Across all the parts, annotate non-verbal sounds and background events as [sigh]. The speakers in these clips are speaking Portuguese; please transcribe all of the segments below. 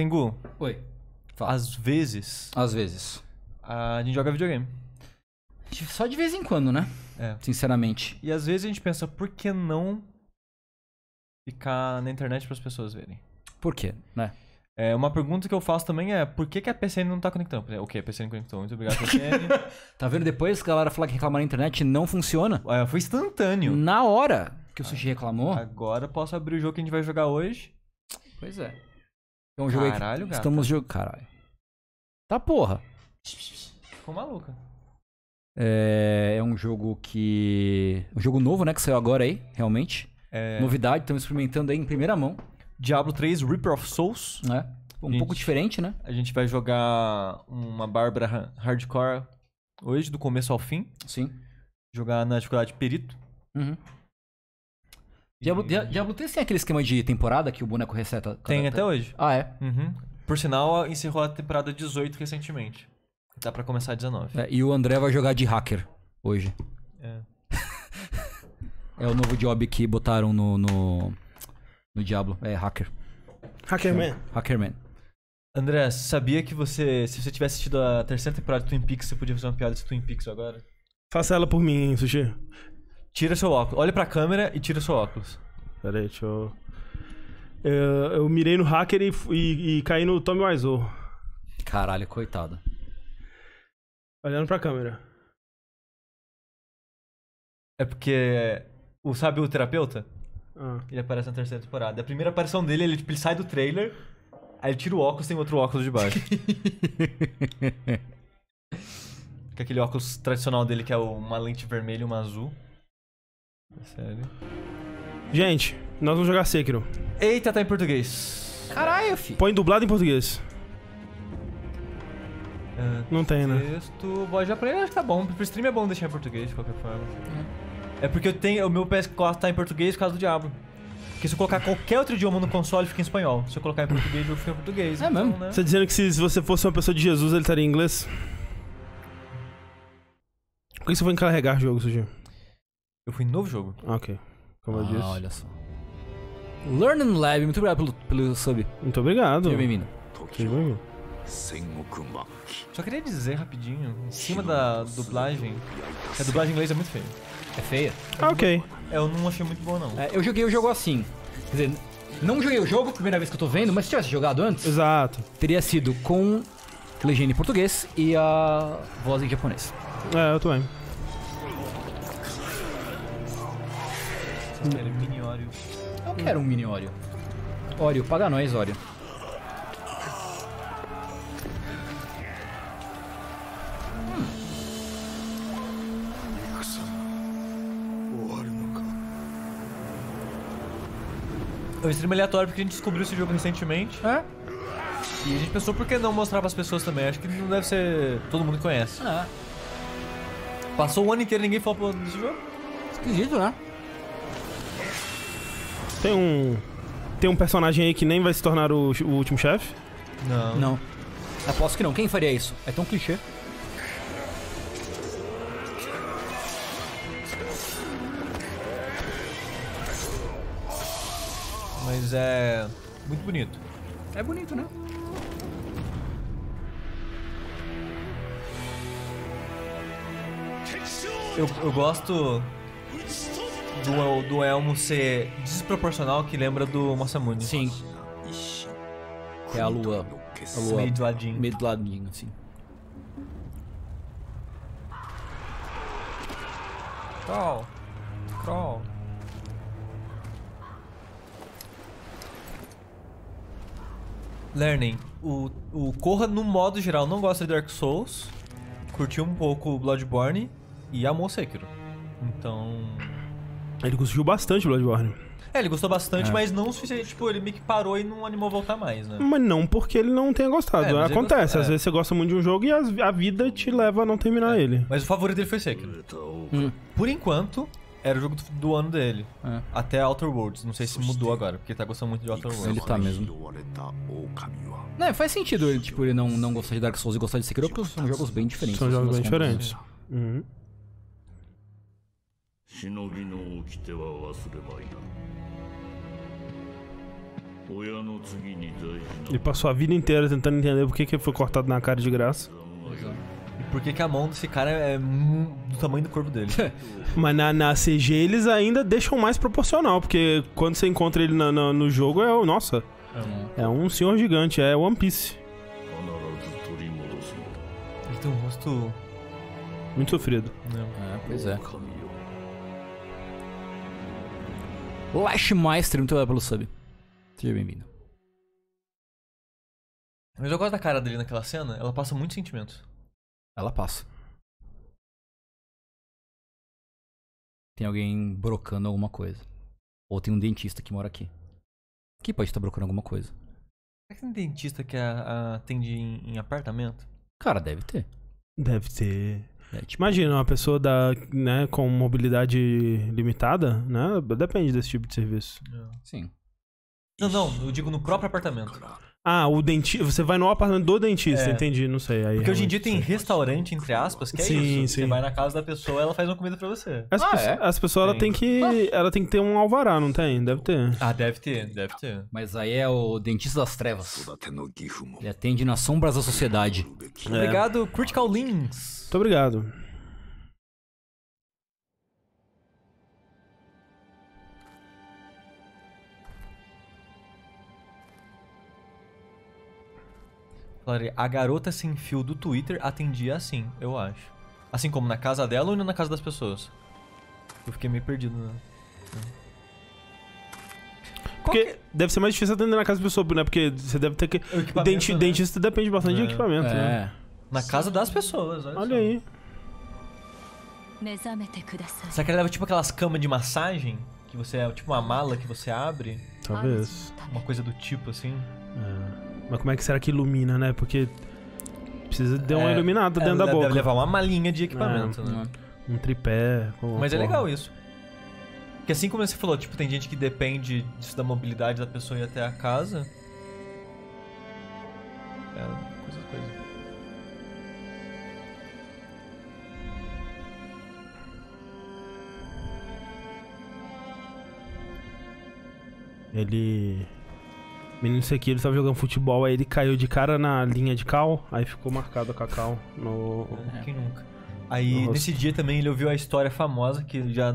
Tengu, Oi. Fala. às vezes Às vezes. a gente joga videogame. Só de vez em quando, né? É. Sinceramente. E às vezes a gente pensa, por que não ficar na internet para as pessoas verem? Por quê, né? É, uma pergunta que eu faço também é, por que, que a PCN não tá conectando? Ok, a PCN conectou, muito obrigado, PCN. [laughs] Tá vendo? Depois que a galera falar que reclamar na internet não funciona. É, foi instantâneo. Na hora que o Sushi reclamou. Agora posso abrir o jogo que a gente vai jogar hoje. Pois é. É um jogo que Caralho, gata. estamos jogando. Caralho. Tá porra. Ficou maluca. É, é um jogo que. Um jogo novo, né? Que saiu agora aí, realmente. É, Novidade, estamos experimentando aí em primeira mão. Diablo 3 Reaper of Souls. Né? Um Gente. pouco diferente, né? A gente vai jogar uma Bárbara ha- Hardcore hoje, do começo ao fim. Sim. Jogar na dificuldade Perito. Uhum. Diablo, Dia- Diablo 3 tem aquele esquema de temporada que o boneco reseta. cada- Tem até hoje. Ah, é? Uhum. Por sinal, encerrou a temporada 18 recentemente. Dá pra começar a 19. É, E o André vai jogar de hacker hoje. É. [laughs] É o novo job que botaram no, no, no Diablo. É hacker. Hackerman. Hackerman. André, sabia que você, se você tivesse assistido a terceira temporada de Twin Peaks, você podia fazer uma piada de Twin Peaks agora? Faça ela por mim, Sushi. Tira seu óculos. Olha pra câmera e tira seu óculos. Pera aí, deixa eu... Eu, eu mirei no hacker e, e, e caí no Tommy Wiseau. Caralho, coitado. Olhando pra câmera. É porque. O, sabe o terapeuta? Ah. Ele aparece na terceira temporada. A primeira aparição dele, ele, tipo, ele sai do trailer, aí ele tira o óculos e tem outro óculos de baixo. [laughs] que é aquele óculos tradicional dele, que é uma lente vermelha e uma azul. É Sério. Gente, nós vamos jogar Sekiro. Eita, tá em português. Caralho, fi. Põe dublado em português. É, Não tem, né? Texto, voz japonês, acho que tá bom. Pro stream é bom deixar em português, de qualquer forma. É porque eu tenho, o meu PS4 tá em português por causa do Diablo. Porque se eu colocar qualquer outro idioma no console, fica em espanhol. Se eu colocar em português, o jogo fica em português. É então, mesmo? Né? Você tá dizendo que se, se você fosse uma pessoa de Jesus, ele estaria em inglês? Por que você foi encarregar o jogo, Sushi? Eu fui no novo jogo. Ok. Como eu ah, disse. Ah, olha só. Learning Lab, muito obrigado pelo, pelo sub. Muito obrigado. Seja bem-vindo. Seja bem-vindo. Só queria dizer rapidinho, em cima da dublagem, a dublagem em inglês é muito feia. É feia? Ah, ok. Eu não achei muito boa, não. É, eu joguei o jogo assim. Quer dizer, não joguei o jogo, primeira vez que eu tô vendo, mas se tivesse jogado antes. Exato. Teria sido com legenda em português e a voz em japonês. É, eu também. É mini Oreo. Eu quero um mini Oreo. Oreo, paga nós, Oreo. É um stream aleatório porque a gente descobriu esse jogo recentemente. É? E a gente pensou, por que não mostrar pras pessoas também? Acho que não deve ser todo mundo que conhece. É. Passou o ano inteiro e ninguém falou desse jogo. Esquisito, né? Tem um. Tem um personagem aí que nem vai se tornar o, o último chefe. Não. Não. Aposto que não. Quem faria isso? É tão clichê. Mas é muito bonito. É bonito, né? Eu, eu gosto do, do elmo ser desproporcional, que lembra do Masamune. Sim. É a lua. A lua Meio de ladinho. meio do ladinho, assim. Crawl. Crawl. Learning. O, o Corra, no modo geral, não gosta de Dark Souls. Curtiu um pouco o Bloodborne e amou Sekiro. Então. Ele curtiu bastante Bloodborne. É, ele gostou bastante, é. mas não o suficiente. Tipo, ele meio que parou e não animou a voltar mais, né? Mas não porque ele não tenha gostado. É, Acontece, gostou, às é. vezes você gosta muito de um jogo e a vida te leva a não terminar é, ele. Mas o favorito dele foi Sekiro. Hum. Por enquanto, era o jogo do, do ano dele. É. Até Outer Worlds. Não sei se mudou agora, porque ele tá gostando muito de Outer Worlds. Ele tá mesmo. Não, faz sentido ele, tipo, ele não, não gostar de Dark Souls e gostar de Sekiro, porque são jogos bem diferentes. São jogos bem diferentes. Uhum. 忍びの掟は忘れまいな 親の次に大事 Ele passou a vida inteira tentando entender por que, que ele foi cortado na cara de graça. E por que, que a mão desse cara é mu- do tamanho do corpo dele? [laughs] Mas na, na CG eles ainda deixam mais proporcional, porque quando você encontra ele na- na- no jogo é o. Nossa, é um senhor gigante, é One Piece. 必ず取り戻すの Ele tem um rosto. Muito sofrido. né? É, pois é. 神よ Lashmeister, muito obrigado pelo sub. Seja bem-vindo. Mas eu gosto da cara dele naquela cena, ela passa muitos sentimentos. Ela passa. Tem alguém brocando alguma coisa. Ou tem um dentista que mora aqui. Que pode estar brocando alguma coisa. Será que tem dentista que a- a- atende em, em apartamento? Cara, deve ter. Deve ter. É, tipo, Imagina, uma pessoa da, né, com mobilidade limitada, né? Depende desse tipo de serviço. sim. Não, não, eu digo no próprio apartamento. Ah, o dentista. Você vai no apartamento do dentista, é. entendi, não sei. Aí, Porque hoje em dia tem restaurante, entre aspas, que é sim, isso. Sim. Você vai na casa da pessoa ela faz uma comida pra você. As ah, é? As pessoas ela tem que. Ela tem que ter um alvará, não tem? Deve ter. Ah, deve ter, deve ter. Mas aí é o dentista das trevas. Ele atende nas sombras da sociedade. É. Obrigado, Critical Links. Muito obrigado. A garota sem fio do Twitter atendia assim, eu acho. Assim como na casa dela ou na casa das pessoas? Eu fiquei meio perdido, né? Porque que... deve ser mais difícil atender na casa da pessoa, né? Porque você deve ter que. É né? Dentista depende bastante é. de equipamento, né? é. né? Na casa das pessoas, olha, olha aí. Será que ela leva tipo aquelas camas de massagem? Que você é tipo uma mala que você abre? Talvez. Uma coisa do tipo assim. É. Mas como é que será que ilumina, né? Porque precisa de uma É, iluminada dentro da boca. Deve levar uma malinha de equipamento, É, né? Um tripé. Mas é porra. legal isso. Porque assim como você falou, tipo, tem gente que depende disso da mobilidade da pessoa ir até a casa. É, coisa, coisa. Ele. Menino Sekiro tava jogando futebol, aí ele caiu de cara na linha de cal, aí ficou marcado com a cal no. É, Quem nunca? Aí, Nossa. nesse dia também, ele ouviu a história famosa, que já.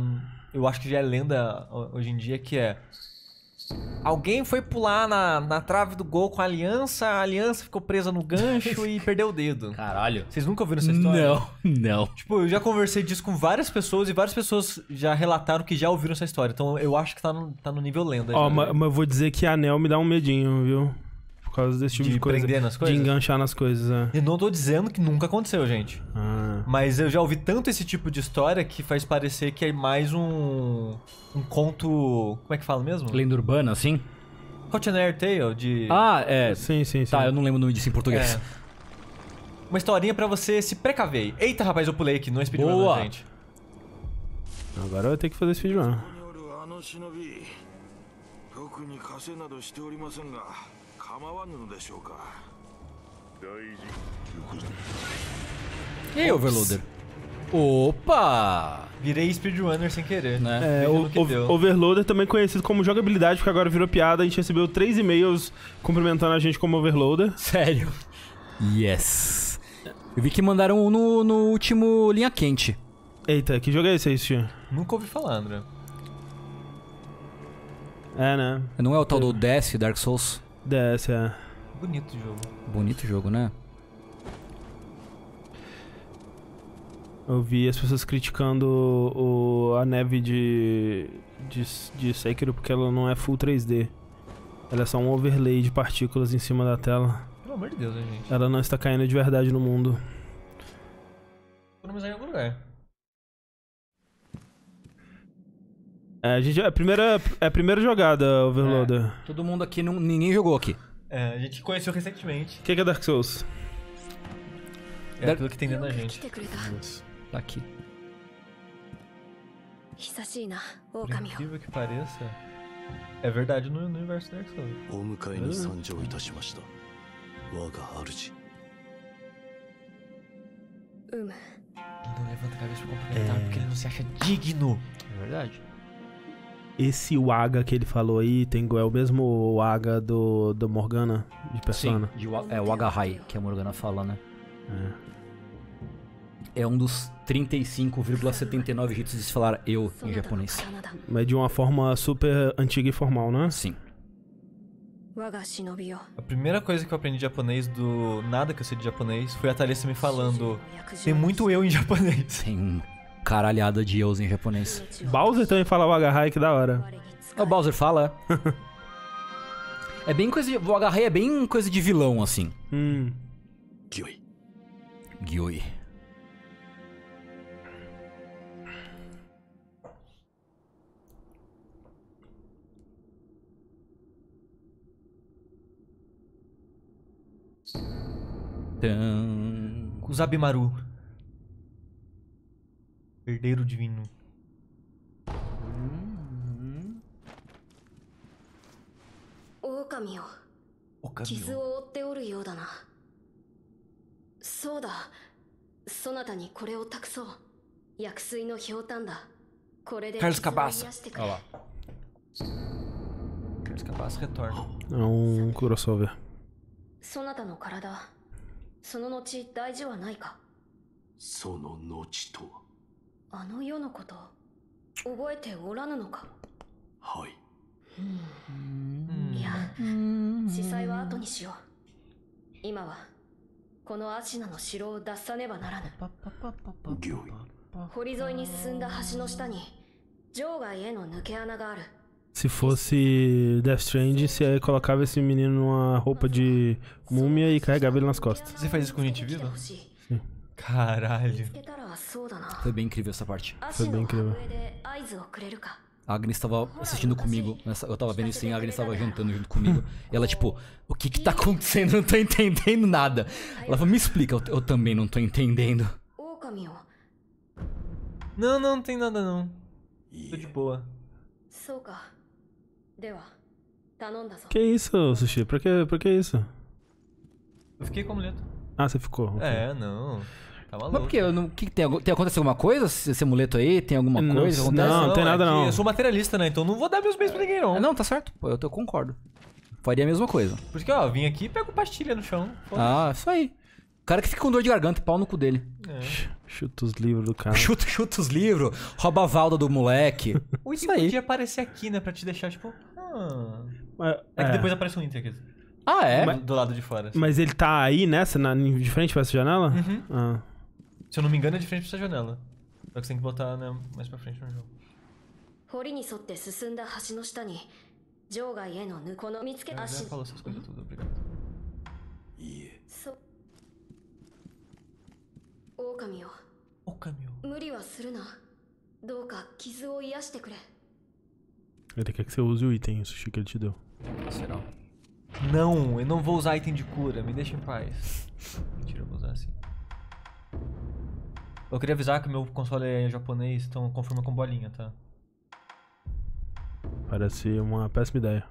Eu acho que já é lenda ho- hoje em dia, que é. Alguém foi pular na, na trave do gol com a aliança, a aliança ficou presa no gancho e [laughs] perdeu o dedo. Caralho. Vocês nunca ouviram essa história? Não, não. Tipo, eu já conversei disso com várias pessoas e várias pessoas já relataram que já ouviram essa história. Então eu acho que tá no, tá no nível lenda. Ó, já, mas, mas eu vou dizer que anel me dá um medinho, viu? Por causa desse tipo de, de coisa. prender nas De coisas? enganchar nas coisas, é. Eu não tô dizendo que nunca aconteceu, gente. Ah. Mas eu já ouvi tanto esse tipo de história que faz parecer que é mais um. Um conto. Como é que fala mesmo? Lenda urbana, assim? Cautionary Tale de. Ah, é. Sim, sim, sim. Tá, eu não lembro o nome disso em português. É. Uma historinha pra você se precaver. Eita, rapaz, eu pulei aqui, não é speedrun, Boa. gente. Agora eu vou ter que fazer speedrun. によるあの忍び特に稼いなどしておりませんが 構わぬのでしょうか大事 E aí, Overloader? Opa! Virei speedrunner sem querer. Né? É, Veja o, no que o- deu. Overloader também conhecido como jogabilidade, porque agora virou piada. A gente recebeu três e-mails cumprimentando a gente como Overloader. Sério? Yes. Eu vi que mandaram um no, no último Linha Quente. Eita, que jogo é esse aí, Steve? Nunca ouvi falar, André. É, né? Não é o tal do DS, Dark Souls? DS, é. Bonito o jogo. Bonito jogo, né? Eu vi as pessoas criticando o, a neve de, de, de Sekiro porque ela não é full 3D. Ela é só um overlay de partículas em cima da tela. Pelo amor de Deus, né, gente? Ela não está caindo de verdade no mundo. Economizar em algum lugar. É, a gente, é a primeira, é a primeira jogada, Overloader. É, todo mundo aqui, não, ninguém jogou aqui. É, a gente conheceu recentemente. O que, que, é Dark Souls? É Dark... aquilo que tem dentro da gente. Tá aqui. Por incrível que pareça, é verdade no, universo Dark Souls. Ah. Não levanta a cabeça pra cumprimentar é... porque ele não se acha digno. É verdade. Esse Waga que ele falou aí tem, é o mesmo Waga do, do Morgana, de Persona? Sim, de, é o Waga High, que a Morgana fala, né? É. é um dos 35,79 jeitos de se falar eu em japonês. Mas de uma forma super antiga e formal, né? Sim. A primeira coisa que eu aprendi de japonês do nada que eu sei de japonês foi a Thalissa me falando. Tem muito eu em japonês. Tem caralhada de eu's em japonês. Bowser também fala Wagahai, que da hora. É, o Bowser fala, é. [laughs] é bem coisa de... O Wagahai é bem coisa de vilão, assim. Hum. Gui. Gyoi. o Kusabimaru. Herdeiro divino. 狼よ Okami. 傷を負っておるようだなそうだそなたにこれを託そう薬水のひょうたんだこれで Carlos 傷を Cabaça 癒してく Olha れ lá. Carlos Cabaço retorna. É um crossover. そなたの体その後大事はないかその後とは あの世のこと覚えておらぬのかはいいや司祭は後にしよう今はこのアシナの城を脱さねばならぬ堀沿いに進んだ橋の下に場外への抜け穴がある Se fosse Death Stranding, você colocava esse menino numa roupa de múmia e carregava ele nas costas. Você faz isso com gente viva? Caralho. Foi bem incrível essa parte. Foi bem incrível. A Agnes estava assistindo comigo. Nessa, eu tava vendo isso e a Agnes estava jantando junto comigo. E ela, tipo, o que que tá acontecendo? Eu não tô entendendo nada. Ela falou, me explica, eu, eu também não tô entendendo. Não, não, não tem nada não. Tô de boa. Que isso, Sushi? Por que, por que isso? Eu fiquei com a mulher. Ah, você ficou. Okay. É, não. Tá maluco. Mas por quê? Eu não- que tem, tem acontecido alguma coisa? Esse amuleto aí? Tem alguma Não, coisa? que não. Acontece? tem nada, é que não. Eu sou materialista, né? Então não vou dar meus bens pra ninguém, não. Ah, Não, tá certo. Pô, eu, eu concordo. Faria a mesma coisa. Por isso que, ó, vim aqui e pego pastilha no chão. Ah, isso aí. O cara que fica com dor de garganta e pau no cu dele. É. Chuta os livros do cara. Chuta, chuta os livros, rouba a valda do moleque. O Isso aí. podia aparecer aqui, né? Pra te deixar, tipo... Ah. Mas, É que é, depois aparece um item aqui. Ah, é? Do, do lado de fora. assim. mas ele tá aí nessa, na, de frente pra essa janela? Uhum. Ah. Se eu não me engano, é de frente pra essa janela. Só que você tem que botar, né, mais pra frente no jogo. 堀に沿って進んだ橋の下に場外へのぬこの見つけ Eu já 足 falou essas coisas tudo, obrigado. いいえそう狼よ O caminho. 無理はするなどうか傷を癒してくれ Ele quer que você use o item, Sushi, que ele te deu. Será? Não, eu não vou usar item de cura, me deixa em paz. [laughs] Mentira, eu vou usar assim. Eu queria avisar que meu console é em japonês, então confirma com bolinha, tá? Parece uma péssima ideia.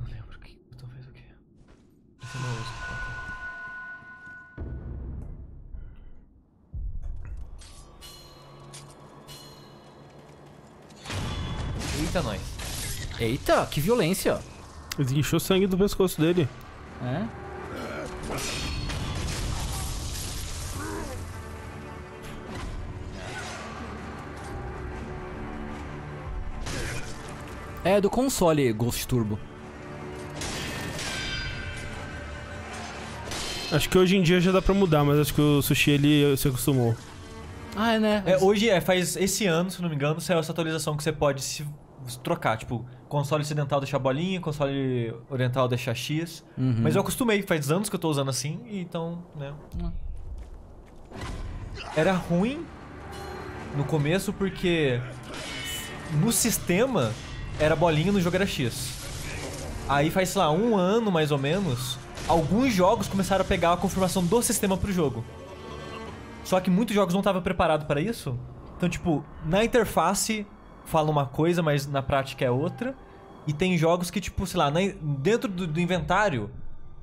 Não lembro o que. Talvez o quê? Esse eu não uso. ok. Eita, nós. Eita, que violência. Ele encheu sangue do pescoço dele. É? É do console Ghost Turbo. Acho que hoje em dia já dá pra mudar, mas acho que o Sushi ele se acostumou. Ah, é, né? É, hoje é, faz esse ano, se não me engano, saiu essa atualização que você pode se trocar, tipo, console ocidental deixar bolinha, console oriental deixar X. Uhum. Mas eu acostumei, faz anos que eu tô usando assim, e então, né. Era ruim no começo porque no sistema era bolinha no jogo era X. Aí faz, sei lá, um ano mais ou menos, alguns jogos começaram a pegar a confirmação do sistema pro jogo. Só que muitos jogos não estavam preparados para isso. Então, tipo, na interface fala uma coisa, mas na prática é outra. E tem jogos que, tipo, sei lá, dentro do, do inventário,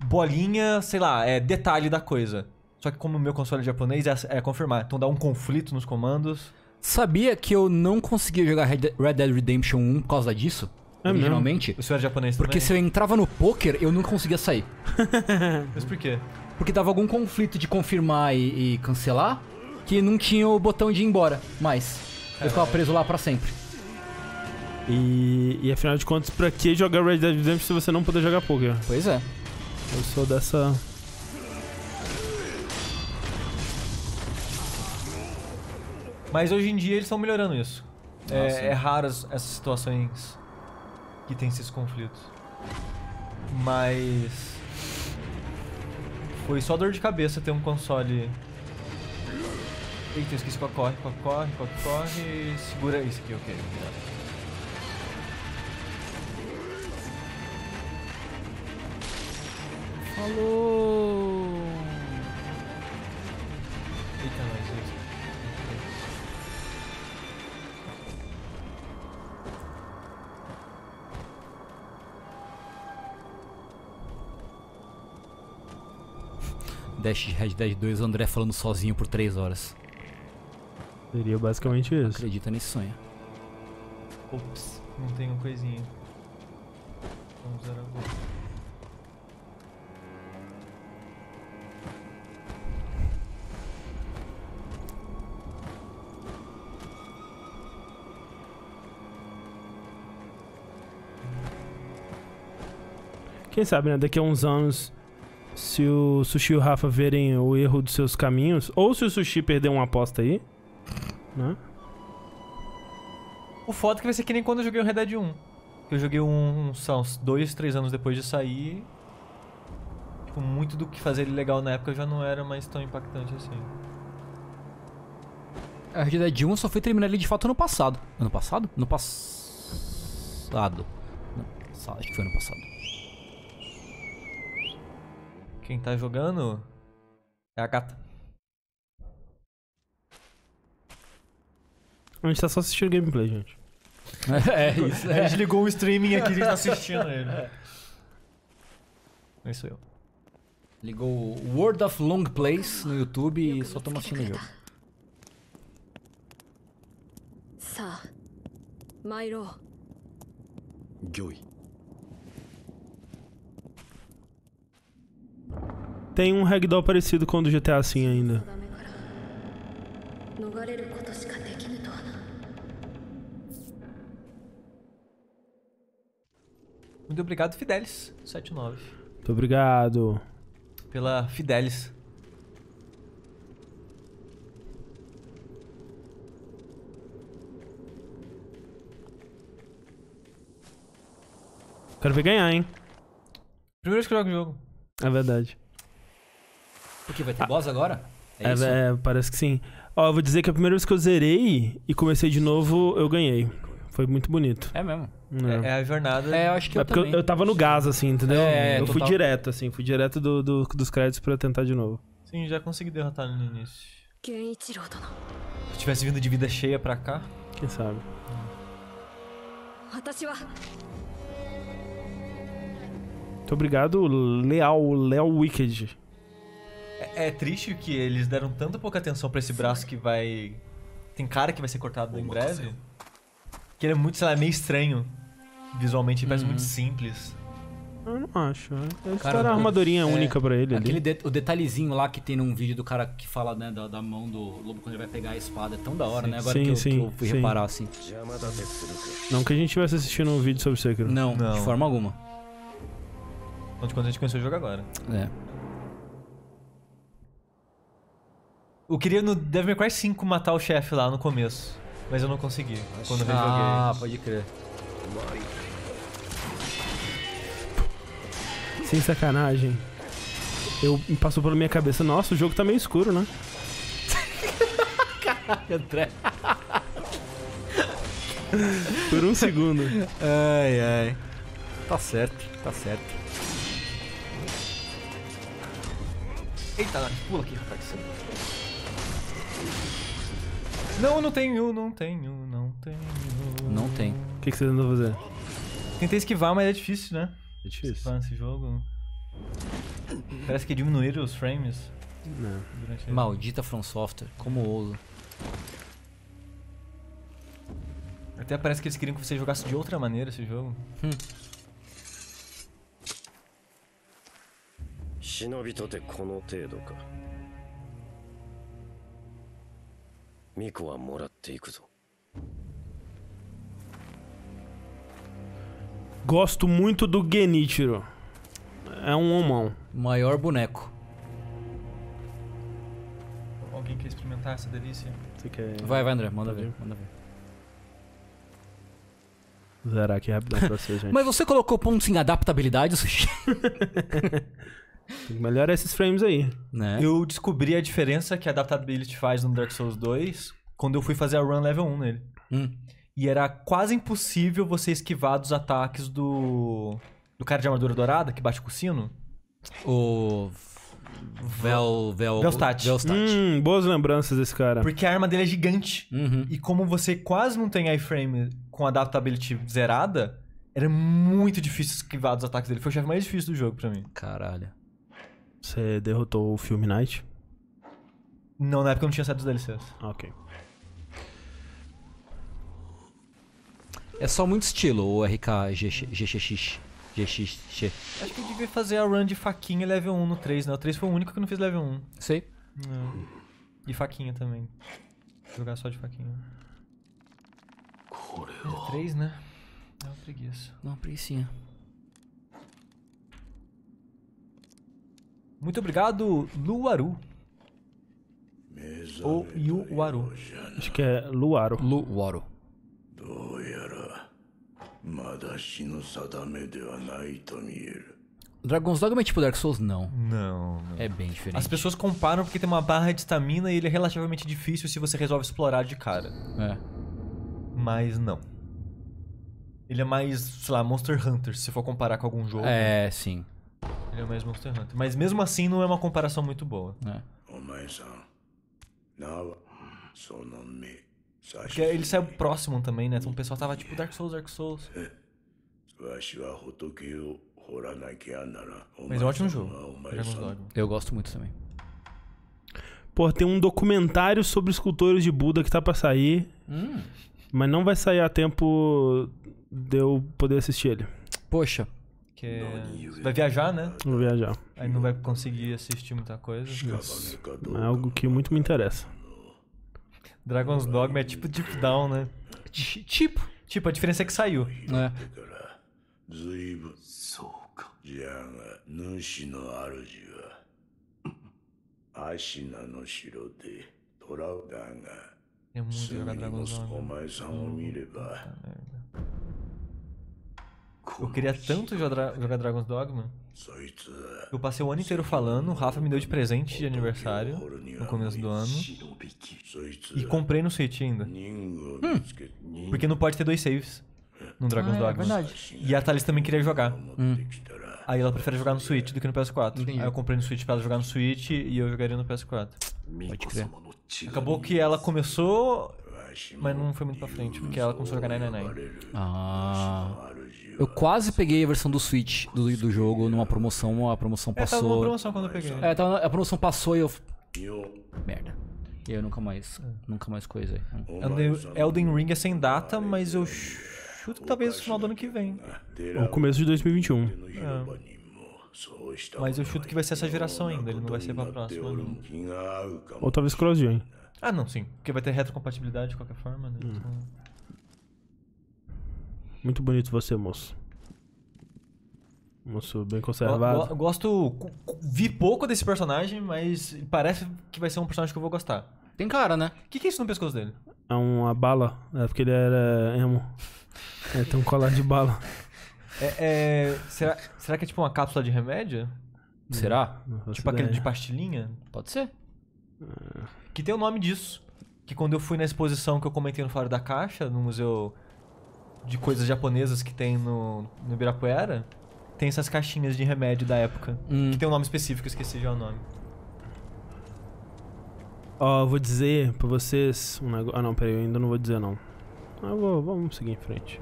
bolinha, sei lá, é detalhe da coisa. Só que como o meu console é japonês, é, é confirmar. Então dá um conflito nos comandos. Sabia que eu não conseguia jogar Red Dead Redemption 1 por causa disso? É mesmo? originalmente? O senhor é japonês Porque se também? eu entrava no poker, eu não conseguia sair. [laughs] Mas por quê? Porque dava algum conflito de confirmar e, e cancelar que não tinha o botão de ir embora mais. Eu ficava preso lá pra sempre. E, e afinal de contas, pra que jogar Red Dead Redemption se você não puder jogar poker? Pois é. Eu sou dessa. Mas hoje em dia eles estão melhorando isso. Ah, É, é raras essas situações que tem esses conflitos. Mas. Foi só dor de cabeça ter um console. Eita, eu esqueci qual corre, qual corre, qual corre. Segura isso aqui, ok. obrigado. Falou! Dash de Red Dead 2, o André falando sozinho por 3 horas. Seria basicamente isso. Acredita nesse sonho. Ops, não tem uma coisinha. Vamos zerar agora. Quem sabe, né? Daqui a uns anos, se o Sushi e o Rafa verem o erro dos seus caminhos, ou se o Sushi perder uma aposta aí, né? O foda é que vai ser que nem quando eu joguei o Red Dead 1. Que eu joguei um, são uns dois, três anos depois de sair. Tipo, muito do que fazer ele legal na época já não era mais tão impactante assim. A Red Dead 1 eu só fui terminar ele de fato ano passado. Ano passado? Ano passado. Não, passado, acho que foi ano passado. Quem tá jogando é a gata. A gente tá só assistindo gameplay, gente. [laughs] é, isso. É. A gente ligou o streaming aqui e a gente tá assistindo ele. É. Isso eu. Ligou World of Long Plays no YouTube e só toma assistindo o jogo. Sa, Mairo. Joy. Tem um ragdoll parecido com o do GTA assim ainda. Muito obrigado, Fidelis 79. Muito obrigado. Pela Fidelis. Quero ver ganhar, hein? Primeiro que eu jogo o jogo. É verdade. Porque vai ter ah, boss agora? É, é, é, parece que sim. Ó, eu vou dizer que a primeira vez que eu zerei e comecei de novo, eu ganhei. Foi muito bonito. É mesmo. É, é, é a jornada. É, eu acho que eu é porque eu, eu, tava no gás, assim, entendeu? É, eu total. fui direto, assim, fui direto do, do, dos créditos pra tentar de novo. Sim, já consegui derrotar no início. Se eu tivesse vindo de vida cheia pra cá. Quem sabe? Muito obrigado, Leal, Leal Wicked. É, é triste que eles deram tanta pouca atenção pra esse braço que vai. Tem cara que vai ser cortado em breve. Que ele é muito, sei lá, meio estranho. Visualmente, ele parece muito simples. Eu não acho. né? Eles Cara, deram a o- armadurinha é, única pra ele Aquele ali. de- o detalhezinho lá que tem num vídeo do cara que fala, né, da, da mão do lobo quando ele vai pegar a espada. É tão da hora, Sim. né? Agora Sim, que, eu, sim, que eu fui sim. reparar, assim. Não que a gente estivesse assistindo um vídeo sobre Sekiro. Não, Não. de forma alguma. Onde quando a gente conheceu o jogo agora. É. Eu queria no Devil May Cry 5 matar o chefe lá no começo. Mas eu não consegui. Quando eu rejoguei. Ah, pode crer. Sem sacanagem. Eu me passou pela minha cabeça, nossa, o jogo tá meio escuro, né? [laughs] André. Por um segundo. Ai, ai. Tá certo, tá certo. Eita, pula aqui, Não, não tenho, não tenho, não tenho. Não tem. O que, que você tentou fazer? Tentei esquivar, mas é difícil, né? É difícil. Esquivar nesse jogo. Parece que diminuíram os frames. Né. durante a- Maldita From Software, como ouso. Até parece que eles queriam que você jogasse de outra maneira esse jogo. 忍びとてこの程度か ミコはもらっていくぞ Gosto muito do Genichiro. É um homão. Maior boneco. Alguém quer experimentar essa delícia? Você quer Vai, vai, André, manda ver, manda ver. zerar aqui rapidão pra você, gente. [laughs] Mas você colocou pontos em adaptabilidade, Sushi? [laughs] Melhor esses frames aí. né? Eu descobri a diferença que a Adaptability faz no Dark Souls 2 quando eu fui fazer a run level 1 nele. Hum. E era quase impossível você esquivar dos ataques do. do cara de armadura dourada que bate com o sino. O. Vel. Vel. Velstadt. Velstadt. Hum, boas lembranças desse cara. Porque a arma dele é gigante. Uhum. E como você quase não tem iframe com a Adaptability zerada, era muito difícil esquivar dos ataques dele. Foi o chefe mais difícil do jogo pra mim. Caralho. Você derrotou o Film Night? Não, na época eu não tinha saído dos DLCs. Ah, Ok. É só muito estilo o RK GXX. GXX. Acho que eu devia fazer a run de faquinha level 1 no 3, né? O 3 foi o único que eu não fiz level 1. Sei. Não. E faquinha também. Jogar só de faquinha. É 3, né? É uma preguiça. Não, preguiçinha. Muito obrigado, Luaru. Ou Yuwaru. Acho que é Luaru. Luaru. Dragon's Dogma é tipo Dark Souls? Não. Não, não. É bem diferente. As pessoas comparam porque tem uma barra de estamina e ele é relativamente difícil se você resolve explorar de cara. É. Mas não. Ele é mais, sei lá, Monster Hunter, se for comparar com algum jogo. É, sim. Ele é Monster Hunter. Mas mesmo assim não é uma comparação muito boa. É. Porque ele saiu próximo também, né? Então o pessoal tava tipo Dark Souls, Dark Souls. Mas é um ótimo jogo. Eu gosto muito também. Pô, tem um documentário sobre escultores de Buda que tá pra sair. Hum. Mas não vai sair a tempo de eu poder assistir ele. Poxa, porque é- vai viajar, né? Vou viajar. Aí não vai conseguir assistir muita coisa. Isso. É algo que muito me interessa. Dragon's Dogma é tipo Deep Down, né? Tipo. Tipo, a diferença é que saiu. né? É muito jogar Dragon's Dogma. Eu queria tanto jogar Dragon's Dogma. Eu passei o ano inteiro falando, o Rafa me deu de presente de aniversário no começo do ano. E comprei no Switch ainda. Hum. Porque não pode ter dois saves no Dragon's ah, é Dogma. É verdade. E a Thalys também queria jogar. Hum. Aí ela prefere jogar no Switch do que no PS4. Entendi. Aí eu comprei no Switch pra ela jogar no Switch e eu jogaria no PS4. Pode crer. Acabou que ela começou mas não foi muito pra frente, porque ela começou a jogar na Neném. Ah. Eu quase peguei a versão do Switch do, do jogo numa promoção, a promoção passou. É, tava numa promoção quando eu peguei. É, tava, a promoção passou e eu. Merda. E eu nunca mais. É. Nunca mais coisa aí. É Elden Ring é sem data, mas eu chuto que talvez no final do ano que vem. É Ou começo de 2021. É. Mas eu chuto que vai ser essa geração ainda, ele não vai ser pra próxima. Ou talvez cross-gen. Ah, não, sim. Porque vai ter retrocompatibilidade de qualquer forma, né? Então... Muito bonito você, moço. Moço bem conservado. go- gosto. cu- cu- Vi pouco desse personagem, mas parece que vai ser um personagem que eu vou gostar. Tem cara, né? O que, que é isso no pescoço dele? É uma bala. É porque ele era emo. É, tem um colar de bala. É, é- será, será que é tipo uma cápsula de remédio? Será? Tipo aquele ideia. de pastilhinha? Pode ser. Que tem o nome disso. Que quando eu fui na exposição que eu comentei no Fora da Caixa, no museu de coisas japonesas que tem no, no Ibirapuera, tem essas caixinhas de remédio da época. Hum. Que tem um nome específico, esqueci já o nome. Ó, eu vou dizer pra vocês um negócio. Ah, não, peraí, eu ainda não vou dizer não. Ah, vou, vamos seguir em frente.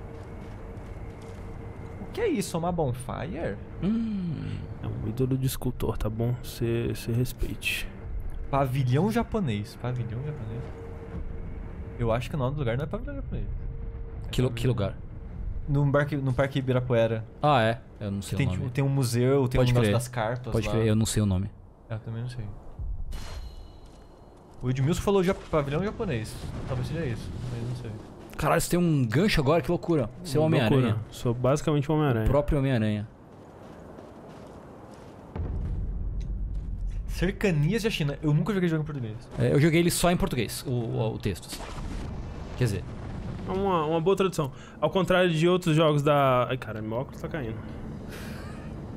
O que é isso? Uma bonfire? Hum. É um ídolo de escultor, tá bom? Você respeite. Pavilhão japonês. Pavilhão japonês. Eu acho que o nome do lugar não é pavilhão japonês. Que, lu- que lugar? No parque, no parque Ibirapuera. Ah, é? Eu não sei Tem, o nome. tipo, tem um museu, tem Pode um negócio crer. das cartas Pode lá. crer, eu não sei o nome. Eu também não sei. O Edmilson falou ja pavilhão japonês. Talvez seja isso, mas não sei. Caralho, você tem um gancho agora, que loucura. Você é o. Homem-Aranha. Sou basicamente o O Homem-Aranha. próprio Homem-Aranha. Cercanias da China. Eu nunca joguei jogo em português. É, eu joguei ele só em português, o, o, o texto. assim. Quer dizer, É Uma, uma boa tradução. Ao contrário de outros jogos da. Ai, cara, meu óculos tá caindo.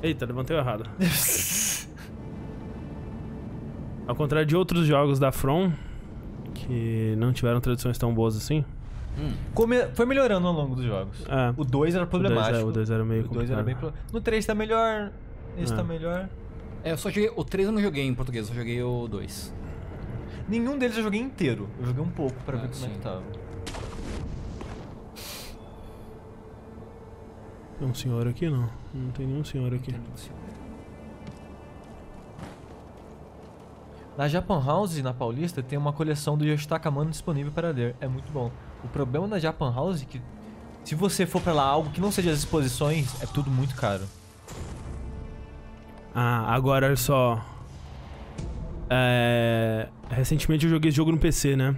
Eita, levantei errado. [laughs] Ao contrário de outros jogos da From, que não tiveram traduções tão boas assim. Come- Foi melhorando ao longo dos jogos. É. O 2 era problemático. O 2 era meio O 2 era complicado. bem pro... No 3 tá melhor. Esse É. tá melhor. É, eu só joguei. O 3 eu não joguei em português, eu só joguei o 2. Nenhum deles eu joguei inteiro. Eu joguei um pouco pra Ah, ver como é sim. que tava. Tem um senhor aqui? Não. Não tem nenhum senhor aqui. Na Japan House, na Paulista, tem uma coleção do Yoshitaka Mano disponível para ler. É muito bom. O problema da Japan House é que se você for pra lá algo que não seja as exposições, é tudo muito caro. Ah, agora olha só. É... Recentemente eu joguei esse jogo no PC, né?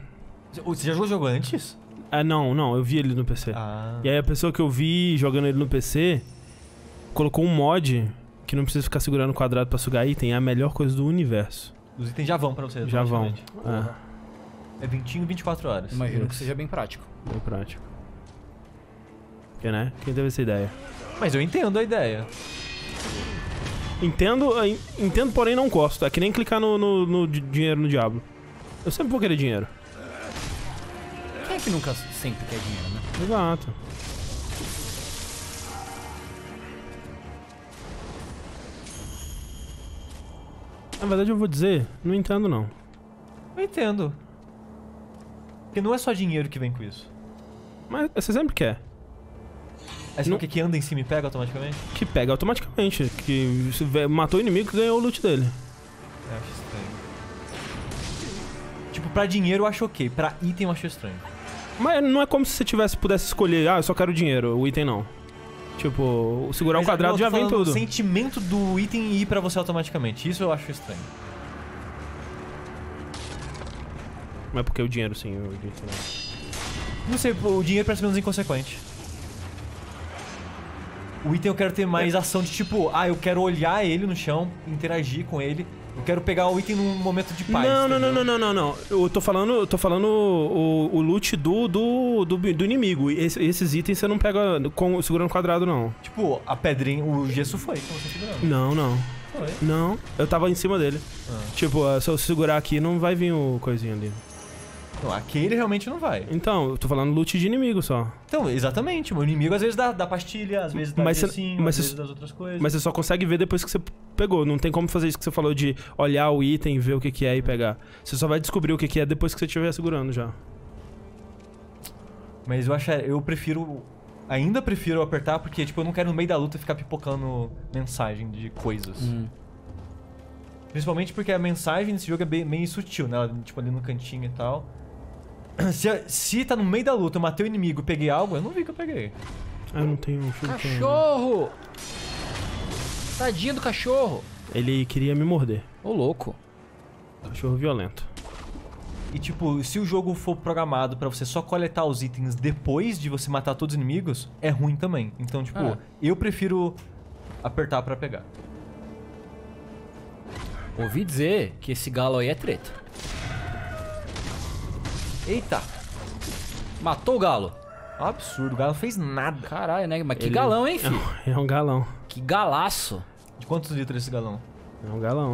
Você já jogou o jogo antes? Ah, não, não, eu vi ele no PC. Ah. E aí a pessoa que eu vi jogando ele no PC colocou um mod que não precisa ficar segurando o quadrado pra sugar item, é a melhor coisa do universo. Os itens já vão pra você. Já vão. É, É 20 em 24 horas. Imagino que Isso. seja bem prático. bem prático. Porque, né? Quem teve essa ideia? Mas eu entendo a ideia. Entendo, eh, entendo, porém não gosto. É que nem clicar no, no- no di- dinheiro no diabo. Eu sempre vou querer dinheiro. Quem é que nunca sempre quer dinheiro, né? Exato. Na verdade eu vou dizer, não entendo não. Eu entendo. Porque não é só dinheiro que vem com isso. Mas você sempre quer. É só Não- o que que anda em cima e pega automaticamente? Que pega automaticamente. Que você matou o inimigo e ganhou o loot dele. Eu acho estranho. Tipo, pra dinheiro eu acho ok. Pra item eu acho estranho. Mas não é como se você tivesse pudesse escolher, ah, eu só quero dinheiro, o item não. Tipo, segurar Mas, o quadrado não, já vem tudo. O sentimento do item ir pra você automaticamente. Isso eu acho estranho. Mas porque o dinheiro sim, o item não. Não sei, o dinheiro parece menos inconsequente. O item eu quero ter mais ação de tipo, ah, eu quero olhar ele no chão, interagir com ele. Eu quero pegar o item num momento de paz. Não, não, não, não, não, não, não. Eu tô falando, eu tô falando o, o loot do, do, do, do inimigo. Esse- esses itens você não pega com, segurando quadrado, não. Tipo, a pedrinha, o gesso foi com você segurando. Não, não. Foi. Não, eu tava em cima dele. Ah. Tipo, ah, se eu segurar aqui, não vai vir o coisinho ali. Não, aquele realmente não vai. Então, eu tô falando loot de inimigo só. Então, exatamente. O inimigo às vezes dá, dá pastilha, às vezes dá Mas cê- gessinho, mas às cê- vezes das outras coisas. Mas você só consegue ver depois que você pegou. Não tem como fazer isso que você falou de olhar o item, ver o que, que é e pegar. Você só vai descobrir o que, que é depois que você estiver segurando já. Mas eu acho, eu prefiro, ainda prefiro apertar porque tipo eu não quero no meio da luta ficar pipocando mensagem de coisas. Hum. Principalmente porque a mensagem nesse jogo é bem, meio sutil, né? Ela, Tipo ali no cantinho e tal. [clears throat] Se, se tá no meio da luta, eu matei o inimigo, peguei algo, eu não vi que eu peguei. Ah, eu não tenho um. Cachorro! Tadinho do cachorro! Ele queria me morder. Ô, louco. Cachorro violento. E tipo, se o jogo for programado pra você só coletar os itens depois de você matar todos os inimigos, é ruim também. Então, tipo, Ah. eu prefiro apertar pra pegar. Ouvi dizer que esse galo aí é treta. Eita! Matou o galo. É absurdo, o galo não fez nada. Caralho, né? Mas que Ele- galão, hein, filho? É um galão. Que galaço. De quantos litros esse galão? É um galão.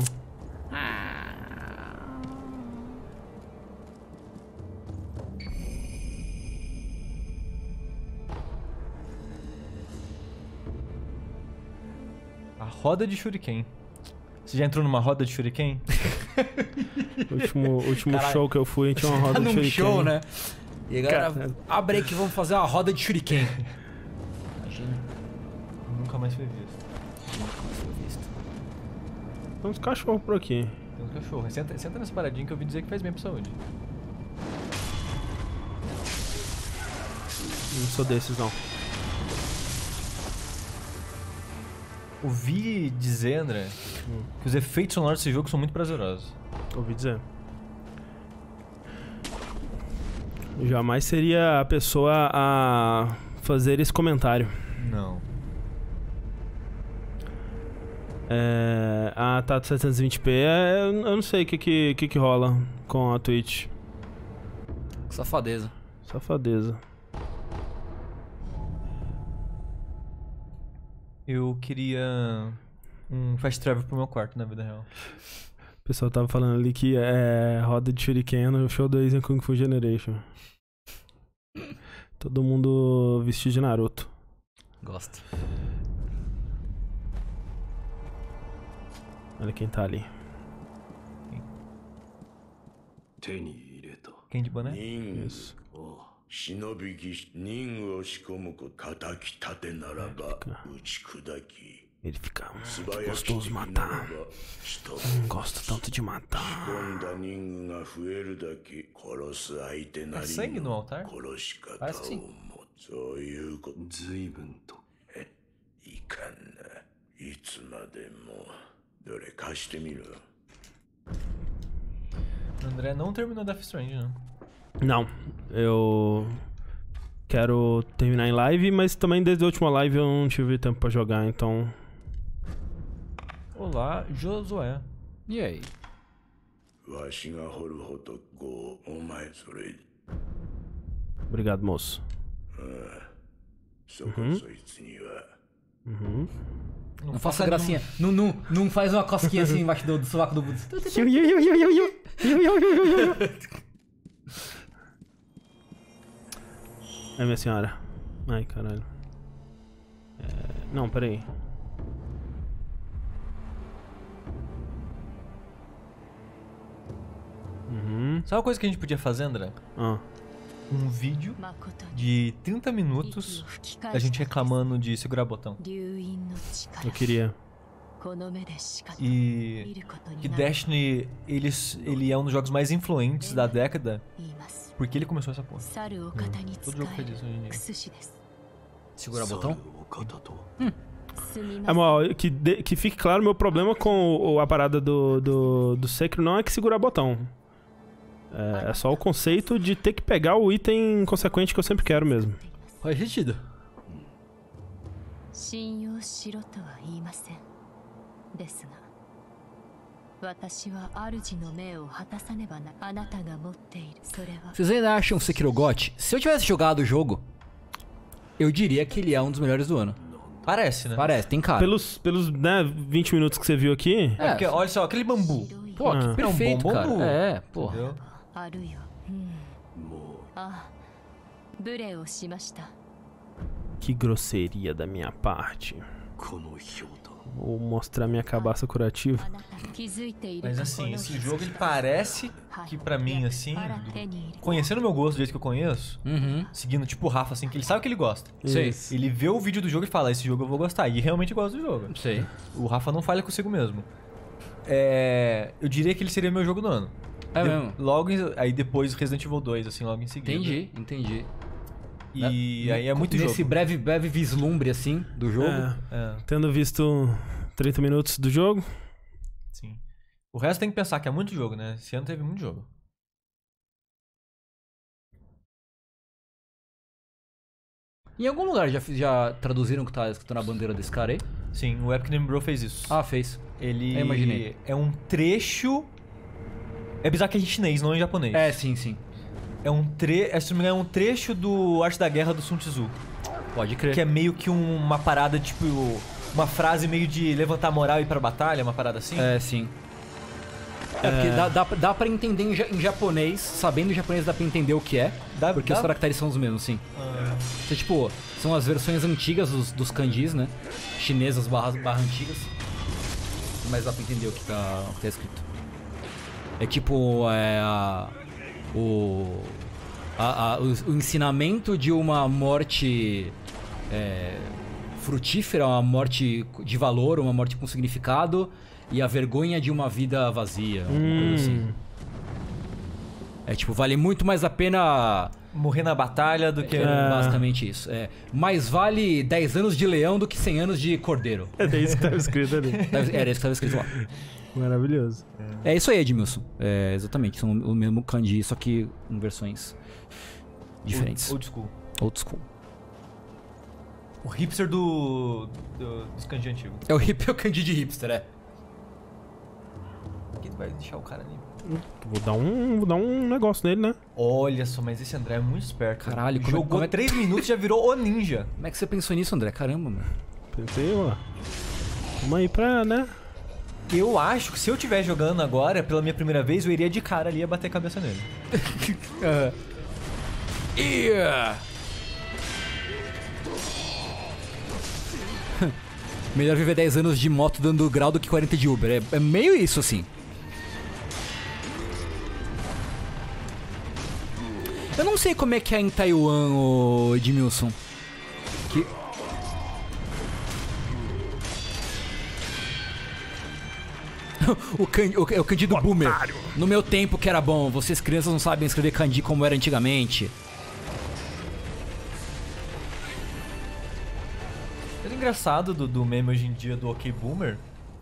A roda de shuriken. Você já entrou numa roda de shuriken? [laughs] O [laughs] último, último Caralho. show que eu fui tinha uma roda Tá de shuriken. show, né? E agora, Cara. abre aí que vamos fazer uma roda de shuriken. Imagina. Nunca mais foi visto. Nunca mais foi visto. Tem uns cachorros por aqui. Tem um cachorro. Senta, senta nessa paradinha que eu ouvi dizer que faz bem pra saúde. Não sou desses, não. Ouvi dizer, André, que os efeitos sonoros desse jogo são muito prazerosos. Ouvi dizer. Jamais seria a pessoa a fazer esse comentário. Não. É... Ah, tá 720p. É, eu não sei o que, que, que, que rola com a Twitch. Safadeza. Safadeza. Eu queria um fast travel pro meu quarto, na vida real. O pessoal tava falando ali que é roda de shuriken no show 2 em Kung Fu Generation. Todo mundo vestido de Naruto. Gosto. Olha quem tá ali. Quem de boné? Isso. 忍びき人を仕込むこ叩き立てならば打ち砕き。エリフィカム、素早く閉まった。人ゴスト閉じまった。仕込んだ人具が増えるだけ、殺す相手なりの殺し方をも、そういうこと。随分と。いかんな。いつまでも、どれ貸してみろ。André não terminou Death Strange, não. Não, eu quero terminar em live, mas também desde a última live eu não tive tempo pra jogar, então... Olá, Josué. E aí? Obrigado, moço. Ah, uhum. É. Uhum. Não, faça gracinha. Não, não, não faz uma cosquinha assim embaixo do, do sovaco do Buda. [laughs] [laughs] ai minha senhora. Ai, caralho. É... Não, peraí. Uhum. Sabe uma coisa que a gente podia fazer, André? Ah. Um vídeo de 30 minutos a gente reclamando de segurar botão. Eu queria. E que Destiny ele, ele é um dos jogos mais influentes da década, porque ele começou essa porra. Hum. Todo jogo fez isso. Né, segura o botão. Hum. É, mal que, de, que fique claro, meu problema com o, a parada do, do, do Sekiro não é que segurar botão. É, é, só o conceito de ter que pegar o item consequente que eu sempre quero mesmo. Faz sentido. ですが私は主の命を果たさねばなあなたが持っているそれは Vocês ainda acham Sekiro GOT? Se eu tivesse jogado o jogo, eu diria que ele é um dos melhores do ano. Parece, né? Parece, tem cara. Pelos, pelos né, 20 minutos que você viu aqui, É, Porque, olha só, aquele bambu. 白い Pô, que Ah. perfeito, É um bom cara. bambu. É, porra. Entendeu? あるよ、うん、もあ無礼をしました que grosseria da minha parte. ou mostrar minha cabaça curativa. Mas assim, esse jogo ele parece que para mim, assim, conhecendo o meu gosto do jeito que eu conheço, uhum. seguindo tipo o Rafa, assim, que ele sabe que ele gosta. Sei. Ele vê o vídeo do jogo e fala, esse jogo eu vou gostar. E realmente gosta do jogo. Sei. O Rafa não falha consigo mesmo. É, eu diria que ele seria meu jogo do ano. É de, mesmo? Logo, aí depois Resident Evil 2, assim, logo em seguida. Entendi, entendi. E aí é muito Nesse jogo. breve, breve vislumbre, assim, do jogo. É, É, tendo visto 30 minutos do jogo, sim. O resto tem que pensar que é muito jogo, né? Esse ano teve muito jogo. Em algum lugar já, já traduziram o que tá escrito na bandeira desse cara aí? Sim, o Epic Game Bro fez isso. Ah, fez. Ele eu imaginei. é um trecho. É bizarro que é em chinês, não em japonês. É, sim, sim. É um tre... é, se não me engano, é um trecho do Arte da Guerra do Sun Tzu. Pode crer. Que é meio que um- uma parada, tipo. Uma frase meio de levantar a moral e ir pra batalha, uma parada assim. É, sim. É, porque dá, dá, dá pra entender em, ja- em japonês, sabendo japonês dá pra entender o que é, Dá- porque dá- os caracteres são os mesmos, sim. Ah, Então, tipo, são as versões antigas dos, dos kanjis, né? Chinesas barra, barra antigas. Mas dá pra entender o que tá, o que tá escrito. É tipo, é, a, o, a- a- o, o ensinamento de uma morte é, frutífera, uma morte de valor, uma morte com significado, e a vergonha de uma vida vazia. coisa assim. Hum. É tipo, vale muito mais a pena. Morrer na batalha do que. É, basicamente isso. É, mais vale 10 anos de leão do que 100 anos de cordeiro. É [laughs] isso que tava escrito ali. Era isso que estava escrito lá. Maravilhoso. É isso aí, Edmilson. É, exatamente. São o mesmo kanji, só que em versões diferentes. Old school. Old school. O hipster do. do dos kanji antigos. É o hip, é o kanji de hipster, é. Aqui tu vai deixar o cara ali. Vou dar um, vou dar um negócio nele, né? Olha só, mas esse André é muito esperto. Caralho, como é- Jogou como é- 3 minutos e já virou o ninja. Como é que você pensou nisso, André? Caramba, mano. Pensei, ó. Vamos aí pra, né? Eu acho que se eu estiver jogando agora, pela minha primeira vez, eu iria de cara ali e bater a cabeça nele. [laughs] Yeah. Melhor viver 10 anos de moto dando grau do que 40 de Uber. É, é meio isso, assim. Eu não sei como é que é em Taiwan, o Edmilson. [laughs] o, kan, o, é o kanji do boomer. No meu tempo que era bom. Vocês crianças não sabem escrever kanji como era antigamente. O engraçado do, do meme hoje em dia do OK Boomer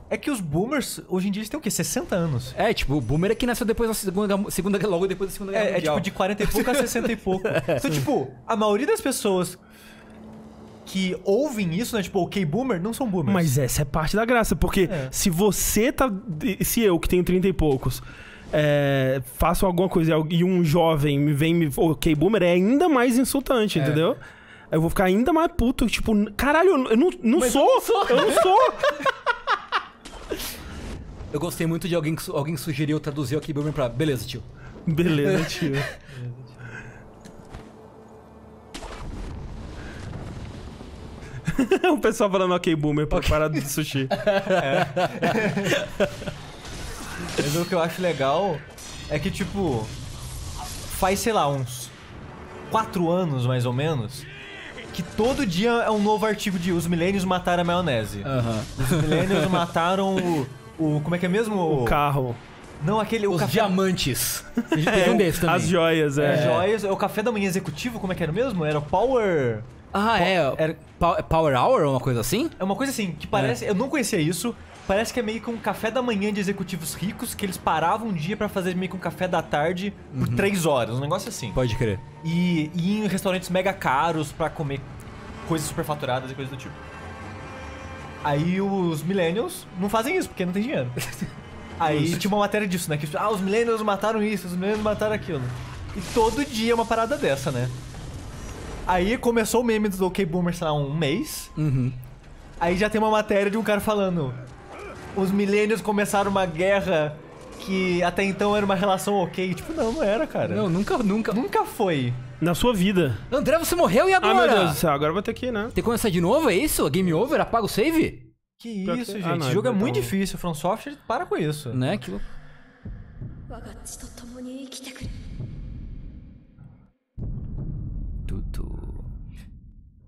é que os boomers hoje em dia eles têm o quê? 60 anos. É, tipo, o boomer é que nasceu depois da segunda, Guerra- segunda logo depois da Segunda Guerra É, é Mundial. tipo de 40 e pouco a 60 e pouco. [laughs] Então, tipo, a maioria das pessoas que ouvem isso, né? Tipo, OK Boomer, não são boomers. Mas essa é parte da graça, porque É. se você tá. Se eu, que tenho 30 e poucos, é, faço alguma coisa e um jovem me vem me. Ok, boomer, é ainda mais insultante, É. entendeu? Eu vou ficar ainda mais puto, tipo, caralho, eu, eu não, não Mas sou, eu não sou. Eu gostei muito de alguém que alguém sugeriu traduzir o aqui boomer pra. Beleza, tio. Beleza, tio. [laughs] [laughs] o pessoal falando ok, boomer, pra parar de sushi. [laughs] Mas o que eu acho legal é que, tipo, faz, sei lá, uns 4 anos mais ou menos, que todo dia é um novo artigo de os milênios mataram a maionese. Aham. Os milênios mataram o, o. Como é que é mesmo? O carro. Não, aquele. O Os café. diamantes. A gente teve um desses também. As joias, é. É. Joias, é o café da manhã executivo, como é que era mesmo? Era o Power. Ah, é. Era- Pow- Power Hour ou uma coisa assim? É uma coisa assim, que parece. Eu não conhecia isso. Parece que é meio que um café da manhã de executivos ricos que eles paravam um dia pra fazer meio que um café da tarde por três horas. Um negócio assim. Pode crer. E, e em restaurantes mega caros pra comer coisas superfaturadas e coisas do tipo. Aí os millennials não fazem isso, porque não tem dinheiro. [laughs] Aí tinha uma matéria disso, né? Que, ah, os millennials mataram isso, os millennials mataram aquilo. E todo dia é uma parada dessa, né? Aí começou o meme do OK Boomer, sei lá, um mês. Uhum. Aí já tem uma matéria de um cara falando: os millennials começaram uma guerra que até então era uma relação ok. Tipo, não, não era, cara. Não, nunca, nunca. Nunca foi. Na sua vida. André, você morreu e agora? Ah, meu Deus do céu, agora vai ter que ir, né? Tem que começar de novo, é isso? Game over? Apaga o save? Que isso, ah, gente. não, Esse jogo é então- muito difícil. From Software, para com isso. Né? Que... lou-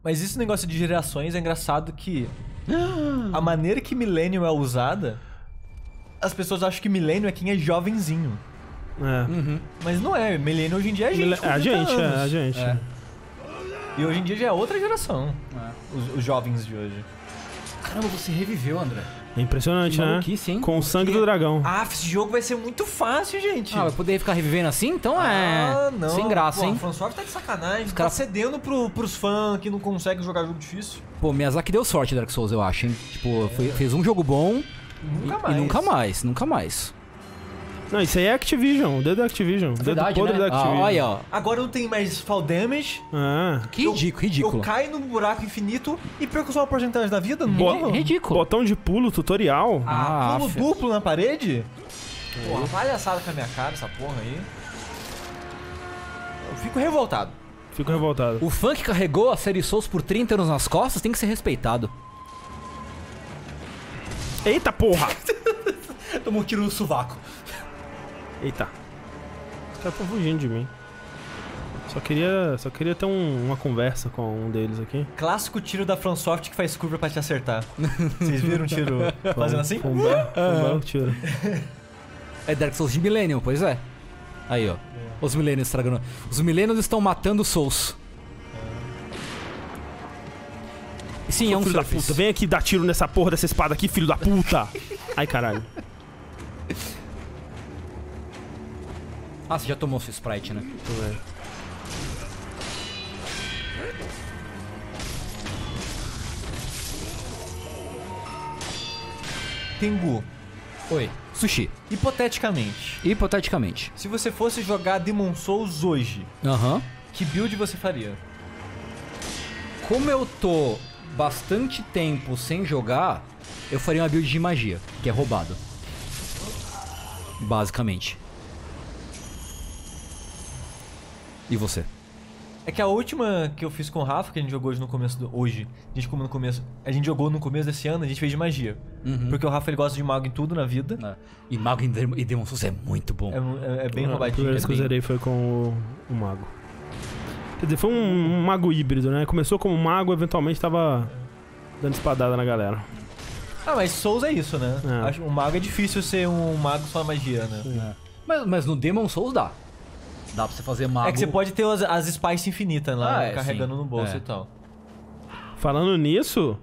Mas esse negócio de gerações é engraçado que [gasps] a maneira que Millennium é usada, as pessoas acham que Millennium é quem é jovenzinho. É. Mas não é. Millennium hoje em dia é gente. com a 30 gente, é, a gente. É. E hoje em dia já é outra geração. É. Os, os jovens de hoje. Caramba, você reviveu, André. É impressionante, né? hein? Com o sangue do dragão. Ah, esse jogo vai ser muito fácil, gente. Ah, vai poder ficar revivendo assim? Então é. Ah, não. Sem graça, Pô, hein? A From Software tá de sacanagem. Os cara- caras cedendo pro, pros fãs que não conseguem jogar jogo difícil. Pô, Miyazaki deu sorte Dark Souls, eu acho, hein? Tipo, foi- fez um jogo bom Nunca e, mais. e nunca mais, nunca mais. Não, isso aí é Activision, o dedo da Activision. o dedo Verdade, podre né? da Ah, Activision. olha, ó. Agora não tem mais fall damage. Ah. Que ridículo, ridículo. Eu caio num buraco infinito e perco só uma porcentagem da vida? Bo- morro? Ridículo. Botão de pulo, tutorial. Ah, Ah, pulo duplo na parede? Porra, palhaçada com a minha cara, essa porra aí. Eu fico revoltado. Fico revoltado. O fã que carregou a série Souls por 30 anos nas costas tem que ser respeitado. Eita porra! [laughs] Tomou um tiro no sovaco. Eita. Os caras estão fugindo de mim. Só queria, só queria ter um- uma conversa com um deles aqui. Clássico tiro da FromSoft que faz curva pra te acertar. [laughs] Vocês viram um tiro fazendo assim? Com um belo, um tiro. É Dark Souls de Millennium, pois é. Aí, ó. Os Millennials estragando. Os Millennials estão matando os Souls. E Sim, é um filho da surface. puta, vem aqui dar tiro nessa porra dessa espada aqui, filho da puta! Ai, caralho. Ah, você já tomou seu Sprite, né? Tengu, Oi. Sushi. hipoteticamente, Hipoteticamente. se você fosse jogar Demon Souls hoje, Aham. que build você faria? Como eu tô bastante tempo sem jogar, eu faria uma build de magia, que é roubado. Basicamente. E você? É que a última que eu fiz com o Rafa, que a gente jogou hoje no começo do. Hoje, a gente como no começo. A gente jogou no começo desse ano, a gente fez de magia. Uhum. Porque o Rafa ele gosta de mago em tudo na vida. É. E Mago e Dem- e Demon Souls é muito bom. É, é- é bem a roubadinho. primeira É vez que eu zerei foi com o, o mago. Quer dizer, foi um, um mago híbrido, né? Começou como mago, eventualmente tava dando espadada na galera. Ah, mas Souls é isso, né? É. Acho, um mago é difícil ser um mago só na magia, né? Mas, mas no Demon Souls dá. Dá pra você fazer mago. É que você pode ter as, as Spice infinitas lá, Ah, é, carregando sim. no bolso É. e tal. Falando nisso,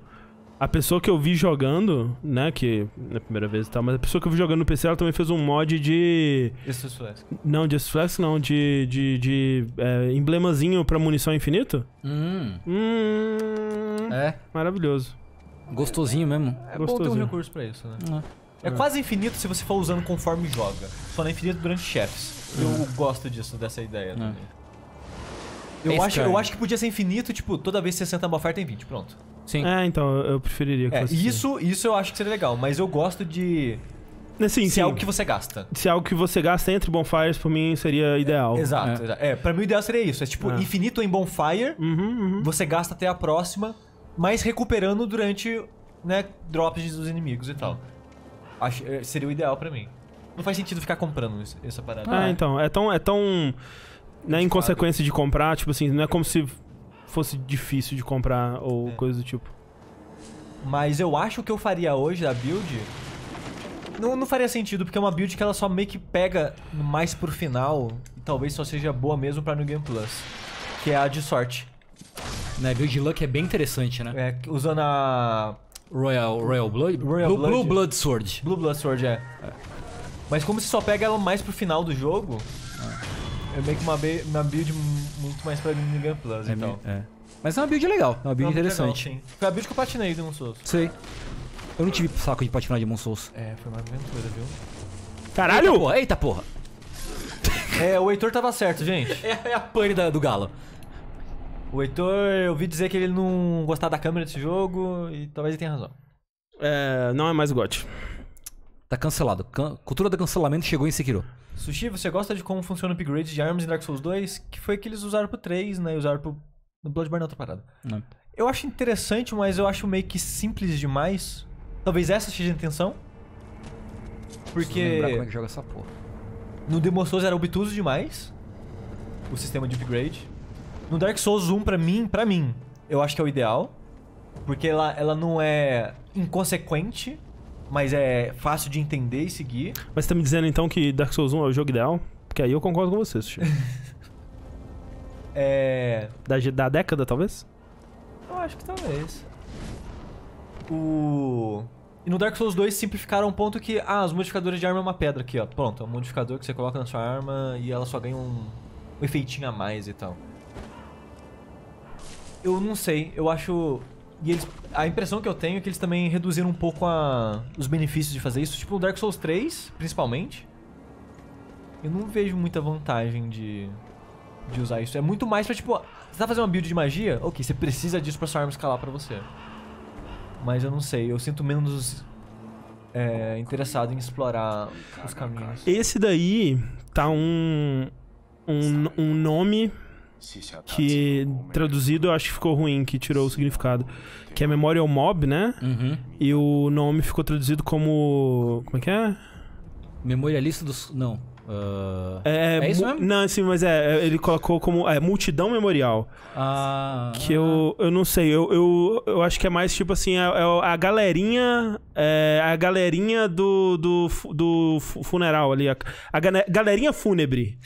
a pessoa que eu vi jogando, né? Que na primeira vez e tal, mas a pessoa que eu vi jogando no PC, ela também fez um mod de. Isso é. Não, de Flex, não, de. de, de é, emblemazinho pra munição infinito. Hum, Hum. é. Maravilhoso. Gostosinho mesmo. É bom ter um Gostosinho. recurso pra isso, né? É. É quase infinito se você for usando conforme joga. Só não é infinito durante chefes. Eu gosto disso, dessa ideia também. Eu É acho, estranho. eu acho que podia ser infinito, tipo, toda vez que você senta uma oferta tem 20, pronto. Sim. É, então, eu preferiria que É, fosse. assim. isso, isso eu acho que seria legal, mas eu gosto de Assim, ser sim. algo que você gasta. Se é algo que você gasta entre bonfires, por mim seria ideal. Exato, É. exato. É, pra mim o ideal seria isso. É tipo, É. infinito em bonfire, Uhum, uhum. você gasta até a próxima, mas recuperando durante, né, drops dos inimigos e tal. Acho, é, seria o ideal pra mim. Não faz sentido ficar comprando isso- essa parada. Ah, então. É tão. É tão né, inconsequência de comprar, tipo assim, não é como se fosse difícil de comprar ou É. coisa do tipo. Mas eu acho que eu faria hoje da build. Não, não faria sentido, porque é uma build que ela só meio que pega mais pro final. E talvez só seja boa mesmo pra New Game Plus. Que é a de sorte. Né, build luck é bem interessante, né? É, usando a Royal, Royal Blood? Royal Blue, Blood. Blue Blood Sword. Blue Blood Sword, é. Mas como você só pega ela mais pro final do jogo, é meio que uma, uma build muito mais pra New Game Plus É, e tal. é. Mas é uma build legal, é uma build Não, interessante. legal. Foi a build que eu patinei, Demon Souls. Sei. Eu não tive saco de patinar Demon Souls. É, foi uma aventura, viu? Eita Caralho! porra, eita porra. [laughs] É, o Heitor tava certo, gente. É, é a pane da- do galo. O Heitor, eu ouvi dizer que ele não gostava da câmera desse jogo e talvez ele tenha razão. É, não é mais GOT. Tá cancelado. Can- Cultura do cancelamento chegou em Sekiro. Sushi, você gosta de como funciona o upgrade de armas em Dark Souls 2? Que foi que eles usaram pro 3, né? E usaram pro no Bloodborne é outra parada. Não. Eu acho interessante, mas eu acho meio que simples demais. Talvez essa seja a intenção. Preciso lembrar como é Porque que joga essa porra. no Demon Souls era obtuso demais. O sistema de upgrade. No Dark Souls 1, pra mim, pra mim, eu acho que é o ideal. Porque ela, ela não é inconsequente, mas é fácil de entender e seguir. Mas você tá me dizendo então que Dark Souls 1 é o jogo ideal? Porque aí eu concordo com você, Sushi. [laughs] É. da, da década, talvez? Eu acho que talvez. O. E no Dark Souls 2 simplificaram um ponto que, ah, os modificadores de arma é uma pedra aqui, ó. Pronto, é um modificador que você coloca na sua arma e ela só ganha um, um efeitinho a mais e tal. Eu não sei, eu acho. E eles. A impressão que eu tenho é que eles também reduziram um pouco a, os benefícios de fazer isso. Tipo, no Dark Souls 3, principalmente. Eu não vejo muita vantagem de. De usar isso. É muito mais pra, tipo, você tá fazendo uma build de magia? Ok, você precisa disso pra sua arma escalar pra você. Mas eu não sei, eu sinto menos é, interessado em explorar os caminhos. Esse daí tá um. Um, um nome que traduzido eu acho que ficou ruim, que tirou o significado. Que é Memorial Mob, né? Uhum. E o nome ficou traduzido como. Como é que é? Memorialista dos. Não. Ah, É, É isso mesmo? Não, sim, mas é, é, ele colocou como é, multidão memorial. ah, Que eu, eu não sei, eu, eu, eu acho que é mais tipo assim, é, é a galerinha. É a galerinha do, do, do fu- funeral ali. A, a galerinha fúnebre.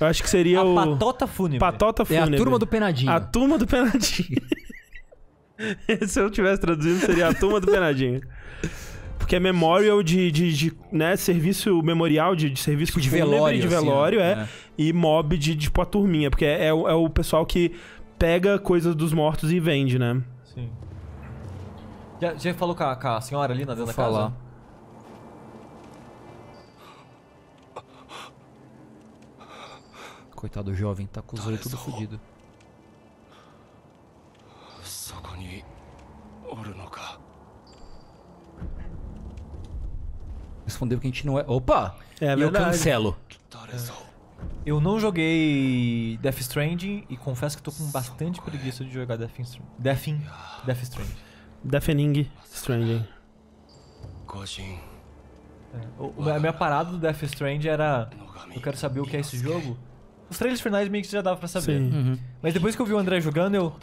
Eu acho que seria A o. patota fúnebre. Patota É fúnebre. a turma do Penadinho. A turma do Penadinho. [laughs] Se eu tivesse traduzido, seria a turma do Penadinho Porque é memorial de, de, de, né, serviço memorial de, de serviço Tipo de fúnebre, velório, de assim, velório, né? é. É. E mob de, tipo, a turminha. Porque é, é, o- é o pessoal que pega coisas dos mortos e vende, né? Sim. Já, já falou com a, com a senhora ali na dentro Vou da casa? falar. Coitado do jovem, tá com os olhos tudo fudido. そこにおるのか respondeu que a gente não é. Opa! É e verdade. eu cancelo. É. Eu não joguei Death Stranding e confesso que tô com bastante preguiça de jogar Death, Stranding. Death, in Death Stranding. Deafening Stranding. É, a minha parada do Death Stranding era. Eu quero saber o que é esse jogo. Os trailers finais meio que já dava pra saber. Uhum. Mas depois que eu vi o André jogando, eu.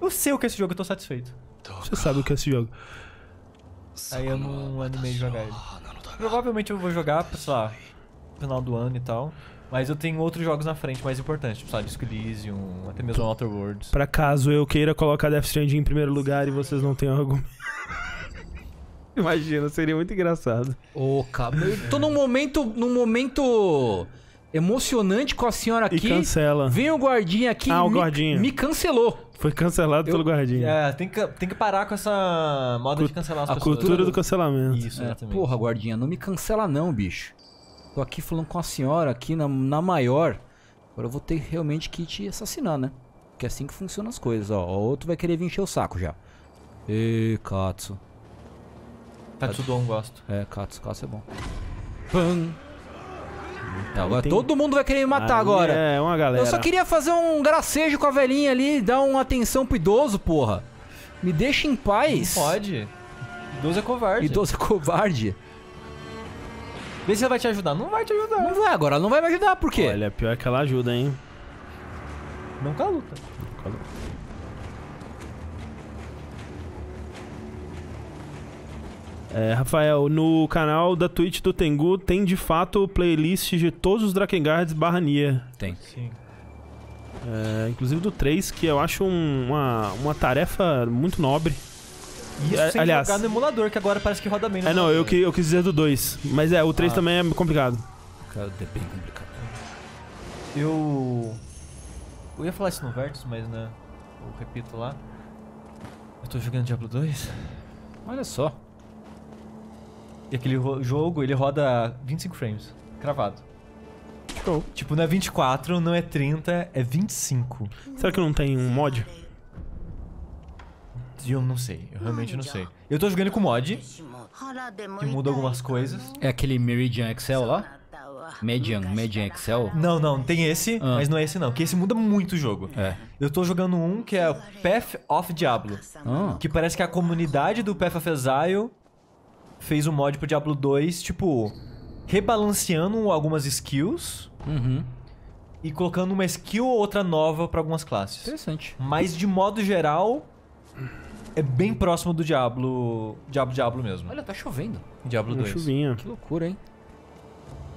Eu sei o que é esse jogo, eu tô satisfeito. Você sabe o que é esse jogo. Aí eu não animei de jogar ele. Provavelmente eu vou jogar, sei lá, final do ano e tal. Mas eu tenho outros jogos na frente mais importantes, tipo, sabe, Disco Elysium, até mesmo Outer Worlds. Pra caso eu queira colocar Death Stranding em primeiro lugar e vocês não tenham algum, Imagina, seria muito engraçado. Ô, oh, cara, eu tô num momento, num momento emocionante com a senhora E aqui. cancela. Vem o guardinha aqui Ah, e o me, guardinha. me cancelou. Foi cancelado Eu- pelo guardinha. É, tem que, tem que parar com essa moda de cancelar as A pessoas. cultura do cancelamento. Isso, É, exatamente. porra, guardinha, não me cancela não, bicho. Tô aqui falando com a senhora aqui na, na maior. Agora eu vou ter realmente que te assassinar, né? Porque é assim que funcionam as coisas, ó. O outro vai querer vir encher o saco já. Ê, Katsu. Katsudon gosto. É, Katsu, Katsu é bom. Pam. É, agora tem- todo mundo vai querer me matar Aí agora. É, uma galera. Eu só queria fazer um gracejo com a velhinha ali, dar uma atenção pro idoso, porra. Me deixa em Não paz. pode. Idoso é covarde. Idoso é covarde. Vê se ela vai te ajudar. Não vai te ajudar. Não vai agora, ela não vai me ajudar, por quê? Olha, pior que ela ajuda, hein? Não com a luta. É, Rafael, no canal da Twitch do Tengu tem de fato playlist de todos os Drakengard's barra Nier. Tem. Sim. É, inclusive do 3, que eu acho um- uma, uma tarefa muito nobre. Isso É, sem aliás- jogar no emulador, que agora parece que roda bem no É, não, eu, emulador. que, eu quis dizer do 2. Mas é, o 3 Ah. também é complicado. Cara, é bem complicado. Eu... Eu ia falar isso no Vertus, mas né... Eu repito lá. Eu tô jogando Diablo 2. Olha só. E aquele jogo, ele roda 25 frames. Cravado. Show. Tipo, não é 24, não é 30, é 25. Será que não tem um mod? E eu não sei, eu realmente não sei. Eu tô jogando com mod, que muda algumas coisas. É aquele Meridian Excel lá? Median, Median Excel? Não, não, tem esse, Ah. mas não é esse não, que esse muda muito o jogo. É. Eu tô jogando um que é o Path of Diablo, Ah, que parece que a comunidade do Path of Exile fez um mod pro Diablo 2, tipo, rebalanceando algumas skills uhum. e colocando uma skill ou outra nova pra algumas classes. Interessante. Mas de modo geral, é bem próximo do Diablo, Diablo Diablo mesmo. Olha, tá chovendo. Diablo Uma 2. chuvinha. Que loucura, hein?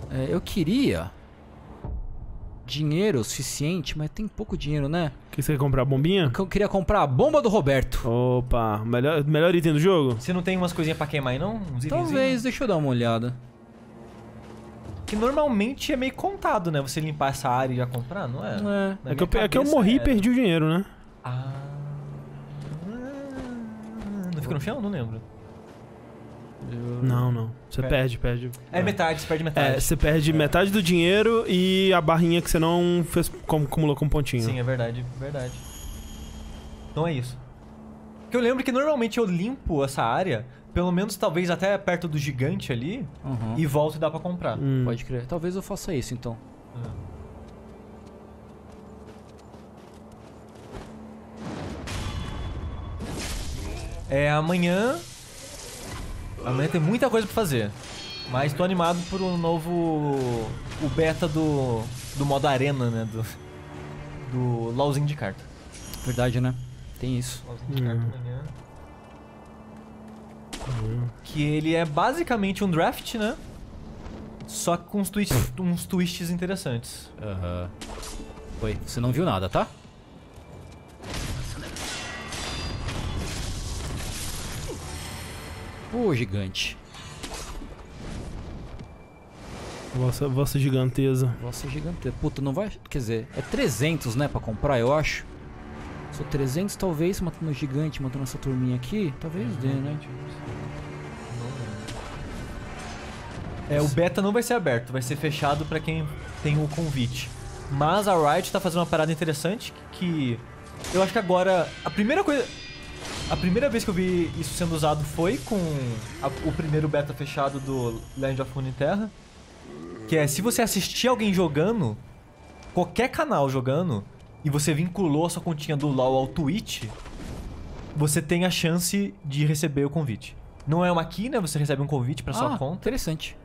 É, eu queria dinheiro suficiente, mas tem pouco dinheiro, né? O que você quer comprar? Bombinha? Eu queria comprar a bomba do Roberto. Opa, melhor, melhor item do jogo? Você não tem umas coisinhas pra queimar aí não? Uns Talvez, deixa eu dar uma olhada. Que normalmente é meio contado, né? Você limpar essa área e já comprar, não é? É. Na É que, eu, é que eu morri e é. perdi o dinheiro, né? Ah. Não fica no chão? Não lembro. Não, não. Você Perde. perde, perde. É metade, você perde metade. É, você perde metade do dinheiro e a barrinha que você não fez, como, acumulou com pontinho. Sim, é verdade, verdade. Então é isso. Porque eu lembro que normalmente eu limpo essa área, pelo menos talvez até perto do gigante ali, Uhum. e volto e dá pra comprar. Hum. Pode crer. Talvez eu faça isso, então. É amanhã. Amanhã tem muita coisa pra fazer. Mas tô animado por um novo. O beta do. do modo arena, né? Do. Do LOLzinho de carta. Verdade, né? Tem isso. LOLzinho de carta amanhã. Que ele é basicamente um draft, né? Só que com uns twists, uns twists interessantes. Aham. Oi, você não viu nada, tá? Ô, gigante. Vossa, vossa giganteza. Nossa, gigante. Puta, não vai. Quer dizer, é 300, né, pra comprar, eu acho. Só 300, talvez, matando o gigante, matando essa turminha aqui. Talvez dê, né? É, o beta não vai ser aberto, vai ser fechado pra quem tem o convite. Mas a Riot tá fazendo uma parada interessante que eu acho que agora a primeira coisa a primeira vez que eu vi isso sendo usado foi com a- o primeiro beta fechado do Land of Runeterra, que é se você assistir alguém jogando, qualquer canal jogando e você vinculou a sua continha do LoL ao Twitch, você tem a chance de receber o convite. Não é uma key, né? Você recebe um convite pra sua ah, conta. interessante.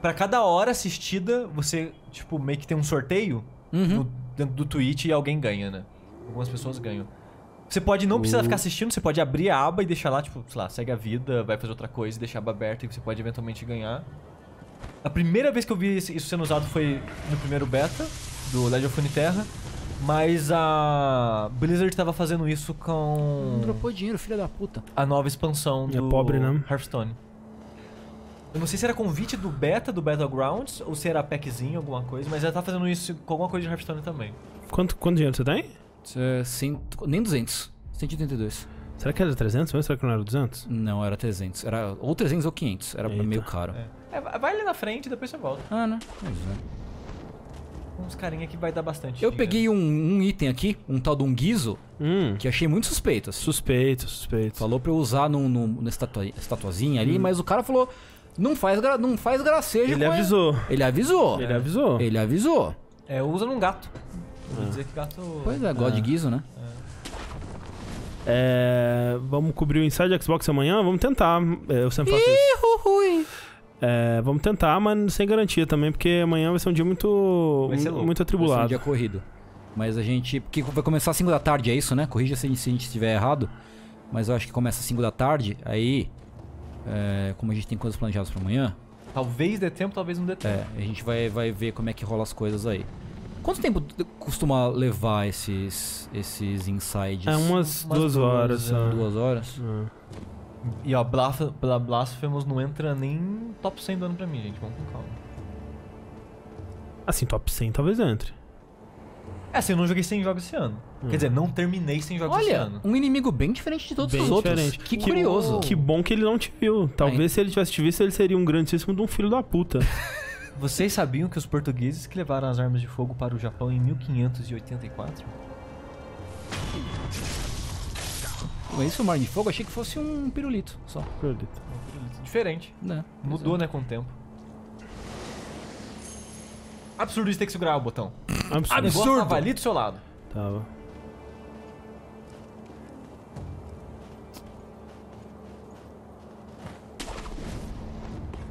Pra cada hora assistida, você, tipo, meio que tem um sorteio Uhum. no- dentro do Twitch e alguém ganha, né? Algumas pessoas ganham. Você pode não precisar ficar assistindo, você pode abrir a aba e deixar lá, tipo, sei lá, segue a vida, vai fazer outra coisa e deixar a aba aberta e você pode eventualmente ganhar. A primeira vez que eu vi isso sendo usado foi no primeiro beta do Legend of Runeterra, mas a Blizzard tava fazendo isso com Não dropou dinheiro, filha da puta. a nova expansão É do pobre, né? Hearthstone. Eu não sei se era convite do beta do Battlegrounds ou se era packzinho, alguma coisa, mas ela tá fazendo isso com alguma coisa de Hearthstone também. Quanto, quanto dinheiro você tem? É, cento- nem 200. 182. Será que era 300 mesmo? Será que não era 200? Não, era 300. Era ou 300 ou 500. Era Eita. meio caro. É, vai vai ali na frente e depois você volta. Ah, né? Pois é. Uns carinha que vai dar bastante Eu dinheiro. peguei um, um item aqui, um tal de um guizo, Hum, que achei muito suspeito. assim. suspeito, suspeito. Falou pra eu usar num, num, na estatua, estatuazinha ali, mas o cara falou: não faz, gra, não faz gracejo. Ele com a-" avisou. Ele avisou. Ele avisou. Ele avisou. É, usa num gato. Vou dizer que gato... Pois é, gosta de guizo, né? É, vamos cobrir o Inside Xbox amanhã? Vamos tentar. É, eu sempre faço isso. É, vamos tentar, mas sem garantia também, porque amanhã vai ser um dia muito, Vai ser louco. muito Vai ser um atribulado. dia corrido. Mas a gente. Porque vai começar às 5 da tarde, é isso, né? Corrija se, se a gente estiver errado. Mas eu acho que começa às 5 da tarde. Aí. é, como a gente tem coisas planejadas pra amanhã, Talvez dê tempo, talvez não dê tempo. é, a gente vai, vai ver como é que rola as coisas aí. Quanto tempo costuma levar esses, esses insides? É umas, Umas duas duas, horas. é. ah. Duas horas? Ah. E ó, Blaf- Bla- Blasphemous não entra nem top 100 do ano pra mim, gente. Vamos com calma. Assim, top 100 talvez entre. É, assim, eu não joguei 100 jogos esse ano. Quer dizer, não terminei 100 jogos esse Olha, ano. um inimigo bem diferente de todos Bem os outros. diferente. Que, Que curioso. Que bom que ele não te viu. Talvez se ele tivesse te visto, ele seria um grandíssimo de um filho da puta. [laughs] Vocês sabiam que os portugueses que levaram as armas de fogo para o Japão em 1584? Mas isso, Mar de Fogo, achei que fosse um pirulito só. Acredito. Diferente. Né? Mudou, né, com o tempo. Absurdo isso ter que segurar o botão. Absurdo. O negócio tava ali do seu lado. Tava.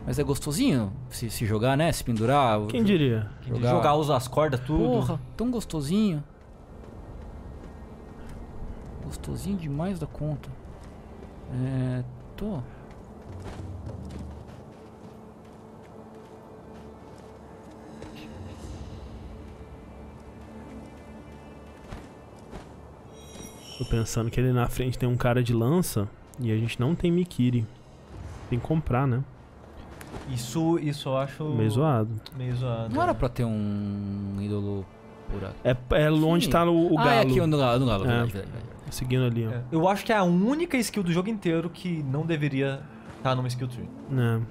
Mas é gostosinho se, se jogar, né? Se pendurar. Quem diria? Quem Jogar- Jogar, jogar as cordas, tudo. Porra, tão gostosinho. Gostosinho demais da conta. É. Tô. Tô pensando que ali na frente tem um cara de lança e a gente não tem Mikiri. Tem que comprar, né? Isso, isso eu acho. Meio zoado. Meio zoado. Não era é. pra ter um ídolo por aqui. É, é onde Sim. tá o, o ah, galo. é aqui no galo, no galo. É. Verdade, verdade, verdade. Seguindo ali, ó. É. Eu acho que é a única skill do jogo inteiro que não deveria estar numa skill tree. É.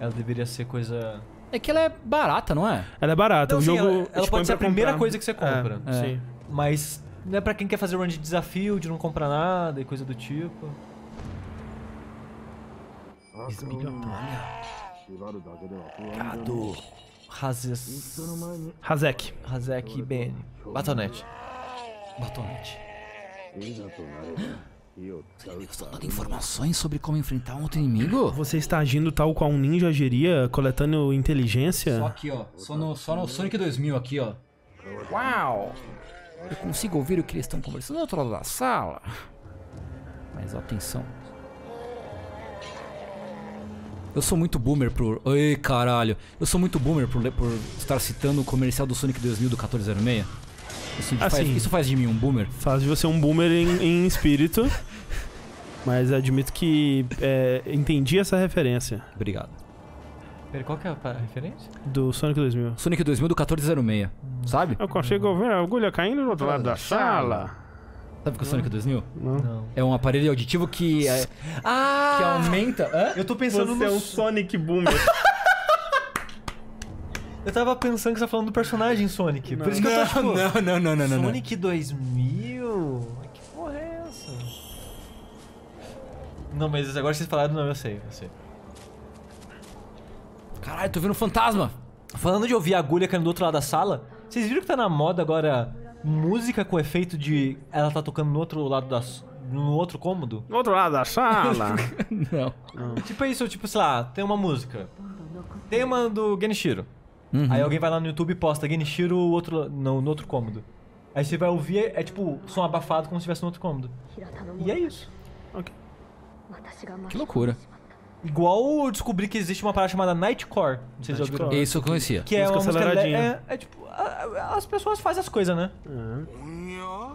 Ela deveria ser coisa. É que ela é barata, não é? Ela é barata. Não, o sim, jogo. ela- ela pode ser a primeira comprar. coisa que você compra. É, É. Sim. Mas não é pra quem quer fazer run de desafio, de não comprar nada e coisa do tipo. Gado. Hazes. Hazek. Hazek Ben. Batonete. Batonete. Dando informações sobre como enfrentar um outro inimigo? Você está agindo tal qual um ninja agiria, coletando inteligência? Só aqui, ó. Só no, só no Sonic 2000 aqui, ó. Uau! Eu consigo ouvir o que eles estão conversando do outro lado da sala. Mas atenção. Eu sou muito boomer por. Ei, caralho. Eu sou muito boomer por, por estar citando o comercial do Sonic 2000 do 1406. Isso, faz, Assim. isso faz de mim um boomer? Faz de você um boomer em, em espírito. Mas admito que é, entendi essa referência Obrigado. Peraí, qual que é a referência? do Sonic 2000. Sonic 2000 do 1406. Sabe? Eu consigo ver a agulha caindo do outro lado da sala. Sabe o que é o Sonic 2000? Não. Não. É um aparelho auditivo que, é, que Ah! aumenta. Hã? Eu tô pensando no... um Sonic Boomer. [laughs] Eu tava pensando que você tá falando do personagem Sonic. Por isso que eu tô tipo... não, não, não, não, não. Sonic 2000? Que porra é essa? Não, mas agora que vocês falaram, não, eu sei, eu sei. Caralho, tô vendo um fantasma. Falando de ouvir a agulha caindo do outro lado da sala, vocês viram que tá na moda agora música com efeito de ela tá tocando no outro lado da no outro cômodo? Do outro lado da sala. [laughs] Não. Tipo isso, tipo, sei lá, tem uma música. Tema do Genichiro. Uhum. Aí alguém vai lá no YouTube e posta Genichiro outro, no, no outro cômodo. Aí você vai ouvir, é tipo, som abafado como se estivesse no outro cômodo. E é isso. Que loucura. Igual eu descobri que existe uma parada chamada Nightcore. Não sei se já ouviram. Esse eu conhecia. Que é Música uma música. É, é tipo, as pessoas fazem as coisas, né? いや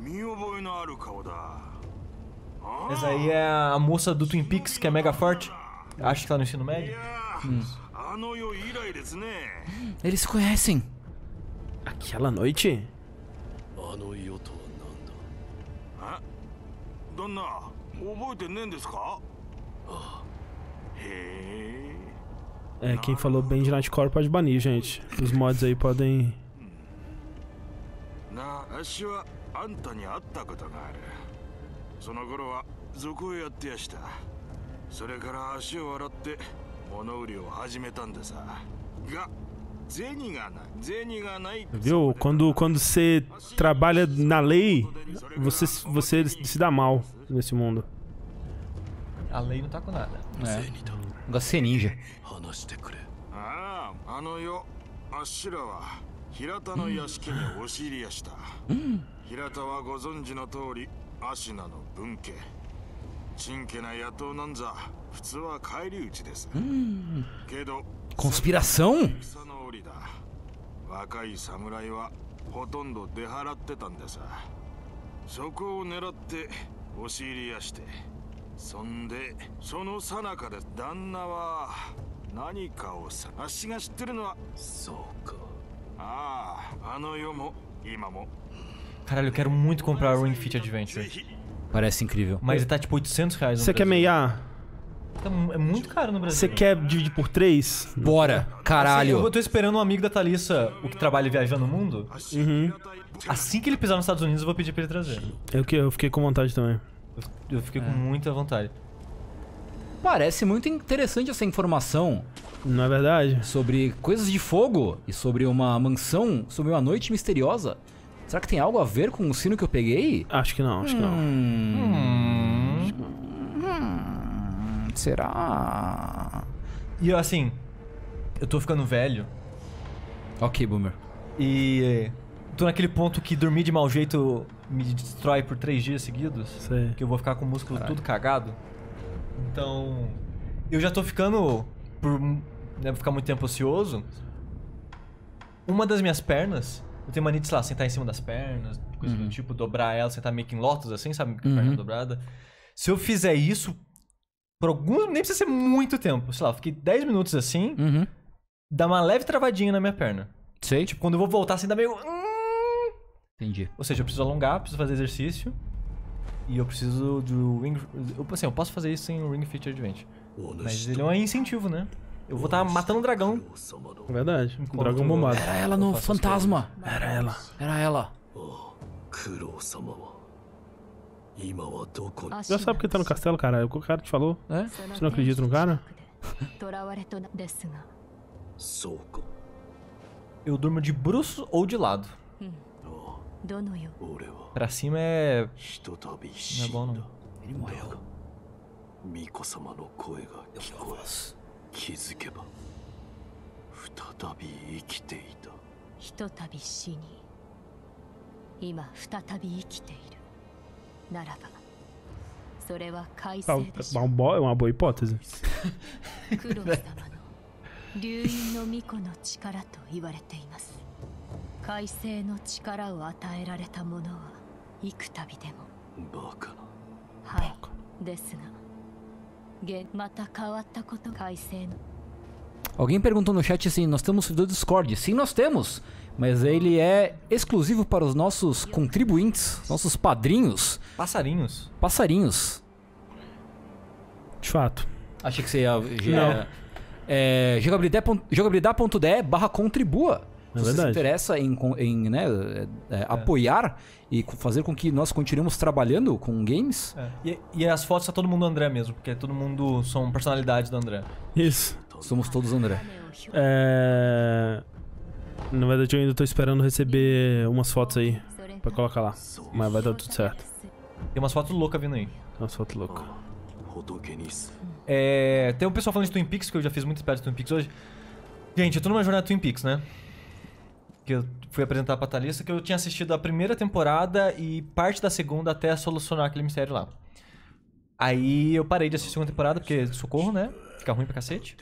見覚えのある顔だ Essa aí é a moça do Twin Peaks, que é mega forte. Acho que tá no ensino médio. あの世以来ですね Eles se conhecem. Aquela noite? あの世とは旦那覚えてねえんですかへえ é, quem falou bem de Nightcore pode banir, gente. Os mods aí podem. Viu? Quando, quando você trabalha na lei, você, você se dá mal nesse mundo. A lei não tá com nada. É. Gosto de ser ninja. 話してくれ。あああの世あっしらは平田の屋敷に押し入りやした、平田はご存知の通り芦名の分家。真家な野党なんざ普通は返り討ちです、けど Conspiração? 戦の折だ。若い侍はほとんど出払ってたんでさそこを狙って押し入りやして そんでその最中で旦那は何かをさあっしが知ってるのはそうかあああの世も今も Caralho, eu quero muito comprar o Ring Fit Adventure. Parece incrível. Mas ele tá tipo 800 reais no Você quer Brasil. meiar? Tá mu- é muito caro no Brasil. Você quer dividir por três? Bora, Assim, caralho. eu tô esperando um amigo da Thalissa, o que trabalha viajando no mundo. Uhum. Assim que ele pisar nos Estados Unidos, eu vou pedir pra ele trazer. Eu, que, eu fiquei com vontade também. Eu fiquei com muita vontade. Parece muito interessante essa informação Não é verdade? sobre coisas de fogo e sobre uma mansão, sobre uma noite misteriosa. Será que tem algo a ver com o sino que eu peguei? Acho que não, acho que não. Hum. Hum, será? E assim, eu tô ficando velho Ok, Boomer. e tô naquele ponto que dormir de mau jeito me destrói por três dias seguidos. Sei. Que eu vou ficar com o músculo tudo cagado. Então, eu já tô ficando, por né, ficar muito tempo ocioso, uma das minhas pernas, eu tenho mania de, sei lá, sentar em cima das pernas, coisa do tipo, dobrar ela, sentar meio que em lotus, assim, sabe? Com a perna Uhum. dobrada. Se eu fizer isso, por algum... Nem precisa ser muito tempo. Sei lá, eu fiquei 10 minutos assim, Uhum. dá uma leve travadinha na minha perna. Sei. Tipo, quando eu vou voltar assim, dá meio... Entendi. Ou seja, eu preciso alongar, preciso fazer exercício. E eu preciso do Ring. Eu, assim, eu posso fazer isso sem o Ring Fit Adventure. Mas ele é um incentivo, né? Eu vou estar tá matando um dragão. Verdade. Enquanto... Dragão bombado. Era ela no fantasma. Era ela. Era ela. Já sabe que tá no castelo, cara. É o que o cara te falou? É? Você não acredita no cara? Eu durmo de bruxo ou de lado. Hum. どのよ pra cima é. Não é bom não. Ele morreu. Miko sama boa kikoesu. Kizukeba. Futatabi ikite ita. Hitotabi shini. Ima futatabi ikite それはかいまんぼ? É uma boa hipótese. 改正の力を与えられた者は幾度でもバカなはいですが現また変わったこと改正の Alguém perguntou no chat assim: nós temos servidor do Discord? Sim, nós temos. Mas ele é exclusivo para os nossos contribuintes, nossos padrinhos, Passarinhos. passarinhos. De fato. Achei que você ia. Não. É, é, jogabilidade.de jogabilidade.de barra contribua. É se verdade. você se interessa em, em né, é, é, é. apoiar e fazer com que nós continuemos trabalhando com games. É. E, e, as fotos é todo mundo André mesmo, porque todo mundo são personalidades do André. Isso. Somos todos André. É... Na verdade, eu ainda tô esperando receber umas fotos aí pra colocar lá. Mas vai dar tudo certo. Tem umas fotos loucas vindo aí. Tem umas fotos loucas. É, tem um pessoal falando de Twin Peaks, que eu já fiz muito esperto de Twin Peaks hoje. Gente, eu tô numa jornada Twin Peaks, né? Que eu fui apresentar pra Thalissa, que eu tinha assistido a primeira temporada e parte da segunda até solucionar aquele mistério lá. Aí eu parei de assistir a segunda temporada, porque socorro, né? Fica ruim pra cacete.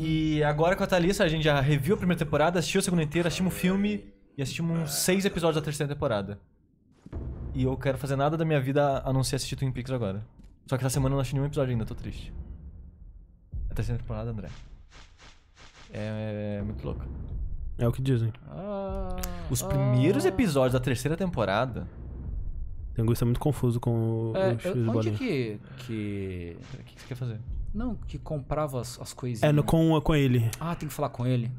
E agora com a Thalissa, a gente já reviu a primeira temporada, assistiu a segunda inteira, assistimos o filme e assistimos uns seis episódios da terceira temporada. E eu quero fazer nada da minha vida a não ser assistir Twin Peaks agora. Só que essa semana eu não assisti nenhum episódio ainda, tô triste. A terceira temporada, André. É, é muito louco. É o que dizem. Os primeiros episódios da terceira temporada. Tem um gosto muito confuso com o É, o X onde bolinha. que. que... O que você quer fazer? Não, que comprava as, as coisinhas. É no, com, com ele. Ah, tem que falar com ele.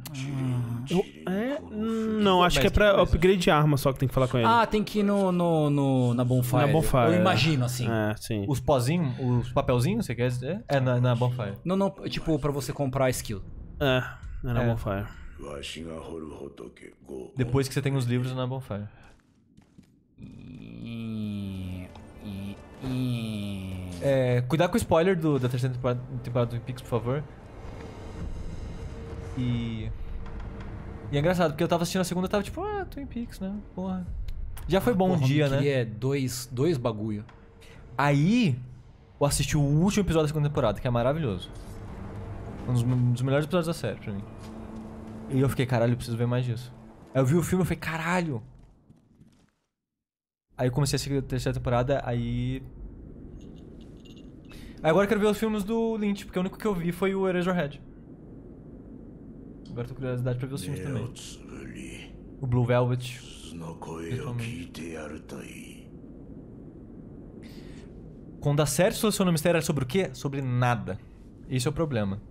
Eu- é? Não, acho que é pra upgrade de arma só que tem que falar com ele. Ah, tem que ir no, no, no- na Bonfire. Na Bonfire, Eu é. imagino, assim. É, sim. Os pozinhos, os papelzinhos, você quer dizer? É na, na Bonfire. Não, não, tipo, pra você comprar a skill. É, era é. Bonfire. Depois que você tem os livros na é Bonfire. É, cuidado com o spoiler do, da terceira temporada, temporada do Pix, por favor. E. E é engraçado, porque eu tava assistindo a segunda e tava tipo, ah, Twin Peaks, né? Porra. Já foi bom ah, Porra, um dia, né? é dois, dois bagulho. Aí, eu assisti o último episódio da segunda temporada, que é maravilhoso. Um dos melhores episódios da série pra mim. E eu fiquei, caralho, eu preciso ver mais disso. Aí eu vi o filme e falei, caralho! Aí eu comecei a seguir a terceira temporada, aí. Aí agora eu quero ver os filmes do Lynch, porque o único que eu vi foi o Eraserhead. Agora tô com curiosidade pra ver os filmes também. O Blue Velvet. Quando a série soluciona o mistério, era sobre o quê? Sobre nada. Esse é o problema.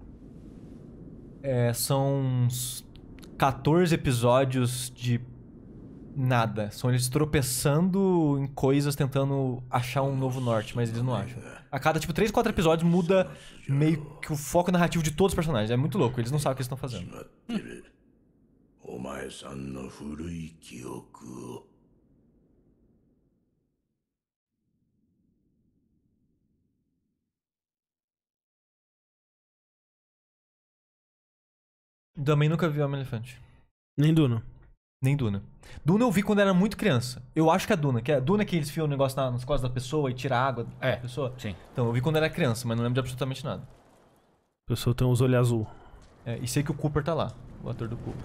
É, são uns 14 episódios de nada. São eles tropeçando em coisas, tentando achar um novo norte, mas eles não acham. A cada, tipo, 3, 4 episódios muda meio que o foco narrativo de todos os personagens. É muito louco, eles não sabem o que eles estão fazendo. 待 Também nunca vi Homem Elefante. Nem Duna. Nem Duna. Duna eu vi quando era muito criança. Eu acho que é Duna, que é Duna que eles fiam o negócio na, nas costas da pessoa e tira a água É. da pessoa. Sim. Então eu vi quando era criança, mas não lembro de absolutamente nada. A pessoa tem os olhos azul. É, e sei que o Cooper tá lá, o ator do Cooper.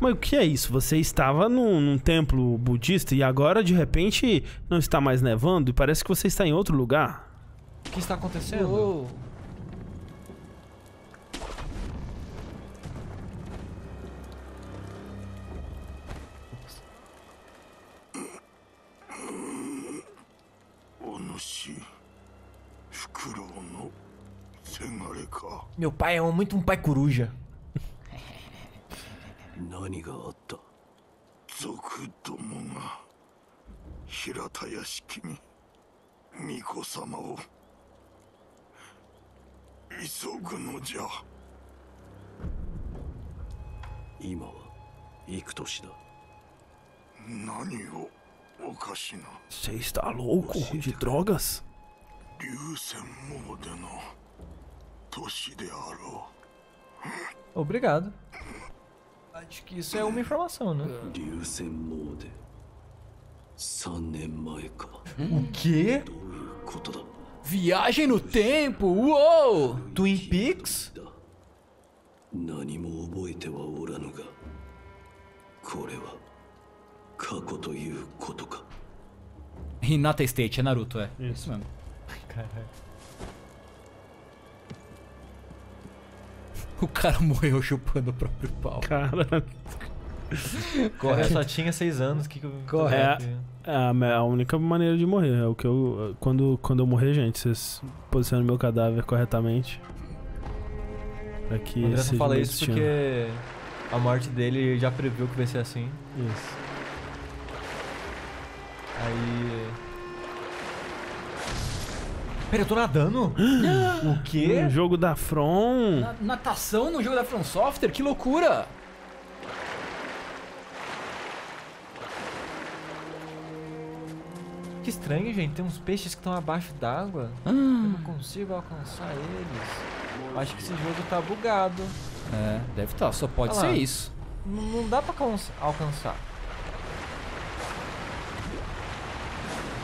Mas o que é isso? Você estava num, num templo budista e agora de repente não está mais nevando e parece que você está em outro lugar. O que está acontecendo? Oh. Crono. Meu pai é muito um pai coruja. [laughs] Nani ga otto? Zoku tomo ga Hirata yashiki ni Miko sama o Isogu no ja. Ima wa iku toshi da. Nani wo? Você está louco de drogas? 流線モーデの年であろ Obrigado. Acho que isso é uma informação, né? 流線モーデ3年前か O quê? どういうことだ Viagem no tempo! Uou! Twin Peaks? だ何も覚えてはおらぬがこれは過去ということか Hinata State, é Naruto, é. Isso mesmo. Caralho. O cara morreu chupando o próprio pau. Cara, Corre. Eu só tinha seis anos. Que que eu... Correto. é a, única maneira de morrer. É o que eu. Quando, quando eu morrer, gente, vocês posicionam meu cadáver corretamente. Pra que O André só fala isso destino. porque a morte dele já previu que vai ser assim. Isso. Aí. Pera, eu tô nadando? [gasps] o quê? Um jogo da From. Na- natação no jogo da From Software? Que loucura! Que estranho, gente. Tem uns peixes que estão abaixo d'água. [gasps] Eu não consigo alcançar eles. Acho que esse jogo tá bugado. É, deve estar, só pode ser isso. N- Não dá pra alcan- alcançar.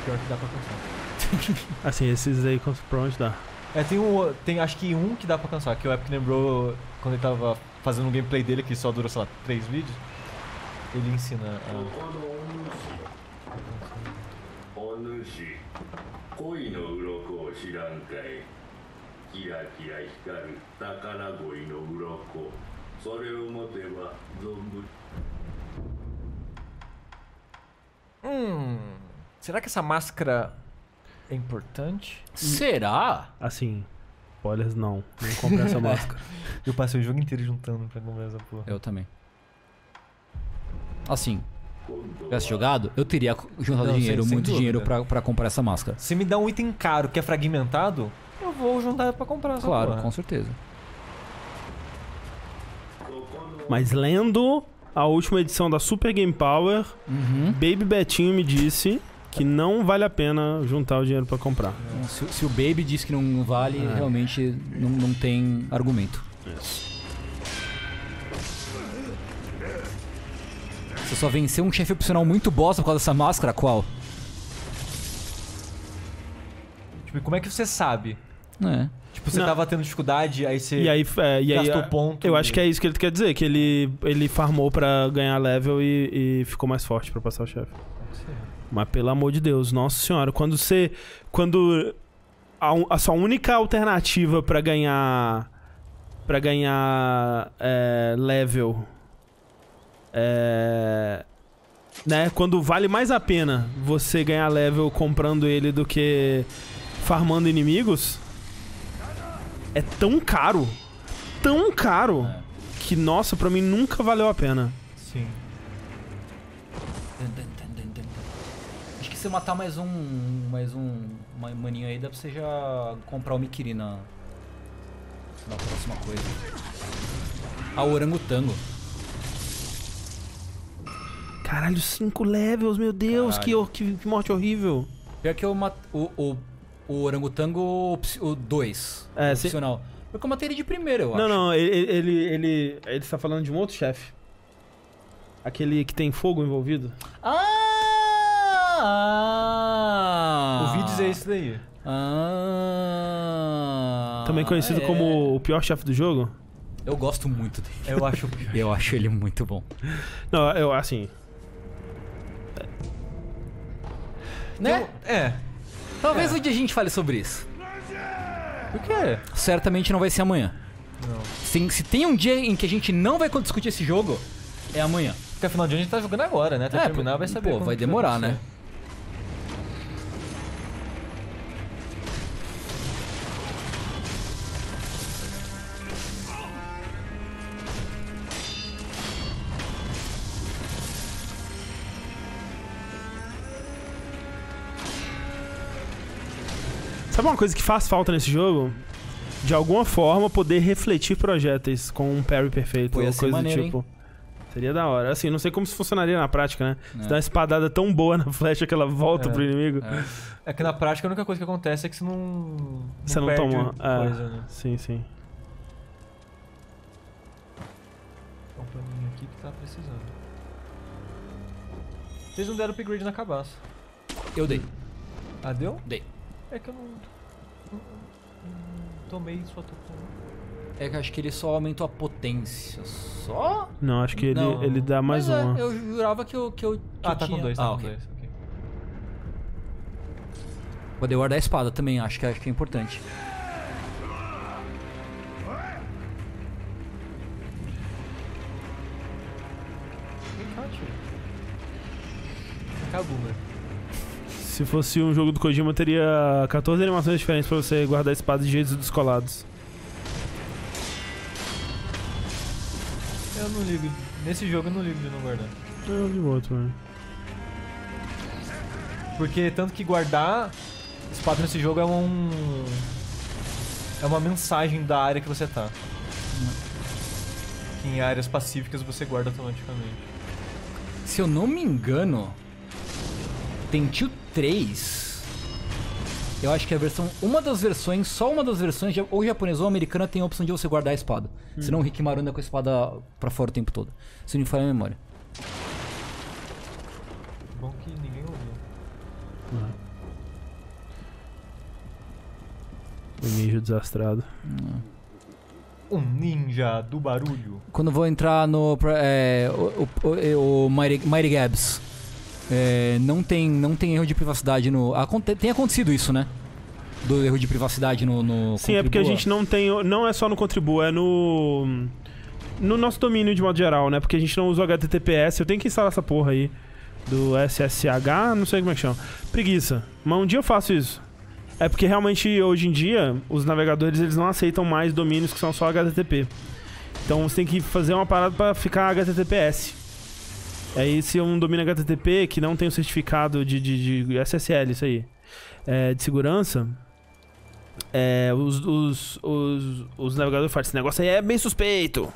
Pior que dá pra alcançar. [laughs] assim, esses aí contra provavelmente dá. É, tem um. Tem acho que um que dá pra cancelar, que o Epic lembrou quando ele tava fazendo um gameplay dele que só durou, sei lá, três vídeos. Ele ensina a. Hum. Será que essa máscara é importante? Será? Assim, spoilers não. Não compre essa [laughs] máscara. Eu passei o jogo inteiro juntando pra comprar essa porra. Eu também. Assim, tivesse jogado, eu teria juntado Não, sem- dinheiro, sem muito dúvida. dinheiro pra, pra comprar essa máscara. Se me dá um item caro que é fragmentado, eu vou juntar pra comprar essa Claro, porra. com certeza. Mas lendo a última edição da Super Game Power, Uhum. Baby Betinho me disse que não vale a pena juntar o dinheiro pra comprar. Se, se o Baby diz que não vale, É. realmente não, não tem argumento. Você só venceu um chefe opcional muito bosta por causa dessa máscara, qual? Tipo, como é que você sabe? É. Tipo, você Não. tava tendo dificuldade, aí você E aí, é, e aí gastou é, ponto. eu e- acho que é isso que ele quer dizer, que ele, ele farmou pra ganhar level e, e ficou mais forte pra passar o chefe. Mas pelo amor de Deus, nossa senhora, quando você. Quando a, a sua única alternativa pra ganhar. Pra ganhar é, level. É. Né? Quando vale mais a pena você ganhar level comprando ele do que farmando inimigos. É tão caro. Tão caro. Que, nossa, pra mim nunca valeu a pena. Se eu matar mais um. Mais um ma- maninho aí, dá pra você já comprar o Mikiri na. Na próxima coisa. A orangotango. Caralho, cinco levels, meu Deus, que, que, que morte horrível. Pior que eu matei. O, o, o orangotango 2. É, se- opcional. Porque eu matei ele de primeiro, eu Não, acho. não, ele, ele, ele, ele está falando de um outro chefe. Aquele que tem fogo envolvido. Ah! Ouvi dizer isso daí. Ah! Também conhecido é. como o pior chefe do jogo. Eu gosto muito dele. Eu acho. Eu acho ele muito bom. Não, eu, assim. Né? É. Talvez um dia a gente fale sobre isso. Por quê? Certamente não vai ser amanhã. Não. Se, se tem um dia em que a gente não vai discutir esse jogo, é amanhã. Porque afinal de contas a gente tá jogando agora, né? Até É, terminar vai saber. pô, vai demorar, né? Sabe uma coisa que faz falta nesse jogo? De alguma forma poder refletir projéteis com um parry perfeito Pô, ou coisa do maneiro, tipo. Seria da hora. Assim, não sei como isso funcionaria na prática, né? Você É. dá uma espadada tão boa na flecha que ela volta É. pro inimigo. É que na prática a única coisa que acontece é que você não. Você não perde toma. É. Coisa, né? Sim, sim. Um paninho aqui que tá precisando. Vocês não deram upgrade na cabaça. Eu dei. Ah, deu? Dei. É que eu não. Tomei só tô com. É que eu acho que ele só aumentou a potência. Só? Não, acho que ele, Não. ele dá mais Mas é, uma. eu jurava que eu, que eu, que Ah, eu tá tinha... com dois, tá ah, com ok. dois. ok. Poder guardar a espada também, acho que, acho que é importante. Vem cá, tio. Vem cá, Boomer. Se fosse um jogo do Kojima, teria 14 animações diferentes pra você guardar espadas de jeitos descolados. Eu não ligo. Nesse jogo eu não ligo de não guardar. É de boa também. Porque tanto que guardar espada nesse jogo é um. É uma mensagem da área que você tá. Que em áreas pacíficas você guarda automaticamente. Se eu não me engano, Tentil 3. Eu acho que a versão. Uma das versões, só uma das versões, ou japonesa ou americana, tem a opção de você guardar a espada. Senão o Rikimaru anda com a espada pra fora o tempo todo. Se não me falha a memória. Bom que ninguém ouviu. O ninja desastrado. Um ninja do barulho. Quando eu vou entrar no. É, o o, o Mighty, Mighty Gabs. É, não, tem, não tem erro de privacidade no. aconte- tem acontecido isso, né? Do erro de privacidade no. no Sim, é porque a Contribua. gente não tem. Não é só no Contribua, é no. No nosso domínio de modo geral, né? Porque a gente não usa o HTTPS. Eu tenho que instalar essa porra aí. Do SSH, não sei como é que chama. Preguiça. Mas um dia eu faço isso. É porque realmente hoje em dia os navegadores eles não aceitam mais domínios que são só HTTP. Então você tem que fazer uma parada pra ficar HTTPS. Aí se é um domínio HTTP que não tem o certificado de, de, de SSL, isso aí, é, de segurança, é, os, os, os, os navegadores falam, esse negócio aí é bem suspeito.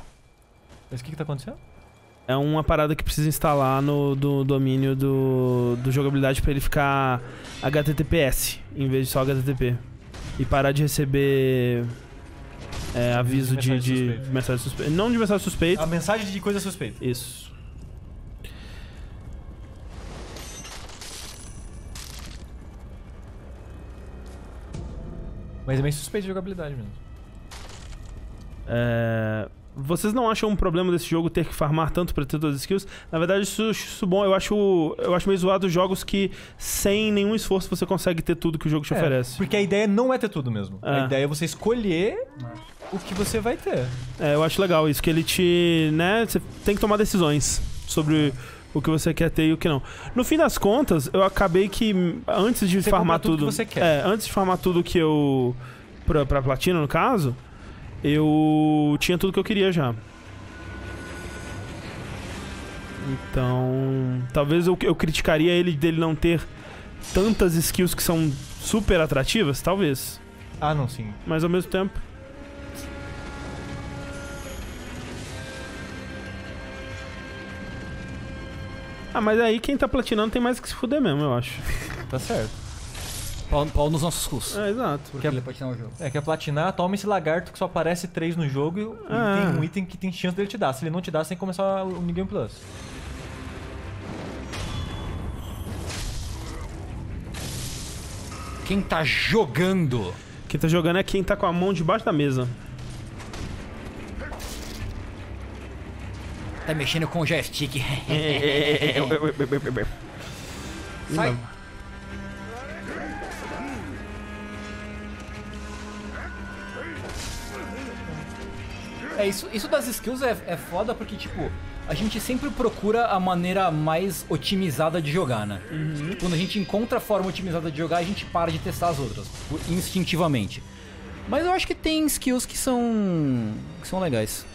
Mas o que que tá acontecendo? É uma parada que precisa instalar no do domínio do, do jogabilidade pra ele ficar HTTPS em vez de só HTTP. E parar de receber é, aviso de, de mensagem suspeita. Não de mensagem suspeita. A mensagem de coisa suspeita. Isso. Mas é meio suspeito de jogabilidade mesmo. É, Vocês não acham um problema desse jogo ter que farmar tanto pra ter todas as skills? Na verdade, isso, isso bom. Eu acho, eu acho meio zoado os jogos que, sem nenhum esforço, você consegue ter tudo que o jogo te É, oferece. Porque a ideia não é ter tudo mesmo. É. A ideia é você escolher o que você vai ter. É, eu acho legal isso, que ele te. né? Você tem que tomar decisões sobre o que você quer ter e o que não. No fim das contas, eu acabei que antes de Você farmar tudo tudo. que você quer. É, antes de farmar tudo que eu. Pra, pra platina, no caso, eu tinha tudo que eu queria já. Então. Talvez eu, eu criticaria ele dele não ter tantas skills que são super atrativas, talvez. Ah, não, sim. Mas ao mesmo tempo. Ah, mas aí quem tá platinando tem mais que se fuder mesmo, eu acho. [laughs] Tá certo. Pau, pau nos nossos cus. É, exato. Porque ele pode tirar o jogo. É, quer platinar, toma esse lagarto que só aparece 3 no jogo e Ah. tem um item que tem chance dele te dar. Se ele não te dá, você tem que começar o New Game Plus. Quem tá jogando? Quem tá jogando é quem tá com a mão debaixo da mesa. Tá mexendo com o joystick. [laughs] Sai. É, isso, isso das skills é, é foda porque, tipo, a gente sempre procura a maneira mais otimizada de jogar, né? Quando a gente encontra a forma otimizada de jogar, a gente para de testar as outras, por- instintivamente. Mas eu acho que tem skills que são. que são legais.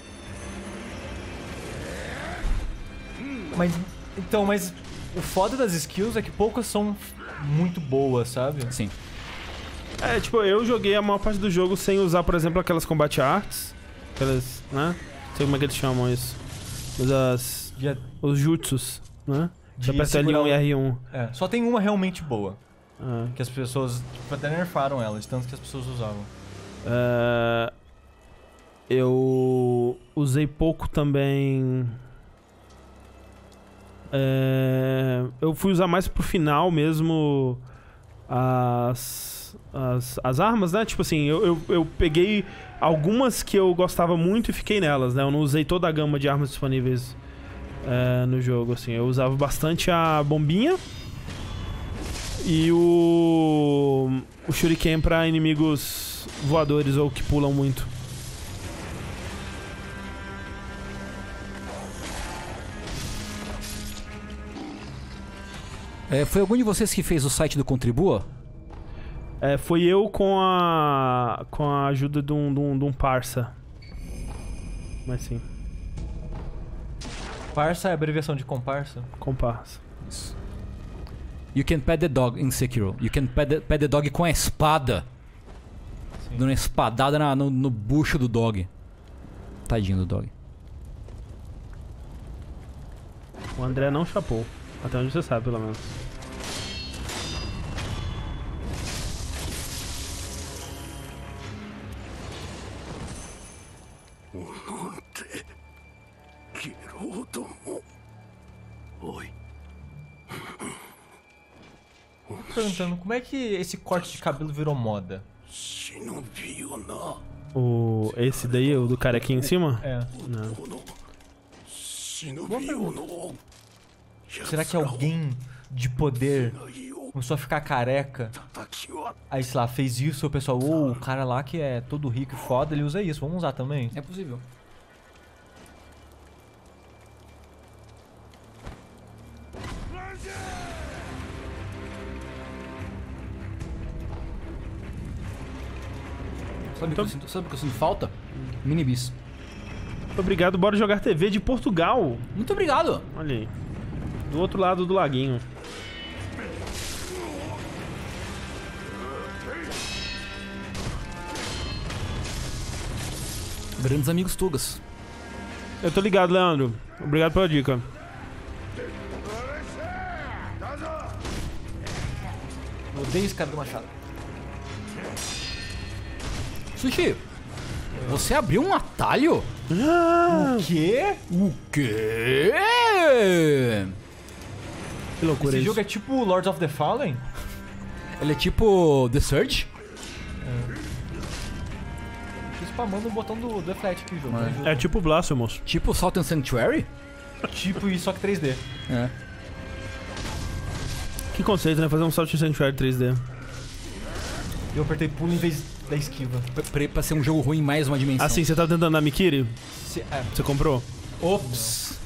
Mas, então, mas o foda das skills é que poucas são muito boas, sabe? Sim. É, tipo, eu joguei a maior parte do jogo sem usar, por exemplo, aquelas combat arts. Aquelas, né? Não sei como é que eles chamam isso. Mas as. de, Os jutsus, né? de Você aperta segurar L1 o- e R1. É, só tem uma realmente boa. Ah. Que as pessoas tipo, até nerfaram ela, de tanto que as pessoas usavam. É, eu usei pouco também. É, eu fui usar mais pro final mesmo as, as, as armas, né? Tipo assim, eu, eu, eu peguei algumas que eu gostava muito e fiquei nelas, né? Eu não usei toda a gama de armas disponíveis é, no jogo, assim. Eu usava bastante a bombinha e o, o shuriken pra inimigos voadores ou que pulam muito. É, foi algum de vocês que fez o site do Contribua? É, foi eu com a com a ajuda de um, de um, de um parça. Mas sim, Parça é a abreviação de comparsa. com parça. You can pet the dog em Sekiro. You can pet the, pet the dog com a espada. Sim. Dando uma espadada na- no, no bucho do dog. Tadinho do dog. O André não chapou. Até onde você sabe, pelo menos. Tô perguntando, como é que esse corte de cabelo virou moda? O esse daí, o do cara aqui em cima? É. Não. Boa pergunta. Será que alguém de poder começou a ficar careca? Aí, sei lá, fez isso, o pessoal, ô, o cara lá que é todo rico e foda, ele usa isso, vamos usar também. É possível. Sabe o que, eu sinto, sabe o que eu sinto falta? Minibis. Obrigado, bora jogar TV de Portugal. Muito obrigado. Olha aí. Do outro lado do laguinho. Grandes amigos Tugas. Eu tô ligado, Leandro. Obrigado pela dica. Eu odeio esse cara do machado. Sushi, você abriu um atalho? O quê? O quê? Que loucura Esse isso. jogo é tipo Lords of the Fallen? Ele é tipo The Surge? Tô spamando o botão do Deflect aqui, jogo. É. ajuda. É tipo Blasphemous. Tipo Salt and Sanctuary? Tipo isso, só que 3D. É. Que conceito, né? Fazer um Salt Sanctuary 3D. Eu apertei pulo em vez da esquiva. Pra, pra- ser um jogo ruim, mais uma dimensão. Assim, você tá tentando dar Mikiri? Se- é. Você comprou? Ops.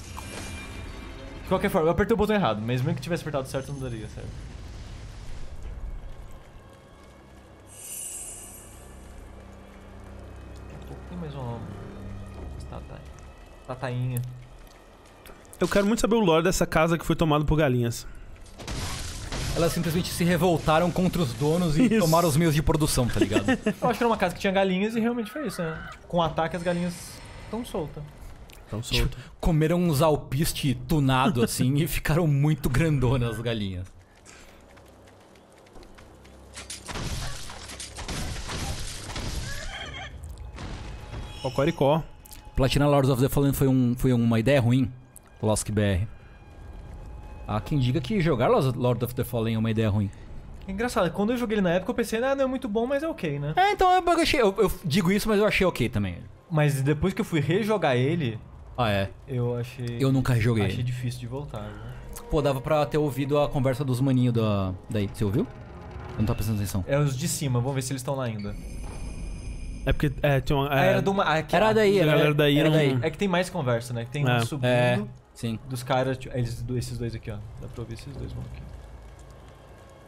De qualquer forma, eu apertei o botão errado, mas mesmo que tivesse apertado certo, não daria certo. Tem mais uma. Tata... Tatainha. Eu quero muito saber o lore dessa casa que foi tomada por galinhas. Elas simplesmente se revoltaram contra os donos e Isso. tomaram os meios de produção, tá ligado? [laughs] Eu acho que era uma casa que tinha galinhas e realmente foi isso, né? Tipo, com ataque as galinhas estão soltas. Então solto. Comeram uns alpiste tunado [laughs] assim e ficaram muito grandonas as galinhas. Cocoricó. Platina Lords of the Fallen foi, um, foi uma ideia ruim? Lost BR. Há quem diga que jogar Lord of the Fallen é uma ideia ruim. É engraçado, quando eu joguei ele na época eu pensei, ah, não é muito bom, mas é ok, né? É, então eu, achei, eu, eu digo isso, mas eu achei ok também. Mas depois que eu fui rejogar ele, Ah, é. eu achei. Eu nunca joguei. Achei difícil de voltar, né? Pô, dava pra ter ouvido a conversa dos maninhos da, daí. Você ouviu? Eu não tava prestando atenção. É os de cima, vamos ver se eles estão lá ainda. É porque. É, tinha uma. Ah, É, era de uma. ah, que- Era daí, a era, galera daí era não- daí. É que tem mais conversa, né? Tem É. um subindo É, sim. dos caras. tipo, Eles, esses dois aqui, ó. Dá pra ouvir esses dois vão aqui.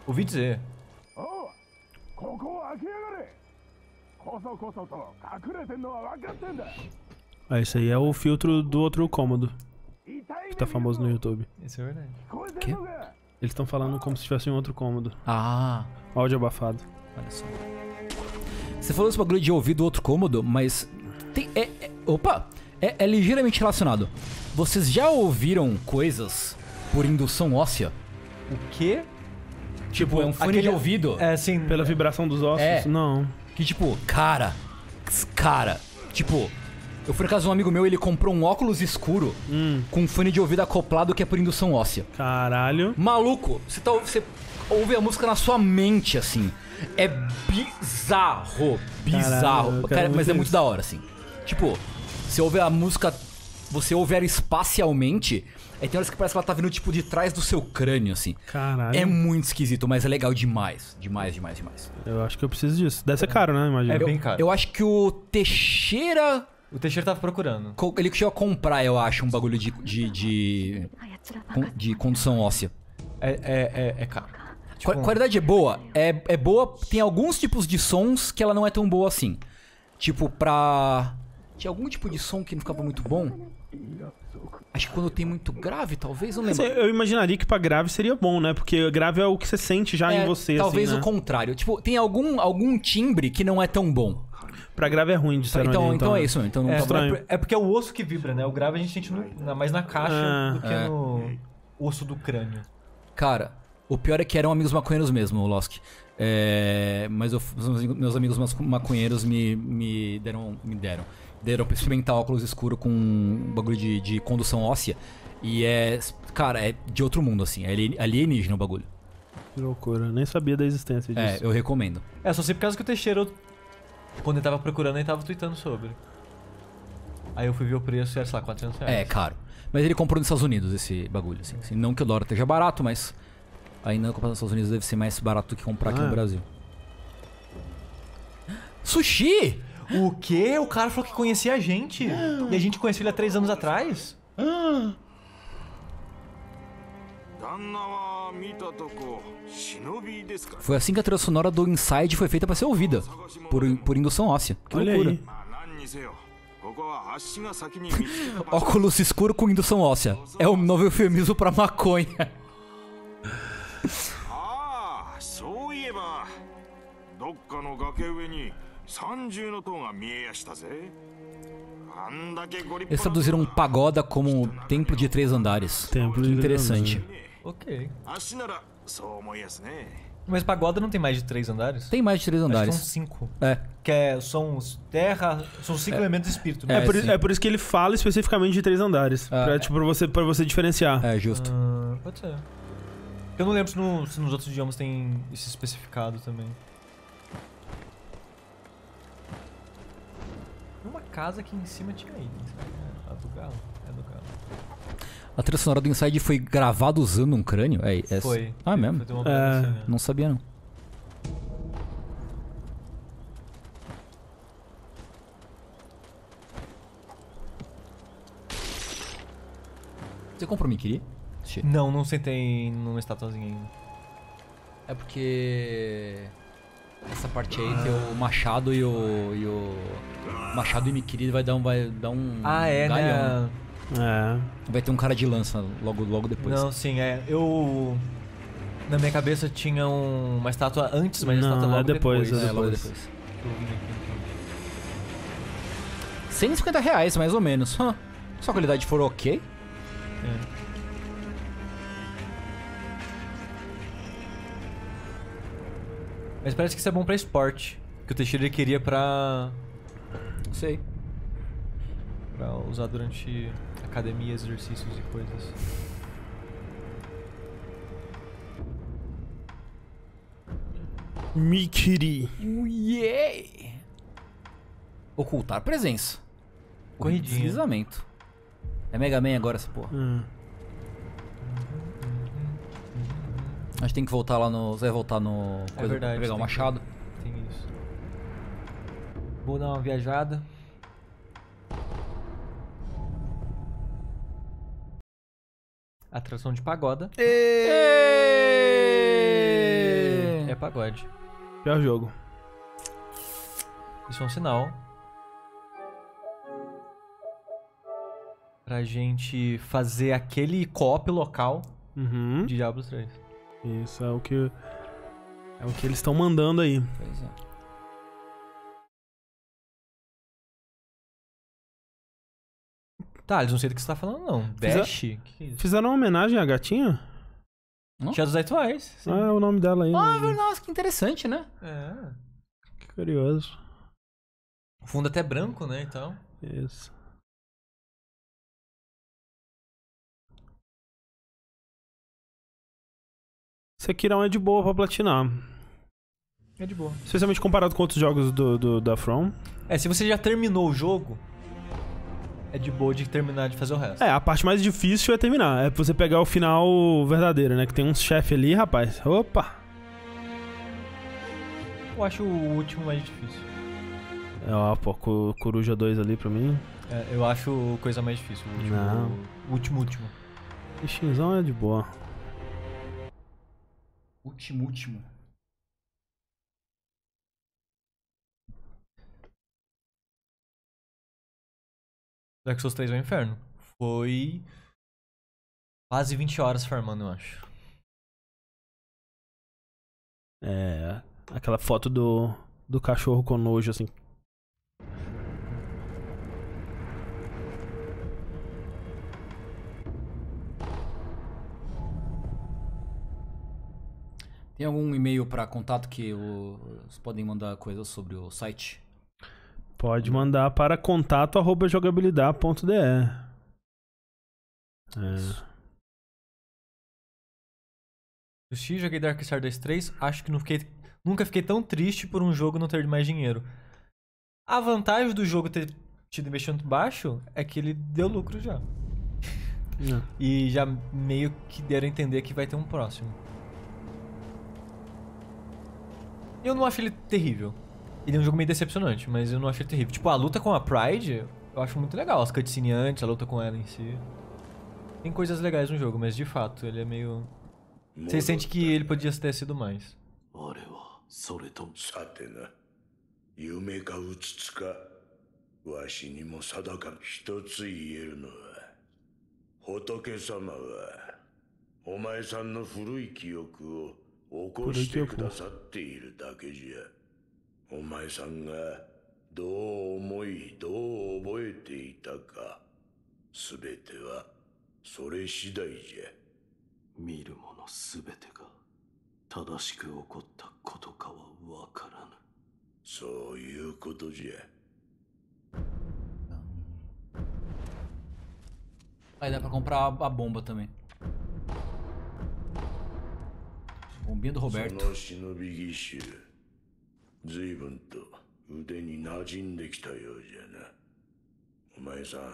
Ouvi dizer. ここを開けやがれこそこそと隠れてんのは分かってんだ ah, esse aí é o filtro do outro cômodo. Que tá famoso no YouTube. Isso é verdade. Quê? Eles estão falando como se estivesse em outro cômodo. Ah. Áudio abafado. Olha só. Você falou esse bagulho de ouvir do outro cômodo, mas. Tem, é, é, opa! É, é ligeiramente relacionado. Vocês já ouviram coisas por indução óssea? O quê? Tipo, tipo é um fone de ouvido. É, sim. Pela vibração dos ossos? É. Não. Que tipo, cara, cara, tipo, eu fui na casa de um amigo meu, ele comprou um óculos escuro Hum, com um fone de ouvido acoplado que é por indução óssea. caralho. Maluco, você, tá, você ouve a música na sua mente, assim. É bizarro, bizarro. Caralho, Cara, mas muito é muito isso. da hora, assim. Tipo, você ouve a música, você ouve ela espacialmente, aí tem horas que parece que ela tá vindo, tipo, de trás do seu crânio, assim. Caralho. É muito esquisito, mas é legal demais. Demais, demais, demais. Eu acho que eu preciso disso. Deve ser caro, né? Imagina. É bem caro. Eu acho que o Teixeira O Teixeira tava procurando. Co- Ele chegou a comprar, eu acho, um bagulho de. de. de, con- de condução óssea. É, é, é, é caro. Qua- qualidade é boa? É, é boa. Tem alguns tipos de sons que ela não é tão boa assim. Tipo, pra. Tinha algum tipo de som que não ficava muito bom? Acho que quando tem muito grave, talvez, não lembro. eu imaginaria que pra grave seria bom, né? Porque grave é o que você sente já É, em você, talvez assim, o né? contrário. Tipo, tem algum, algum timbre que não é tão bom. Pra grave é ruim, disseram Então, ali, então é isso, mesmo. então não É, tá é é porque é o osso que vibra, né? O grave a gente sente no- mais na caixa Ah, do que é. no osso do crânio. Cara, o pior é que eram amigos maconheiros mesmo, o Losk. É, mas eu- os meus- amigos maconheiros me, me deram. Me deram. Deram pra experimentar óculos escuro com um bagulho de, de condução óssea. E é. Cara, é de outro mundo, assim. É ali- alienígena o bagulho. Que loucura. Nem sabia da existência É, disso. eu recomendo. É, só sei por causa que o Teixeira, quando ele tava procurando, ele tava tweetando sobre. Aí eu fui ver o preço e era, sei lá, 400 reais. É, caro. Mas ele comprou nos Estados Unidos esse bagulho, assim. Assim, Não que o dólar esteja barato, mas. Ainda comprar nos Estados Unidos deve ser mais barato do que comprar aqui Ah, no é. Brasil. Sushi! O quê? O cara falou que conhecia a gente. E a gente conheceu ele há três anos atrás? 旦 foi assim que a trilha sonora do Inside foi feita para ser ouvida, por, por indução óssea. Que Olha loucura. Óculos escuro com indução óssea. É um novo eufemismo pra maconha. [laughs] Eles traduziram pagoda como templo de três andares. Templo interessante. Ok. Mas pagoda não tem mais de três andares? Tem mais de três andares. Acho que são cinco. É. Que é, são terra, são cinco é. elementos de espírito, né? É, é por, é, é por isso que ele fala especificamente de três andares. Ah, pra, tipo, pra, você, pra você diferenciar. É, justo. Ah, pode ser. Eu não lembro se, no, se nos outros idiomas tem esse especificado também. Uma casa aqui em cima tinha itens. É, a do galo. É do galo. A trilha sonora do Inside foi gravada usando um crânio? É, é- Foi. Ah, mesmo? Foi ter uma É. assim, né? Não sabia, não. Você comprou Mikiri? Não, não sentei numa estatuazinha ainda. É porque. Essa parte aí tem o Machado e o. E o Machado e Mikiri vai dar um. Vai dar um Ah, é, galhão, né? É. Vai ter um cara de lança logo, logo depois. Não, sim, é. Eu. Na minha cabeça tinha um- uma estátua antes, mas a Não, estátua é logo depois, depois. é É, logo depois. depois. Eu vi aqui, 150 reais, mais ou menos. Hã. Se a qualidade for ok. É. Mas parece que isso é bom pra esporte. Que o Teixeira ele queria pra, Sei. pra usar durante academias, exercícios e coisas. Mikiri. Yeah! Ocultar presença. Corridinha. Deslizamento. É Mega Man agora essa porra. Hum. A gente tem que voltar lá no. Você vai voltar no. coisa pra verdade, Pegar o machado. Tem isso. Vou dar uma viajada. Atração de pagoda. É. É pagode. Pior jogo. Isso é um sinal. Pra gente fazer aquele co-op local Uhum. de Diablo 3. Isso é o que. É o que eles estão mandando aí. Pois é. Thales, não sei do que você tá falando, não. Fizer- Dash? Que que é isso? Fizeram uma homenagem à gatinha? Shadows Die Twice. sim. Ah, é o nome dela aí. Ah, né? nossa, que interessante, né? É. Que curioso. O fundo até é branco, né, então. Isso. Sekirão é de boa pra platinar. É de boa. Especialmente comparado com outros jogos do, do- da From. É, se você já terminou o jogo, é de boa de terminar de fazer o resto. É, a parte mais difícil é terminar. É você pegar o final verdadeiro, né? Que tem uns chefe ali, rapaz. Opa! Eu acho o último mais difícil. É, ó, pô, Coruja 2 ali pra mim. É, eu acho coisa mais difícil. O último. Não. O último, último. Shinzão é de boa. Último, último. Dark Souls 3 é o inferno. Foi. Quase 20 horas farmando, eu acho. É. Aquela foto do, do cachorro com nojo, assim. Tem algum e-mail pra contato que o- vocês podem mandar coisas sobre o site? Pode mandar para contato@jogabilidade.de. É. Assisti, joguei Dark Stardust 3, acho que não fiquei, nunca fiquei tão triste por um jogo não ter mais dinheiro. A vantagem do jogo ter tido investimento baixo é que ele deu lucro já. Não. E já meio que deram a entender que vai ter um próximo. Eu não acho ele terrível. Ele é um jogo meio decepcionante, mas eu não acho ele terrível. Tipo, a luta com a Pride, eu acho muito legal. As cutscenes antes, a luta com ela em si. Tem coisas legais no jogo, mas de fato, ele é meio... Você sente que ele podia ter sido mais. あれはそれともさてな夢かうつつかわしにも定か一つ言えるのは仏様はお前さんの古い記憶を 起こしてくださっているだけじゃお前さんがどう思いどう覚えていたか全てはそれ次第じゃ。見るものすべてが正しく起こったことかはわからぬ。そういうことじゃ。Aí dá pra comprar a bomba também. Bombinha do そ Roberto. の忍び義手随分と腕に馴染んできたようじゃなお前さん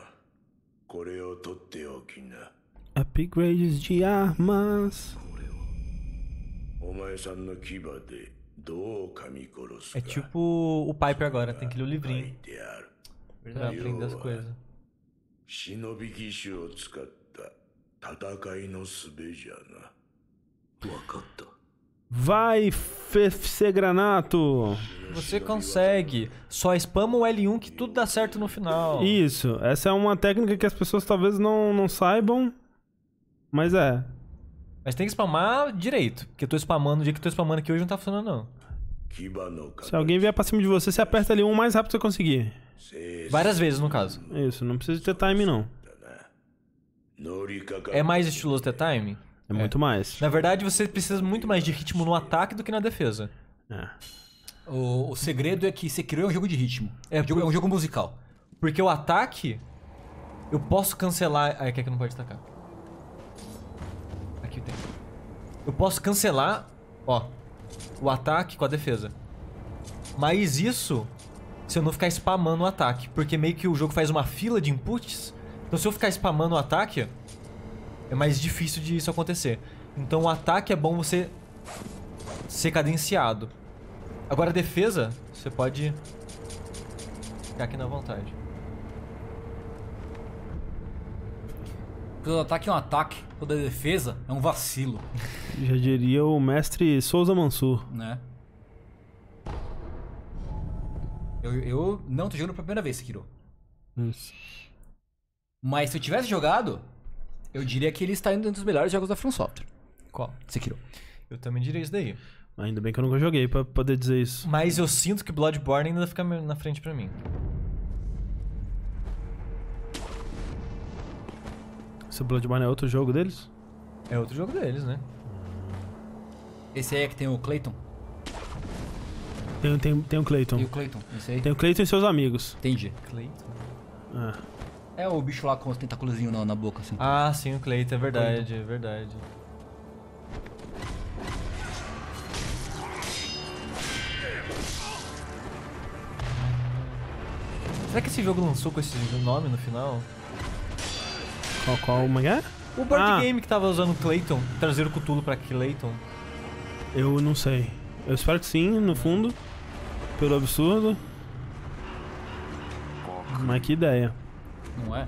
これを取っておきな Upgrades de armas. お前さんの牙でどう噛み殺す É か tipo o Piper agora, tem que ler o 書い livrinho てある pra aprender as coisas. 忍び義手を使った戦いの術じゃなわかった Vai, Granato! Você consegue. Só spama o L1 que tudo dá certo no final. Isso. Essa é uma técnica que as pessoas talvez não, não saibam, mas é. Mas tem que spamar direito, porque eu tô spamando, o dia que eu tô spamando aqui hoje não tá funcionando não. Se alguém vier pra cima de você, você aperta L1 o mais rápido que você conseguir. Várias vezes, no caso. Isso, não precisa de ter time, não. É mais estiloso ter time? É, muito mais. Na verdade, você precisa muito mais de ritmo no ataque do que na defesa. É. O, o segredo é que Sekiro é um jogo de ritmo. É, É, um jogo, é um jogo musical. Porque o ataque, eu posso cancelar. Ah, aqui é que não pode atacar. Aqui tem. Eu posso cancelar, ó, o ataque com a defesa. Mas isso se eu não ficar spamando o ataque. Porque meio que o jogo faz uma fila de inputs. Então se eu ficar spamando o ataque, é mais difícil de isso acontecer. Então o ataque é bom você ser cadenciado. Agora a defesa, você pode ficar aqui na vontade. O ataque é um ataque, quando a defesa é um vacilo, [laughs] Já diria o mestre Souza Mansur. né? Eu, eu não tô jogando pela primeira vez Sekiro. Isso. Mas se eu tivesse jogado, eu diria que ele está indo entre os melhores jogos da From Software. Qual? Sekiro. Eu também diria isso daí. Ainda bem que eu nunca joguei pra poder dizer isso. Mas eu sinto que Bloodborne ainda fica na frente pra mim. Esse Bloodborne é outro jogo deles? É outro jogo deles, né? Esse aí é que tem o Clayton? Tem, tem, tem o Clayton. E o Clayton? Esse aí? Tem o Clayton e seus amigos. Entendi. Clayton. Ah. É o bicho lá com os tentáculozinhos na, na boca, assim. Ah, sim, o Clayton, é verdade, é verdade. Será que esse jogo lançou com esse nome no final? Qual, qual, como é é? O board Ah. game que tava usando Clayton, trazer o Cthulhu pra Clayton. Eu não sei. Eu espero que sim, no fundo. Pelo absurdo. Mas que ideia. Não é?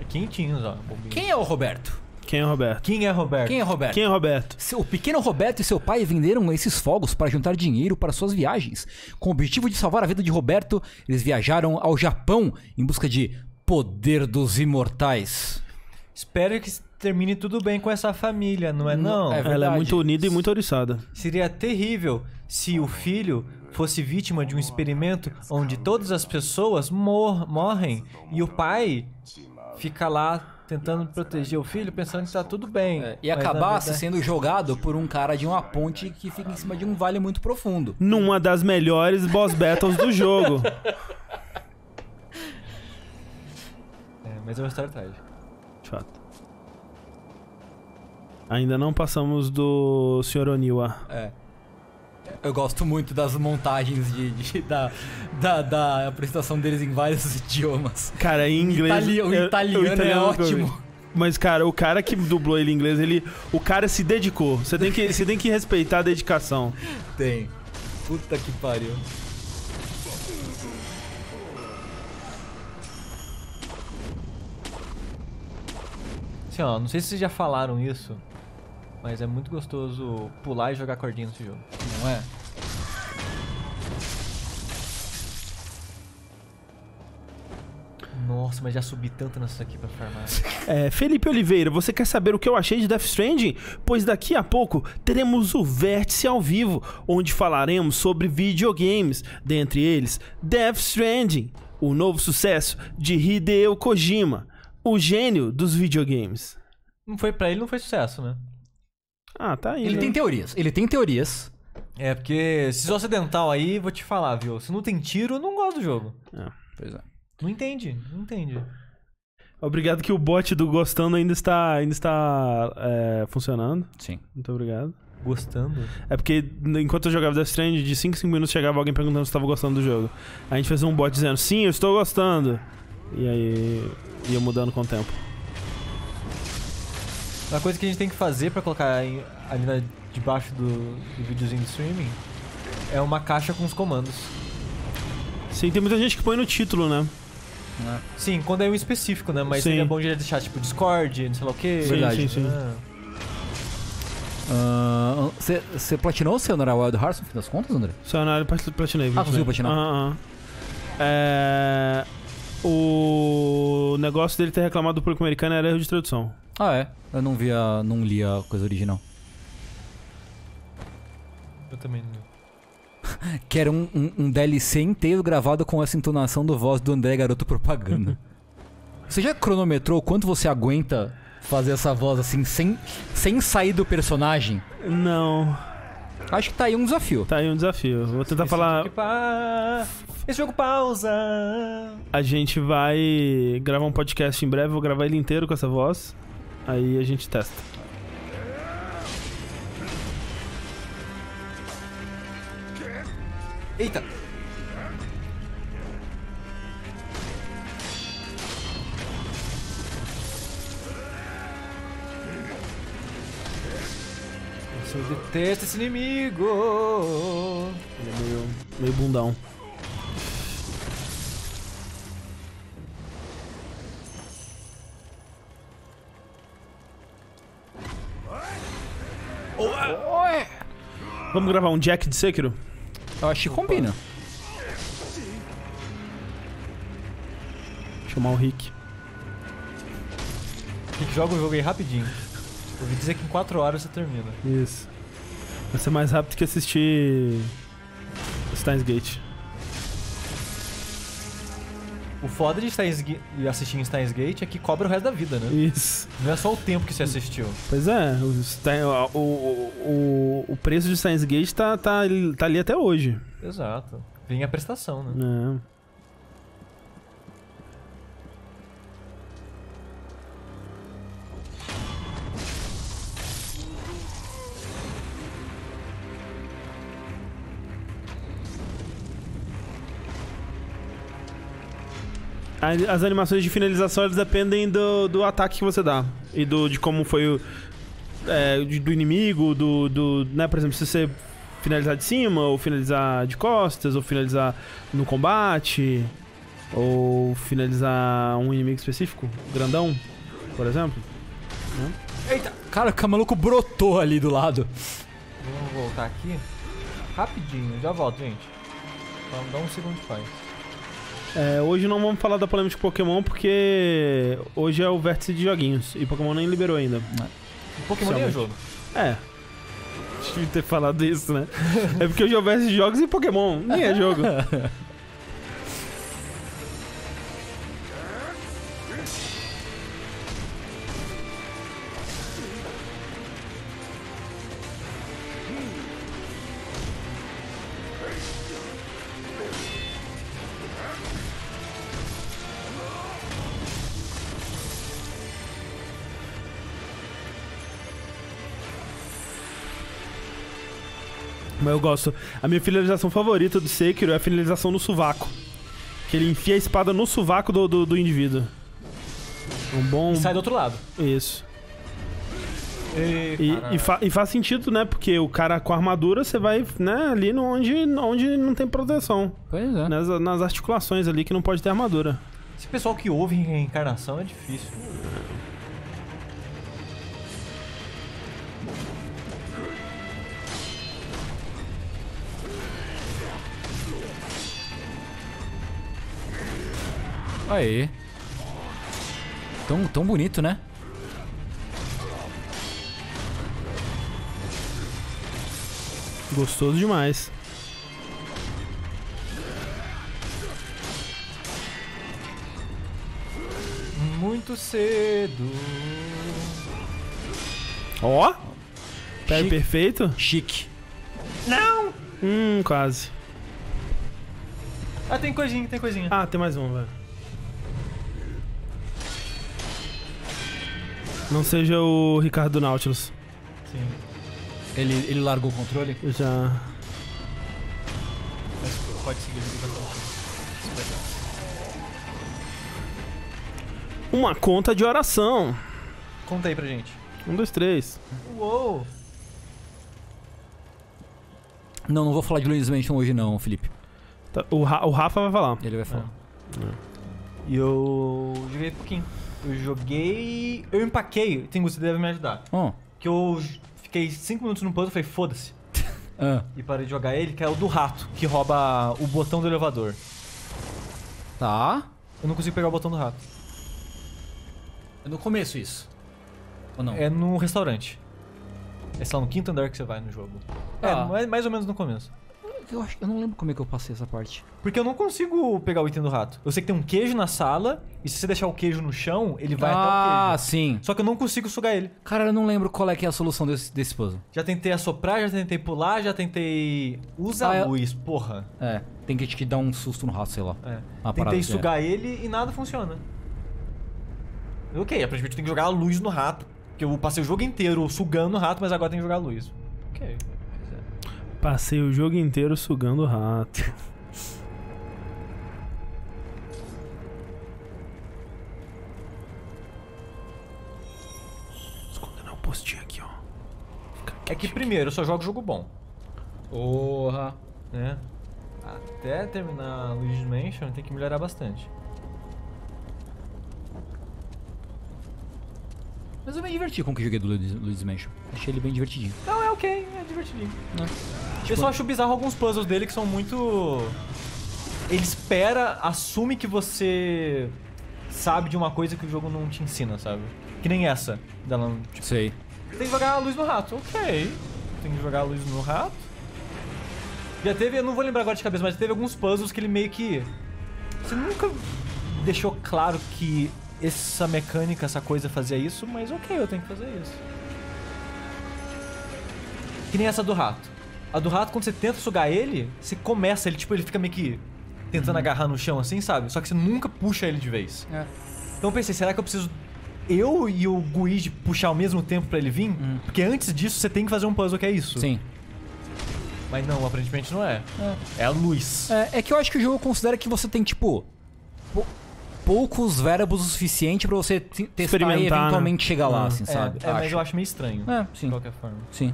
É quentinhos, ó. Quem é o Roberto? Quem é Roberto? Quem é Roberto? Quem é Roberto? Quem é Roberto? Seu- O pequeno Roberto e seu pai venderam esses fogos para juntar dinheiro para suas viagens. Com o objetivo de salvar a vida de Roberto, eles viajaram ao Japão em busca de poder dos imortais. Espero que termine tudo bem com essa família, não é não? É Ela é muito unida e muito oriçada. Seria terrível se o filho fosse vítima de um experimento onde todas as pessoas mor morrem e o pai fica lá tentando proteger o filho pensando que tá tudo bem. É, e acabasse verdade- sendo jogado por um cara de uma ponte que fica em cima de um vale muito profundo. Numa das melhores boss battles do jogo. É, mas é uma história trágica. De fato. Ainda não passamos do Sr. Oniwa. É. Eu gosto muito das montagens de, de- [laughs] da, da, da apresentação deles em vários [laughs] idiomas. Cara, em inglês. Itali- o eu- italiano é que eu ótimo. vi. Mas, cara, o cara que dublou ele em inglês, ele. O cara se dedicou. Você tem que, você tem que respeitar a dedicação. Tem. Puta que pariu. Assim, ó, não sei se vocês já falaram isso, mas é muito gostoso pular e jogar cordinha nesse jogo. Não é? Nossa, mas já subi tanto nessa aqui pra farmácia. É, Felipe Oliveira, você quer saber o que eu achei de Death Stranding? Pois daqui a pouco teremos o Vértice ao vivo, onde falaremos sobre videogames, dentre eles Death Stranding, o novo sucesso de Hideo Kojima, o gênio dos videogames. Não foi pra ele, não foi sucesso, né? Ah, tá aí. Ele né? tem teorias. Ele tem teorias. É, porque se sou ocidental aí, vou te falar, viu? Se não tem tiro, eu não gosto do jogo. Pois é. Não entende, não entende. Obrigado que o bot do Gostando ainda está, ainda está é, funcionando. Sim. Muito obrigado. Gostando? É porque enquanto eu jogava Death Stranding, de 5 em 5 minutos chegava alguém perguntando se estava gostando do jogo. A gente fez um bot dizendo, sim, eu estou gostando. E aí ia mudando com o tempo. Uma coisa que a gente tem que fazer pra colocar em- ali na, debaixo do, do videozinho do streaming é uma caixa com os comandos. Sim, tem muita gente que põe no título, né? Sim, quando é um específico, né? Mas Sim. seria bom de deixar, tipo, Discord, não sei lá o. Sim, Verdade. sim, sim. Ah, Você platinou o seu Nora Wild Hearts no fim das contas, André? Sayonara plat- platinei. Ah, conseguiu platinar. Ah, ah. É... O negócio dele ter reclamado do público americano era erro de tradução. Ah, é. Eu não vi a, não li a coisa original. eu também não. [laughs] Que era um, um, um DLC inteiro gravado com essa entonação do voz do André Garoto Propaganda. [laughs] você já cronometrou quanto você aguenta fazer essa voz assim, sem, sem sair do personagem? Não, Acho que tá aí um desafio. tá aí um desafio. Vou tentar Esse falar. pa- Esse jogo pausa. A gente vai gravar um podcast em breve, vou gravar ele inteiro com essa voz. Aí a gente testa. Eita! Eu detesto esse inimigo. Ele é meio, meio bundão. Vamos gravar um Jack de Sekiro? Eu acho que combina. Chamar o Rick. Que joga o jogo aí rapidinho. Ouvi dizer que em 4 horas você termina. Isso. Vai ser mais rápido que assistir Steins Gate. O foda de Steins assistir Steins Gate é que cobra o resto da vida, né? Isso. Não é só o tempo que você assistiu. Pois é, o, Stein- o, o, o, preço de Steins Gate tá, tá, tá ali até hoje. Exato. Vem a prestação, né? né? As animações de finalização elas dependem do, do ataque que você dá e do, de como foi o. é, do inimigo, do, do. Né, por exemplo, se você finalizar de cima, ou finalizar de costas, ou finalizar no combate, ou finalizar um inimigo específico, grandão, por exemplo. Cara, o maluco brotou ali do lado. Vamos voltar aqui. Rapidinho, já volto, gente. Só dá um segundo de paz. É, hoje não vamos falar da polêmica de Pokémon porque hoje é o vértice de joguinhos e Pokémon nem liberou ainda. O Pokémon nem é jogo. É. [laughs] Devia ter falado isso, né? é porque hoje é o vértice de jogos e Pokémon nem é jogo. [laughs] Mas eu gosto. A minha finalização favorita do Sekiro é a finalização no sovaco. Que ele enfia a espada no sovaco do, do, do indivíduo. Um bom. E sai do outro lado. Isso. E, E, e, fa- e faz sentido, né? Porque o cara com armadura, você vai né, ali no onde, onde não tem proteção. Pois é. Nas, nas articulações ali que não pode ter armadura. Esse pessoal que ouve reencarnação é difícil. Aê. Tão, tão bonito, né? Gostoso demais. Muito cedo. Ó! Pé Chique. perfeito? Chique. Hum, quase. Ah, tem coisinha, tem coisinha. Ah, tem mais um, velho. Não seja o Ricardo Nautilus. Sim. Ele, ele largou o controle? Já. Mas pode seguir o Uma conta de oração. Conta aí pra gente. Um, dois, três. Uou! Não, não vou falar de Luigi's Mansion hoje não, Felipe. Tá, o, Ra- o Rafa vai falar. Ele vai falar. E eu joguei pouquinho. Eu joguei. Eu empaquei. Tem você deve me ajudar. Ó. Que eu fiquei 5 minutos no puzzle e falei, foda-se. [laughs] Ah, E parei de jogar ele, que é o do rato, que rouba o botão do elevador. tá. Eu não consigo pegar o botão do rato. É no começo isso. Ou não? É no restaurante. É só no quinto andar que você vai no jogo. É, Ah. mais, mais ou menos no começo. Eu, acho, eu não lembro como é que eu passei essa parte. Porque eu não consigo pegar o item do rato. Eu sei que tem um queijo na sala, e se você deixar o queijo no chão, ele vai até o ah, queijo. sim. Só que eu não consigo sugar ele. Cara, eu não lembro qual é que é a solução desse, desse puzzle. Já tentei assoprar, já tentei pular, já tentei. Usa Ah, a eu- luz, porra. É, tem que te dar um susto no rato, sei lá. É. Uma tentei que é. sugar ele e nada funciona. Ok, aparentemente tem que jogar a luz no rato. Porque eu passei o jogo inteiro sugando o rato, mas agora tem que jogar a luz. Ok. Passei o jogo inteiro sugando o rato. Escondendo o postinho aqui, ó. É que primeiro, eu só jogo jogo bom. Porra. né? Até terminar Luigi's Mansion tem que melhorar bastante. Mas eu me diverti com o que joguei do Luigi's Mansion. Achei ele bem divertidinho. Não, é ok, é divertidinho. Né? Eu só acho bizarro alguns puzzles dele que são muito. Ele espera, assume que você sabe de uma coisa que o jogo não te ensina, sabe? Que nem essa. Dela, tipo, Sei. tem que jogar a luz no rato. Ok. Tem que jogar a luz no rato. Já teve, eu não vou lembrar agora de cabeça, mas teve alguns puzzles que ele meio que. Você nunca deixou claro que essa mecânica, essa coisa fazia isso, mas ok, eu tenho que fazer isso. Que nem essa do rato. A do rato, quando você tenta sugar ele, você começa, ele tipo, ele fica meio que tentando agarrar no chão assim, sabe? Só que você nunca puxa ele de vez. É. Então eu pensei, será que eu preciso eu e o Guigi puxar ao mesmo tempo pra ele vir? Porque antes disso você tem que fazer um puzzle que é isso. Sim. Mas não, aparentemente não é. É, a luz. É, é que eu acho que o jogo considera que você tem, tipo, poucos verbos o suficiente pra você te- testar e Experimentar, né? eventualmente chegar lá, Ah. assim, É, sabe? é, mas eu acho meio estranho. É, De sim. qualquer forma. Sim.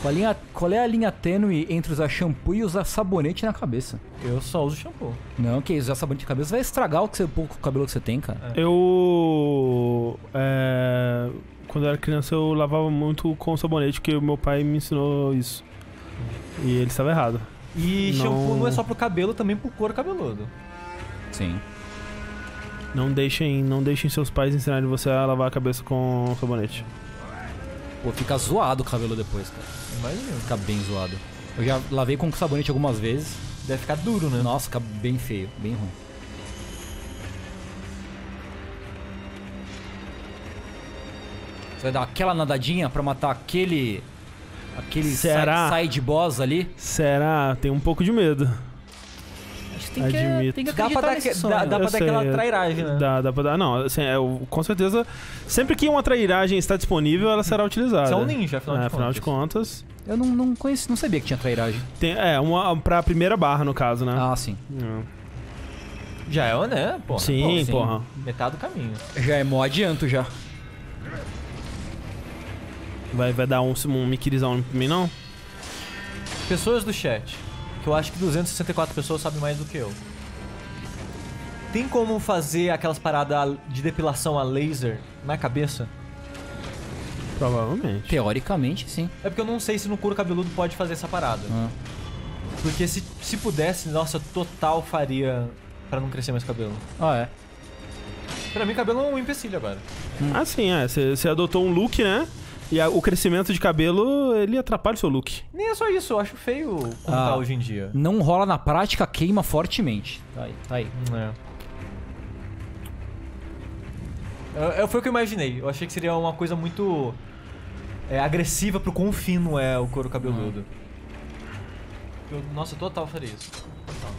Qual, a linha, qual é a linha tênue entre usar shampoo e usar sabonete na cabeça? Eu só uso shampoo. Não, que usar sabonete na cabeça vai estragar o que você, pouco cabelo que você tem, cara. Eu. é, quando eu era criança, eu lavava muito com sabonete, porque o meu pai me ensinou isso. E ele estava errado. E Não. shampoo não é só pro cabelo, também pro couro cabeludo. Sim. Não deixem, não deixem seus pais ensinarem você a lavar a cabeça com sabonete. Pô, fica zoado o cabelo depois, cara. Imagina. Fica bem zoado. Eu já lavei com sabonete algumas vezes. Deve ficar duro, né? Nossa, fica bem feio, bem ruim. Você vai dar aquela nadadinha pra matar aquele. Aquele Será? side, side boss ali. Será? Tenho um pouco de medo. Acho que tem que, tem que Dá pra dar, nesse que- sonho. dá, dá pra Eu dar sei, aquela trairagem, né? Dá, dá pra dar. Não, assim, é, eu- com certeza. Sempre que uma trairagem está disponível, ela será utilizada. Você é um ninja, afinal É, de afinal contas. de contas. Eu não, não conheci, não sabia que tinha trairagem. Tem, é, uma pra primeira barra, no caso, né? Ah, sim. É. Já é, né? Porra. sim, sim. porra. Metade do caminho. Já é mó adianto já. Vai, vai dar um, um Mikirizão pra mim, não? Pessoas do chat, que eu acho que 264 pessoas sabem mais do que eu. Tem como fazer aquelas paradas de depilação a laser na cabeça? Provavelmente. Teoricamente, sim. É porque eu não sei se no couro cabeludo pode fazer essa parada. Ah. Porque se, se pudesse, nossa, total faria pra não crescer mais cabelo. Ah, é. Pra mim, cabelo é um empecilho agora. Ah, sim, é. Você adotou um look, né? E a- o crescimento de cabelo, ele atrapalha o seu look. Nem é só isso, eu acho feio como Ah. tá hoje em dia. Não rola na prática, queima fortemente. Tá aí, tá aí. É. Eu- eu- foi o que eu imaginei. Eu achei que seria uma coisa muito é, agressiva pro quão fino é o couro cabeludo. Eu- nossa, total faria isso. Total.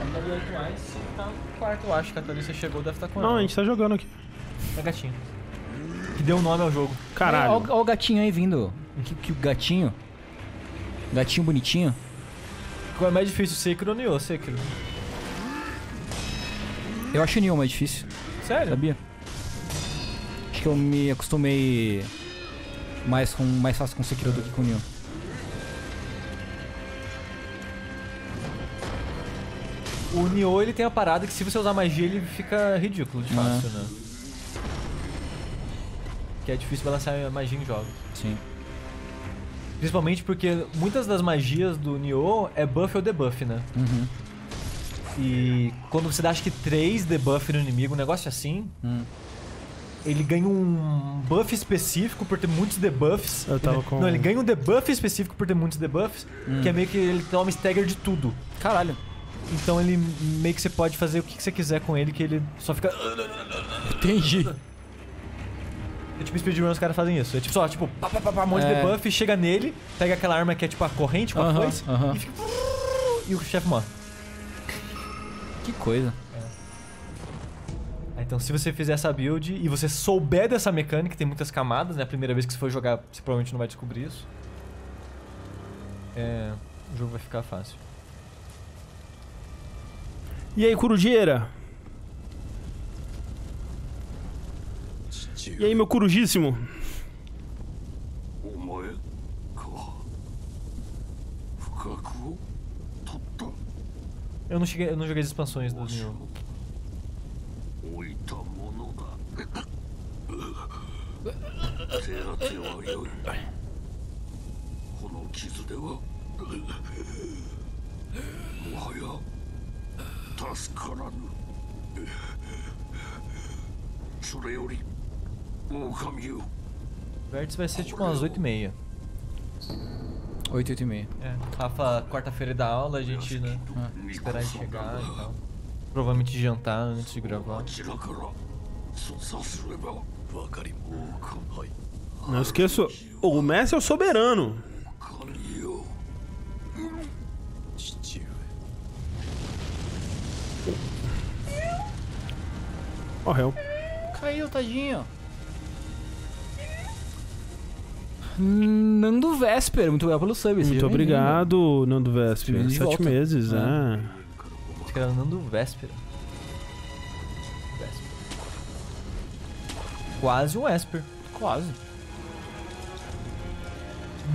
A Thalia Twice tá quarto, eu acho que a Thalissa chegou, deve estar com Não, ela. a gente tá jogando aqui. É gatinho. Que deu o nome ao jogo. Caralho. Olha o gatinho aí vindo. Que, que gatinho. Gatinho bonitinho. Qual é mais difícil, Sekiro ou Nioh? Sekiro. Eu acho o Nioh mais difícil, Sério? sabia? Acho que eu me acostumei mais, com, mais fácil com Sekiro do que com o Nioh. O Nioh, ele tem a parada que se você usar magia, ele fica ridículo de Ah. fácil, né? Que é difícil balancear magia em jogos. Sim. Principalmente porque muitas das magias do Nioh é buff ou debuff, né? Uhum. E quando você dá acho que 3 debuff no inimigo, um negócio assim, Hum. ele ganha um buff específico por ter muitos debuffs. Eu tava Ele- com- Não, ele ganha um debuff específico por ter muitos debuffs, que é meio que ele toma stagger de tudo. Caralho. Então ele meio que você pode fazer o que que você quiser com ele, que ele só fica. Entendi. É tipo speedrun, os caras fazem isso. É tipo só, tipo, pá, pá, pá, pá, um monte de É. debuff, chega nele, pega aquela arma que é tipo a corrente com a Aham, foice aham. e fica. E o chefe morre. Que coisa. Ah, Então, se você fizer essa build e você souber dessa mecânica, tem muitas camadas, né? A primeira vez que você for jogar, você provavelmente não vai descobrir isso. É. O jogo vai ficar fácil. E aí, Corujeira? E aí, meu corujíssimo? Eu não cheguei, eu não joguei as expansões do Nioh. 助からぬ それより狼よ O vértice vai ser tipo umas 8h30. 8, 8 e meia. É. Rafa, quarta-feira da aula, a gente, né? Esperar ele chegar e tal. Provavelmente jantar antes de gravar. あちらからそさすればわかりもうかはい Não esqueça, o Messi é o soberano. Morreu. Caiu, tadinho. Nando Vesper, muito obrigado pelo sub. Muito bem-vindo. obrigado, Nando Vesper. Sete volta. meses, É. é. Acho que era Nando Véspera. Véspera. Quase um Esper. Quase.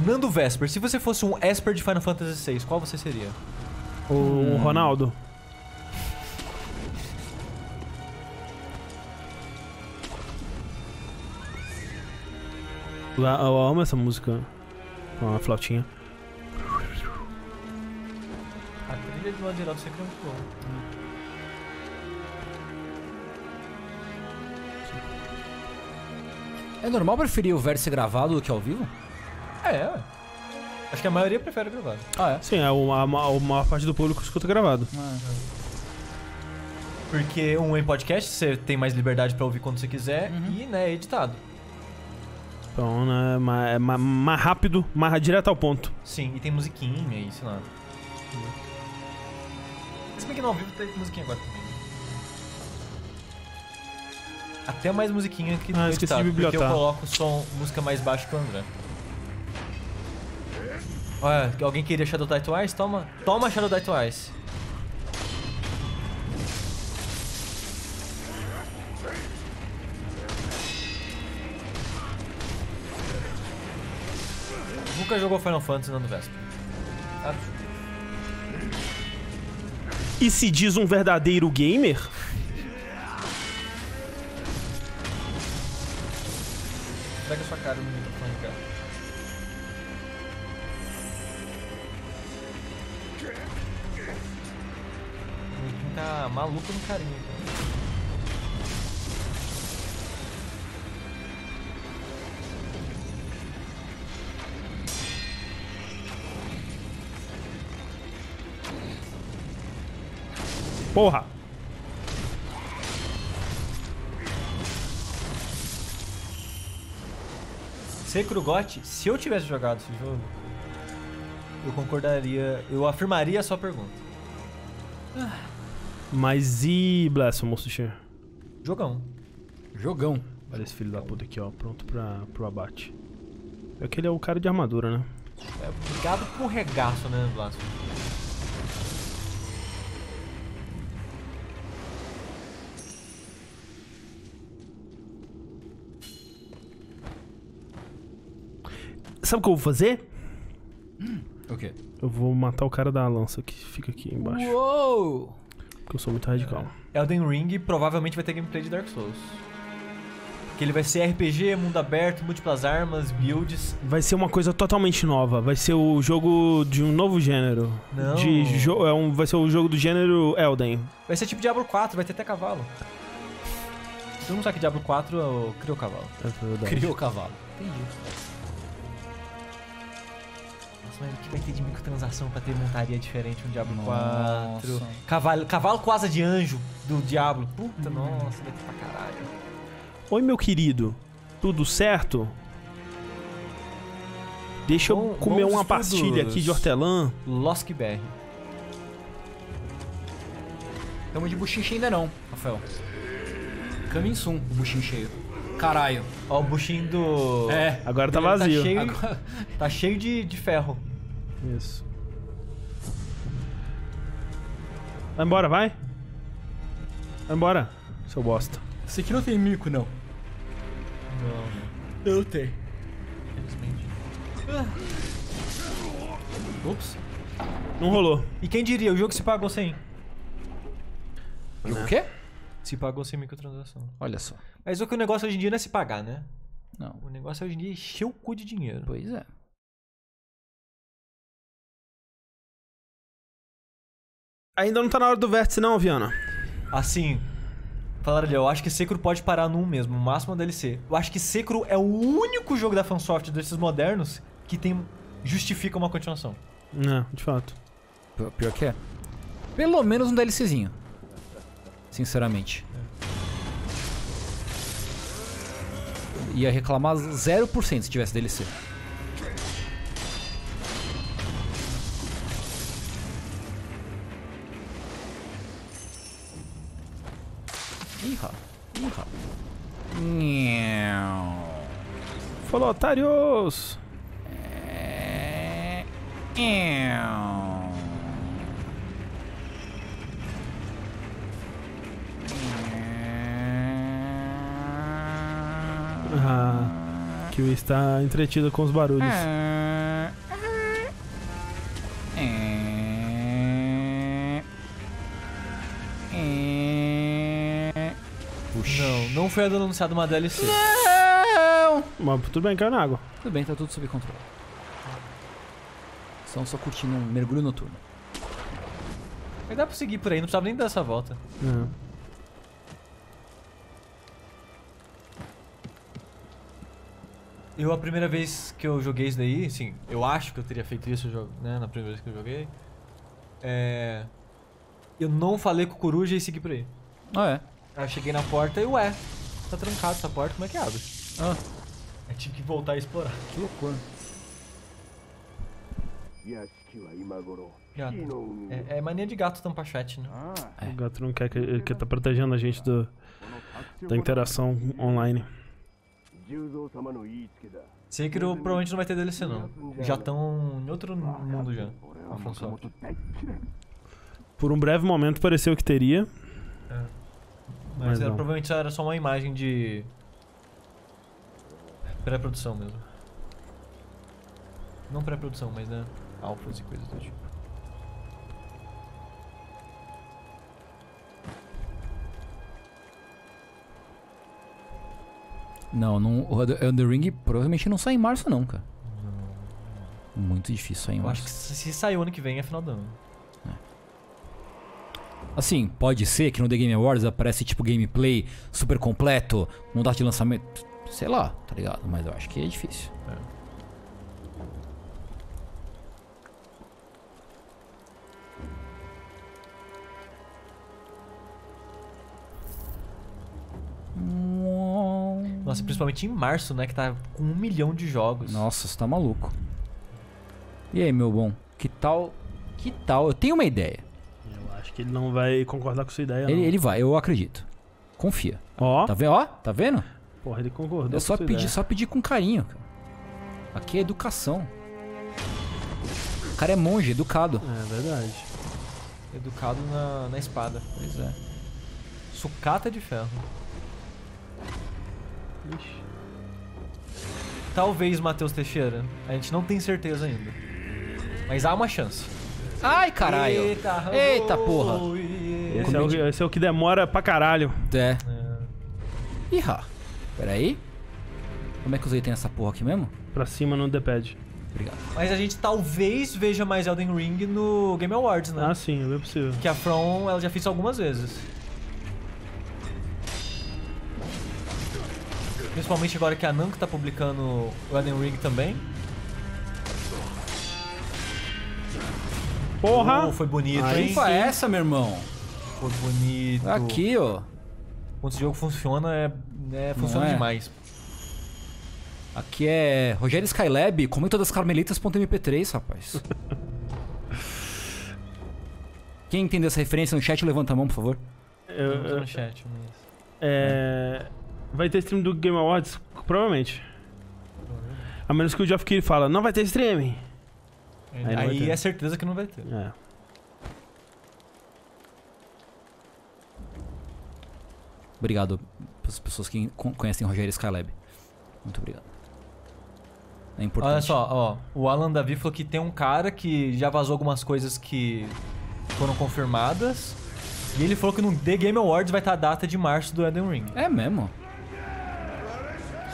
Nando Vesper, se você fosse um Esper de Final Fantasy VI, qual você seria? O Hum. Ronaldo. Eu amo essa música. Com a flautinha. A trilha de do Sekiro é. É normal preferir o verso gravado do que ao vivo? É, ué. Acho que a maioria prefere gravado. Ah, é? Sim, a, a, a maior parte do público escuta gravado. Porque um em podcast você tem mais liberdade pra ouvir quando você quiser e, né, é editado. Então, né, ma- é ma- mais rápido, mais direto ao ponto. Sim, e tem musiquinha e sei lá. Se bem que no ao vivo tem musiquinha agora também. né? Até mais musiquinha que Ah, esqueci editado, de porque eu bibliotar. coloco som, música mais baixo que o André. Olha, alguém queria Shadow Die Twice? Toma, toma Shadow Die Twice. Nunca jogou Final Fantasy não do Vesper. Sabe? E se diz um verdadeiro gamer? Pega sua cara no microfone, cara. Tá maluco no carinho, Porra! Sekiro GOT, se eu tivesse jogado esse jogo, eu concordaria, eu afirmaria a sua pergunta. Mas e Blasphemous Sushi? Jogão. Jogão. Olha esse filho da puta aqui, ó, pronto pra, pro abate. É que ele é o cara de armadura, né? É, obrigado por regaço, né, Blasco? Sabe o que eu vou fazer? O quê? Eu vou matar o cara da lança que fica aqui embaixo. Uou! Porque eu sou muito radical. Elden Ring provavelmente vai ter gameplay de Dark Souls. Que ele vai ser RPG, mundo aberto, múltiplas armas, builds. Vai ser uma coisa totalmente nova. Vai ser o jogo de um novo gênero. Não. De jo é um, vai ser o jogo do gênero Elden. Vai ser tipo Diablo 4, vai ter até cavalo. Todo mundo sabe que Diablo 4 é o- criou cavalo. É verdade. Criou cavalo. Entendi. Nossa, mas o que vai ter de microtransação pra ter montaria diferente no Diablo 4? Nossa. Cavalo, cavalo com asa de anjo do Diablo. Puta, nossa, vai ter pra caralho. Oi, meu querido. Tudo certo? Deixa eu Bom- comer bons uma estudos. pastilha aqui de hortelã. Losk BR. Tamo de buchinho cheio ainda não, Rafael. Coming soon, o buchinho cheio. Caralho. Ó, o buchinho do. É. Agora tá Ele vazio. Tá cheio, Agora- tá cheio de, de ferro. Isso. Vai embora, vai. Vai embora, seu bosta. Esse aqui não tem mico, não. Não, Eu tenho. infelizmente. Ups. Não rolou. E quem diria, o jogo se pagou sem. O quê? Se pagou sem microtransação. Olha só. Mas o que o negócio hoje em dia não é se pagar, né? Não. O negócio hoje em dia é encher o cu de dinheiro. Pois é. Ainda não tá na hora do vértice, não, Viana. Assim, Falaram ali, eu acho que Sekiro pode parar num mesmo, o máximo é um DLC. Eu acho que Sekiro é o único jogo da FanSoft desses modernos que tem justifica uma continuação. É, de fato. Pior que é. Pelo menos um DLCzinho. Sinceramente. Ia reclamar 0% se tivesse DLC. Iha, iha. Nhão. Falou, otários! É. Nhão. Ah, Kiwi está entretida com os barulhos. É. Puxa. Não, não foi anunciado uma DLC. Não! Mas tudo bem, caiu na água. Tudo bem, tá tudo sob controle. Estão só curtindo um mergulho noturno. Mas dá pra seguir por aí, não precisava nem dar essa volta. É. Eu, a primeira vez que eu joguei isso daí, assim, eu acho que eu teria feito isso né, na primeira vez que eu joguei. É... Eu não falei com o coruja e segui por aí. Ah, é? Aí eu cheguei na porta e, ué, tá trancado essa porta, como é que abre? Ah. Eu tive que voltar a explorar. Que loucura. É, é mania de gato tampar chat, né? É. O gato não quer que, que tá protegendo a gente do, da interação online. Sei Sekiro provavelmente não vai ter DLC não. Já estão em outro mundo já. Por um breve momento pareceu que teria. É. Mas, Mas era, provavelmente era só uma imagem de pré-produção mesmo. Não pré-produção, mas né, alfas e coisas do tipo. Não, não, o Elden Elden Ring provavelmente não sai em março, não, cara. Muito difícil sair em Eu acho que março. se sair o ano que vem é final do ano. Assim, pode ser que no The Game Awards aparece tipo gameplay super completo, um data de lançamento. Sei lá, tá ligado? Mas eu acho que é difícil. Nossa, principalmente em março, né? Que tá com um milhão de jogos. Nossa, você tá maluco. E aí, meu bom? Que tal? Que tal? Eu tenho uma ideia. Eu acho que ele não vai concordar com sua ideia, não. Ele, ele vai, eu acredito. Confia. Ó, Tá vendo? Ó, tá vendo? porra, ele concordou É só pedir, ideia. só pedir com carinho, cara. Aqui é educação. O cara é monge, educado. É verdade. Educado na, na espada. Pois é. Sucata de ferro. Ixi. Talvez Matheus Teixeira. A gente não tem certeza ainda. Mas há uma chance. Ai, caralho. Eita, Eita, porra. Esse é, o, que- esse é o que demora pra caralho. É. É. Ih, Pera aí. Como é que eu usei tem essa porra aqui mesmo? Pra cima no D-pad. Obrigado. Mas a gente talvez veja mais Elden Ring no Game Awards, né? Ah, sim, é possível. Que a From ela já fez algumas vezes. Principalmente agora que a Namco tá publicando o Elden Ring também. Porra! Oh, foi bonito, Aí hein? Ufa, é essa, meu irmão? Foi bonito. Aqui, ó. Quando esse jogo funciona, é, é- funciona é? demais. Aqui é Rogério Skylab, comenta das carmelitas.mp3, rapaz. [laughs] Quem entendeu essa referência no chat, levanta a mão, por favor. Eu- eu- no chat, mas... é, vai ter stream do Game Awards? Provavelmente. A menos que o Geoff Keighley fala, não vai ter stream. Aí, vai ter. é certeza que não vai ter. É. Obrigado pelas pessoas que con- conhecem Rogério Skylab. Muito obrigado. É importante. Olha só, ó. O Alan Davi falou que tem um cara que já vazou algumas coisas que foram confirmadas. E ele falou que no The Game Awards vai estar a data de março do Elden Ring. É mesmo?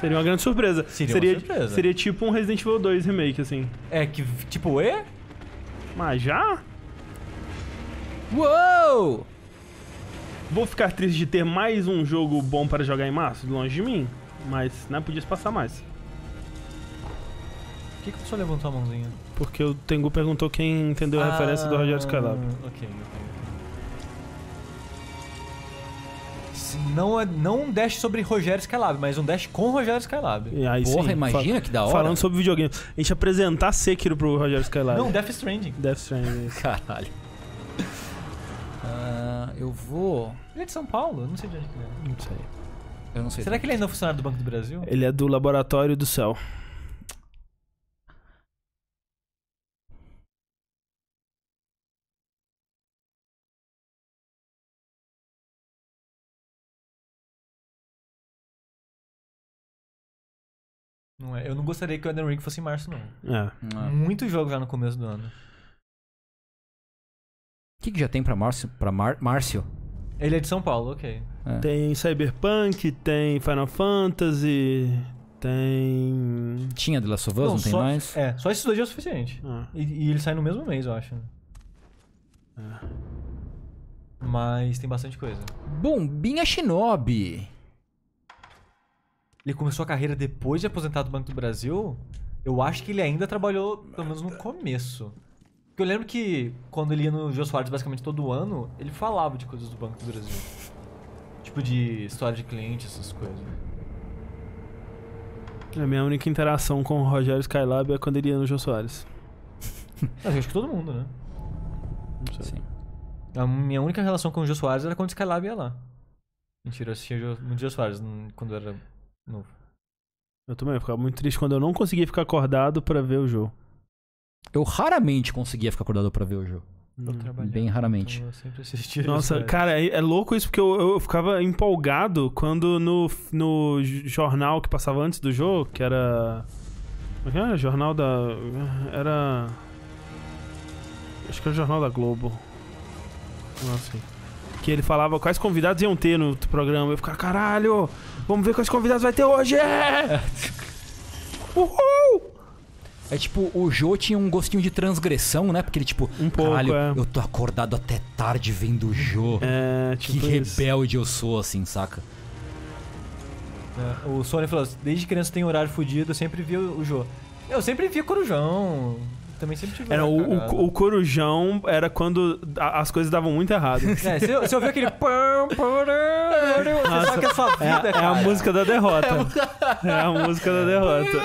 Seria uma grande surpresa. Seria uma surpresa. seria tipo um Resident Evil 2 remake, assim. É que, tipo, e? Mas já? Uou! Vou ficar triste de ter mais um jogo bom para jogar em março, longe de mim. Mas, né, podia se passar mais. Por que, que você levantou a mãozinha? Porque o Tengu perguntou quem entendeu a referência do Rogério Skylab. Ah, Ok, ok. Se Não, é- não um dash sobre Rogério Skylab, mas um dash com Rogério Skylab. E aí, Porra, sim, imagina que da hora. Falando sobre videogame. A gente apresentar Sekiro pro Rogério Skylab. Não, Death Stranding. Death Stranding. [laughs] Caralho. Ah, eu vou. Ele é de São Paulo? Eu não sei de onde que ele é. Não sei. Eu não sei. Será que ele ainda é funcionário do Banco do Brasil? Ele é do Laboratório do Céu. Não é. Eu não gostaria que o Elden Ring fosse em março, não. É. Ah. Muito jogo já no começo do ano. O que, que já tem pra Márcio? Pra Mar Márcio? Ele é de São Paulo, ok. É. Tem Cyberpunk, tem Final Fantasy, tem. Tinha The Last of Us, não, tem só, mais? É, só esses dois dias é o suficiente. Ah, E, e ele sai no mesmo mês, eu acho. É. Mas tem bastante coisa. Bombinha Shinobi. Ele começou a carreira depois de aposentado do Banco do Brasil. Eu acho que ele ainda trabalhou, pelo menos no começo. Porque eu lembro que quando ele ia no Jô Soares basicamente todo ano, ele falava de coisas do Banco do Brasil. Tipo de história de cliente, essas coisas. A minha única interação com o Rogério Skylab é quando ele ia no Jô Soares. Mas [laughs] eu acho que todo mundo, né? Não sei. Sim. A minha única relação com o Jô Soares era quando o Skylab ia lá. Mentira, eu assistia Jô- muito Jô Soares quando eu era novo. Eu também, eu ficava muito triste quando eu não conseguia ficar acordado pra ver o jogo. Eu raramente conseguia ficar acordado pra ver o jogo. Eu trabalhava, bem raramente. Então eu sempre assistia [laughs] Jô Nossa, Soares. cara, é, é louco isso porque eu, eu ficava empolgado quando no, no jornal que passava antes do jogo, que era. Como é que era? Jornal da. Era. Acho que era o Jornal da Globo. Nossa. Que ele falava quais convidados iam ter no programa. Eu ficava, caralho, vamos ver quais convidados vai ter hoje! É! Uhul! É tipo, o Jô tinha um gostinho de transgressão, né? Porque ele, tipo, Um pouco, caralho, é. eu tô acordado até tarde vendo o Jô. É, que tipo. isso. rebelde eu sou, assim, saca? É, o Sony falou assim, desde criança tem horário fudido, eu sempre via o Jô. Eu sempre via Corujão. Também sempre tive Era o, o, o corujão era quando a- as coisas davam muito errado. [laughs] É, você, você ouviu aquele. [laughs] pam, parará, Você sabe que é sua É, vida, é cara. a música da derrota. É a [laughs] música da derrota.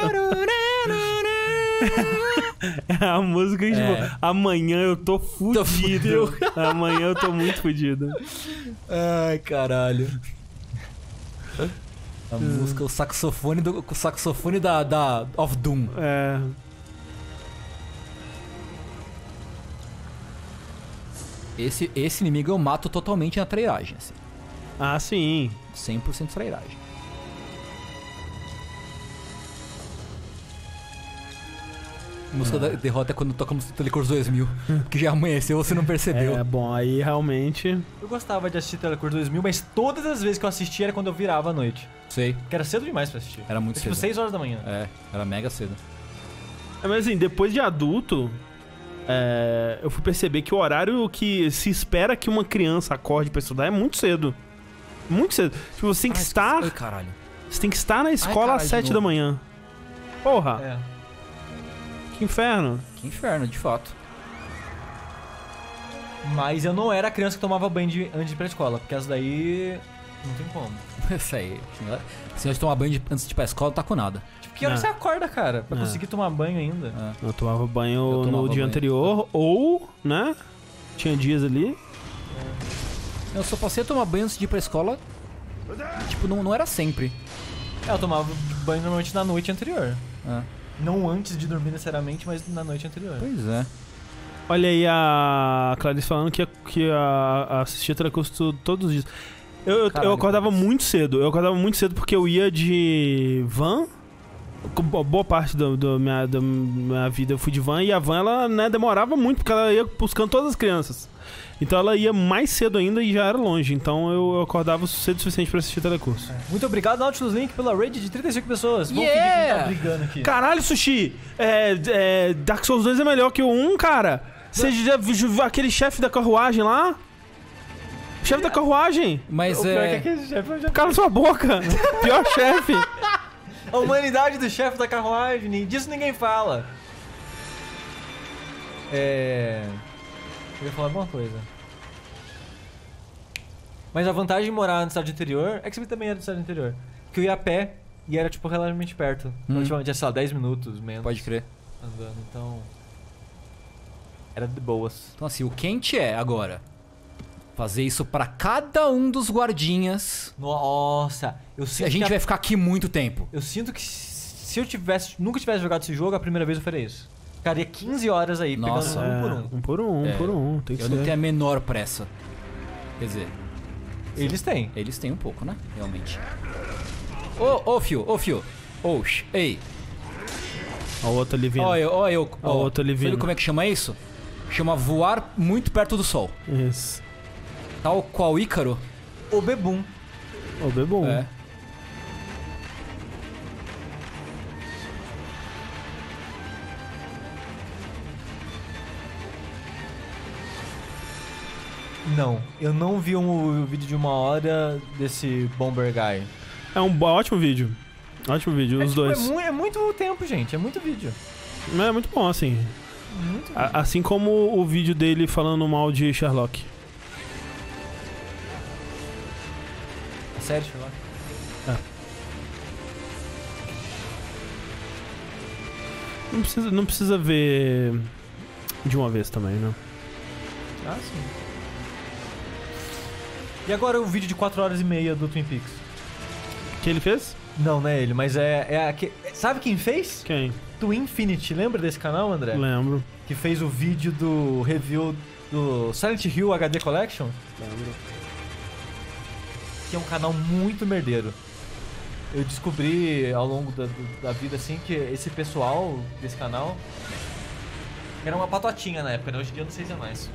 É a música que, tipo, É. amanhã eu tô fudido. Amanhã eu tô muito fudido. Ai, caralho. A música, o saxofone do o saxofone da, da of Doom. É. Esse, esse inimigo eu mato totalmente na trairagem, assim. Ah, sim. 100% trairagem. A música da derrota é quando toca a música do Telecurso 2000. [laughs] que já amanheceu, você não percebeu. É, bom, aí realmente. Eu gostava de assistir Telecur 2000, mas todas as vezes que eu assistia era quando eu virava à noite. Sei. Que era cedo demais pra assistir. Era muito Tipo, cedo. 6 horas da manhã. É, era mega cedo. É, mas assim, depois de adulto, é, eu fui perceber que o horário que se espera que uma criança acorde pra estudar é muito cedo. Muito cedo. Tipo, você tem que Ai, estar. Ai, caralho. Você tem que estar na escola caralho, às de 7 da manhã. Porra, É. que inferno. Que inferno, de fato. Mas eu não era a criança que tomava banho de, antes de ir pra escola, porque essa daí. Não tem como. [laughs] Isso aí. Se nós tomar banho de- antes de ir pra escola, não tá com nada. Tipo, que hora É. você acorda, cara? Pra É. conseguir tomar banho ainda. Eu tomava banho Eu tomava no dia banho. anterior, ou, né? Tinha dias ali. Eu só passei a tomar banho antes de ir pra escola. Tipo, não, não era sempre. É, eu tomava banho normalmente na noite anterior. É. Não antes de dormir necessariamente, mas na noite anterior. Pois é. Olha aí a Clarice falando que, que a, a assistia Telecurso todos os dias. Eu, eu, eu Caralho, acordava Clarice. muito cedo. Eu acordava muito cedo porque eu ia de van. Boa parte da minha, da minha vida eu fui de van e a van ela né, demorava muito porque ela ia buscando todas as crianças. Então ela ia mais cedo ainda e já era longe. Então eu, acordava cedo o suficiente pra assistir Telecurso. Muito obrigado, Nautilus Link, pela raid de 35 pessoas. Vamos Yeah! fingir que a gente tá brigando aqui. Caralho, Sushi! É, é, Dark Souls 2 é melhor que o 1, cara. Você já viu aquele chefe da carruagem lá? Chefe da carruagem! Mas O pior é é. que aquele chefe é um Cala sua boca! [laughs] Pior chefe! A humanidade do chefe da carruagem, ni- disso ninguém fala. É. Eu ia falar alguma coisa. Mas a vantagem de morar no estado interior é que você também era do estado interior. Que eu ia a pé e era tipo relativamente perto. Hum. Relativamente, sei lá, 10 minutos menos Pode crer. andando. Então. Era de boas. Então, assim, o quente é agora fazer isso pra cada um dos guardinhas. Nossa, eu sinto A gente que vai ficar aqui muito tempo. Eu sinto que se eu tivesse, nunca tivesse jogado esse jogo, a primeira vez eu faria isso. Ficaria 15 horas aí, Nossa. pegando um por um. um por um, um É, por um. Tem que Eu ser. não tenho a menor pressa. Quer dizer, Eles têm. eles têm um pouco, né? Realmente. Ô, ô, fio, ô, fio. Ô, sh- ei. A outra ali vindo. Ó, eu, ó, eu. A ó, outra ali sabe vindo. como é que chama isso? Chama voar muito perto do sol. Isso. Tal qual Ícaro. O Bebum. O bebom. É. Não, eu não vi um vídeo de uma hora desse Bomber Guy. É um ótimo vídeo. Ótimo vídeo, é, os tipo, dois. É, mu- é muito tempo, gente. É muito vídeo. É muito bom, assim. Muito. A- assim como o vídeo dele falando mal de Sherlock. Sério, Sherlock? Não precisa, não precisa ver de uma vez também, né? Ah, sim. E agora o vídeo de 4 horas e meia do Twin Peaks? que ele fez? Não, não é ele, mas é, é Sabe quem fez? Quem? Twin Infinity. Lembra desse canal, André? Lembro. Que fez o vídeo do review do Silent Hill HD Collection. Lembro. Que é um canal muito merdeiro. Eu descobri ao longo da, da vida, assim, que esse pessoal desse canal era uma patotinha na época, né? Hoje em dia eu não sei se é mais.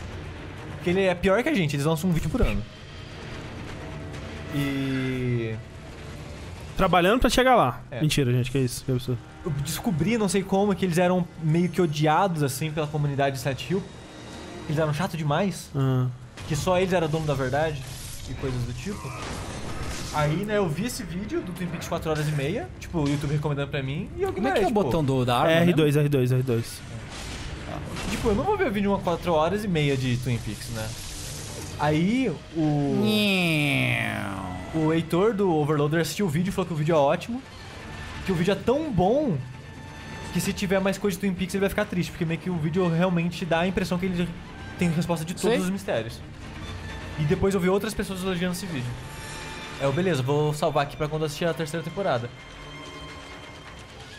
Porque ele é pior que a gente, eles lançam um vídeo por ano. E Trabalhando pra chegar lá. É. Mentira, gente, que isso? Que absurdo. eu descobri, não sei como, que eles eram meio que odiados, assim, pela comunidade de Silent Hill. Eles eram chato demais. Ah. que só eles eram dono da verdade e coisas do tipo. Aí, né, eu vi esse vídeo do Twin Peaks 4 horas e meia, tipo, o YouTube recomendando pra mim, e eu Como é que é o tipo, botão do, da arma? É mesmo? R2, R2, R2. Tipo, eu não vou ver vídeo de uma 4 horas e meia de Twin Peaks, né? Aí, o, o Heitor do Overloader assistiu o vídeo e falou que o vídeo é ótimo, que o vídeo é tão bom que se tiver mais coisa de Twin Peaks ele vai ficar triste, porque meio que o vídeo realmente dá a impressão que ele tem resposta de todos Sei. os mistérios. E depois eu vi outras pessoas elogiando esse vídeo. É, eu, beleza, vou salvar aqui pra quando assistir a terceira temporada.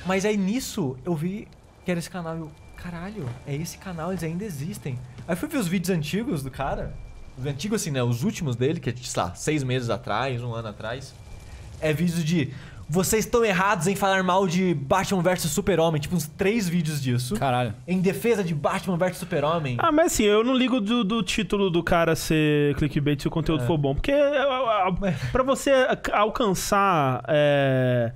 Mas aí nisso eu vi que era esse canal e eu, caralho, é esse canal, eles ainda existem. Aí fui ver os vídeos antigos do cara. Os antigos assim, né? Os últimos dele, que é, sei lá, seis meses atrás, um ano atrás. É vídeo de. Vocês estão errados em falar mal de Batman vs Super-Homem. Tipo, uns três vídeos disso. Caralho. Em defesa de Batman vs Super-Homem. Ah, mas assim, eu não ligo do, do título do cara ser clickbait se o conteúdo É. for bom. Porque é, a- a- pra você alcançar. É,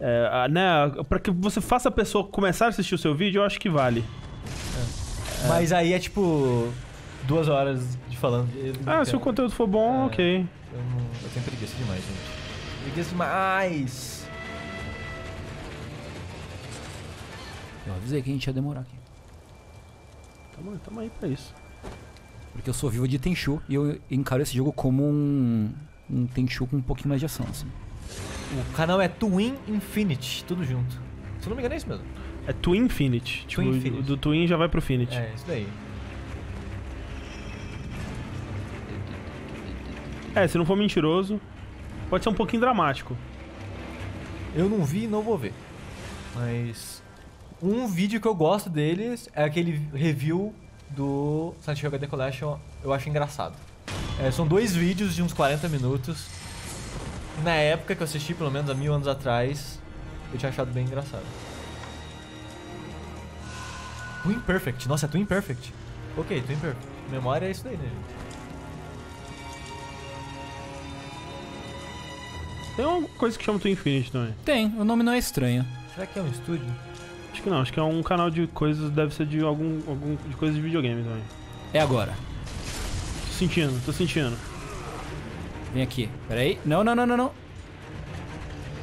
é, né, pra que você faça a pessoa começar a assistir o seu vídeo, eu acho que vale. Mas aí é tipo. Duas horas de falando. Ah, se o conteúdo for bom, É. ok. Eu, não, eu tenho preguiça demais, gente. Preguiça demais. Eu avisei que a gente ia demorar aqui. Tamo, tamo aí pra isso. Porque eu sou vivo de Tenchu e eu encaro esse jogo como um, um Tenchu com um pouquinho mais de ação, assim. O canal é Twin Infinity, tudo junto. Se eu não me engano é isso mesmo. É Twin Infinity. Tipo, Twin Infinity. do Twin já vai pro Infinity. É, isso daí. É, se não for mentiroso, pode ser um pouquinho dramático. Eu não vi e não vou ver. Mas. Um vídeo que eu gosto deles é aquele review do Hill HD Collection. Eu acho engraçado. É, são dois vídeos de uns 40 minutos. Na época que eu assisti, pelo menos há mil anos atrás, eu tinha achado bem engraçado. Twin Perfect. Nossa, é Twin Perfect. Ok, Twin Perfect. Memória é isso daí, né, gente? Tem uma coisa que chama Twin Infinity também. Tem, o nome não é estranho. Será que é um estúdio? Acho que não, acho que é um canal de coisas, deve ser de algum, algum de coisas de videogame também. É agora. Tô sentindo, tô sentindo. Vem aqui. Pera aí. Não, não, não, não, não.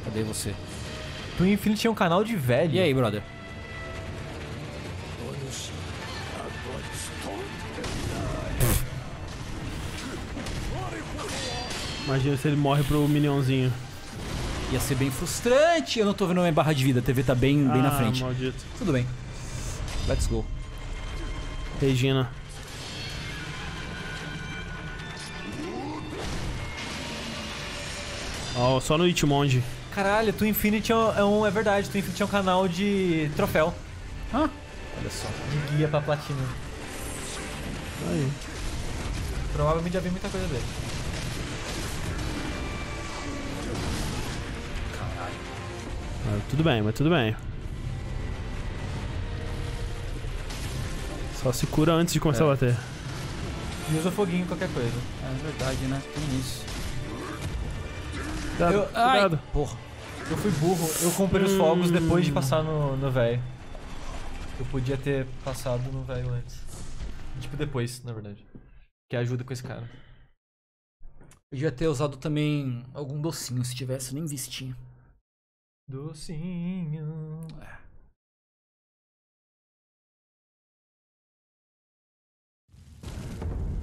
Cadê você? Tu Infinity tinha um canal de velho. E aí, brother? Imagina se ele morre pro minionzinho. Ia ser bem frustrante. Eu não tô vendo minha barra de vida. A TV tá bem, bem na Ah, frente. maldito. Tudo bem. Let's go. Regina. Ó, só no Itmonde. Caralho, tu Infinity é um, é um- É verdade, tu Infinity é um canal de troféu. Ah, olha só. De guia pra platina. Aí. Provavelmente já vi muita coisa dele. Ah, tudo bem, mas tudo bem. Só se cura antes de começar É. a bater. E usa foguinho em qualquer coisa. É verdade, né? Tem isso. Cuidado, Eu- cuidado. Porra. Eu fui burro, eu comprei os fogos depois de passar no no velho. Eu podia ter passado no velho antes. Tipo, depois, na verdade. Que ajuda com esse cara. Eu devia ter usado também algum docinho se tivesse, nem vistinha. Docinho.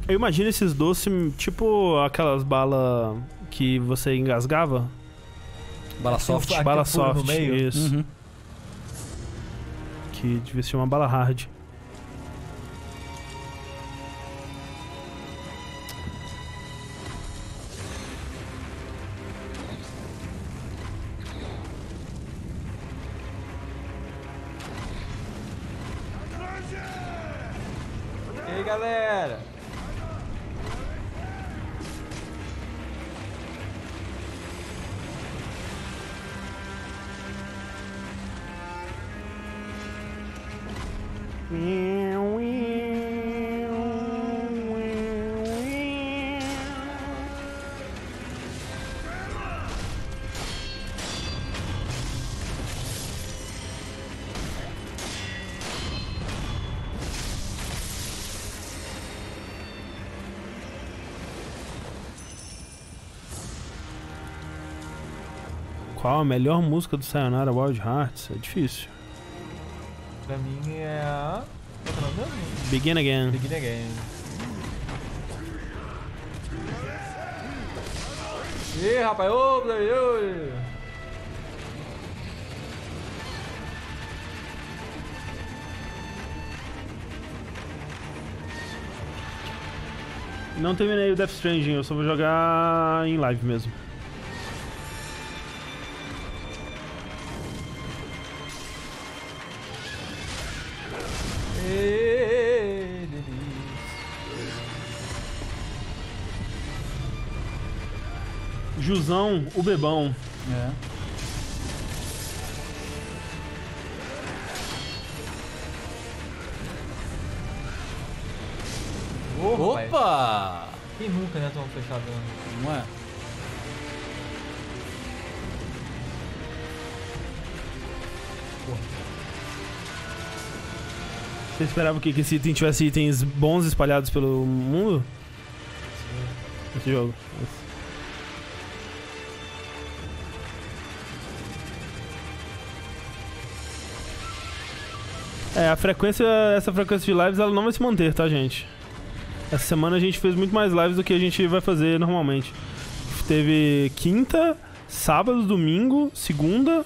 Eu imagino esses doces, tipo aquelas balas que você engasgava. Bala soft. Bala soft, meio? isso. Uhum. Que devia ser uma bala hard. Melhor música do Sayonara Wild Hearts? É difícil. Pra mim é a. Qual é o nome mesmo? Begin Again. Begin Again. Ih, rapaz, ô! Não terminei o Death Stranding, eu só vou jogar em live mesmo. Jusão, o bebão. É. Rapaz. Opa! Quem nunca, né, tão fechado? né? Não é? Você esperava que, que esse item tivesse itens bons espalhados pelo mundo? Esse jogo. É, a frequência, essa frequência de lives ela não vai se manter, tá, gente? Essa semana a gente fez muito mais lives do que a gente vai fazer normalmente. Teve quinta, sábado, domingo, segunda.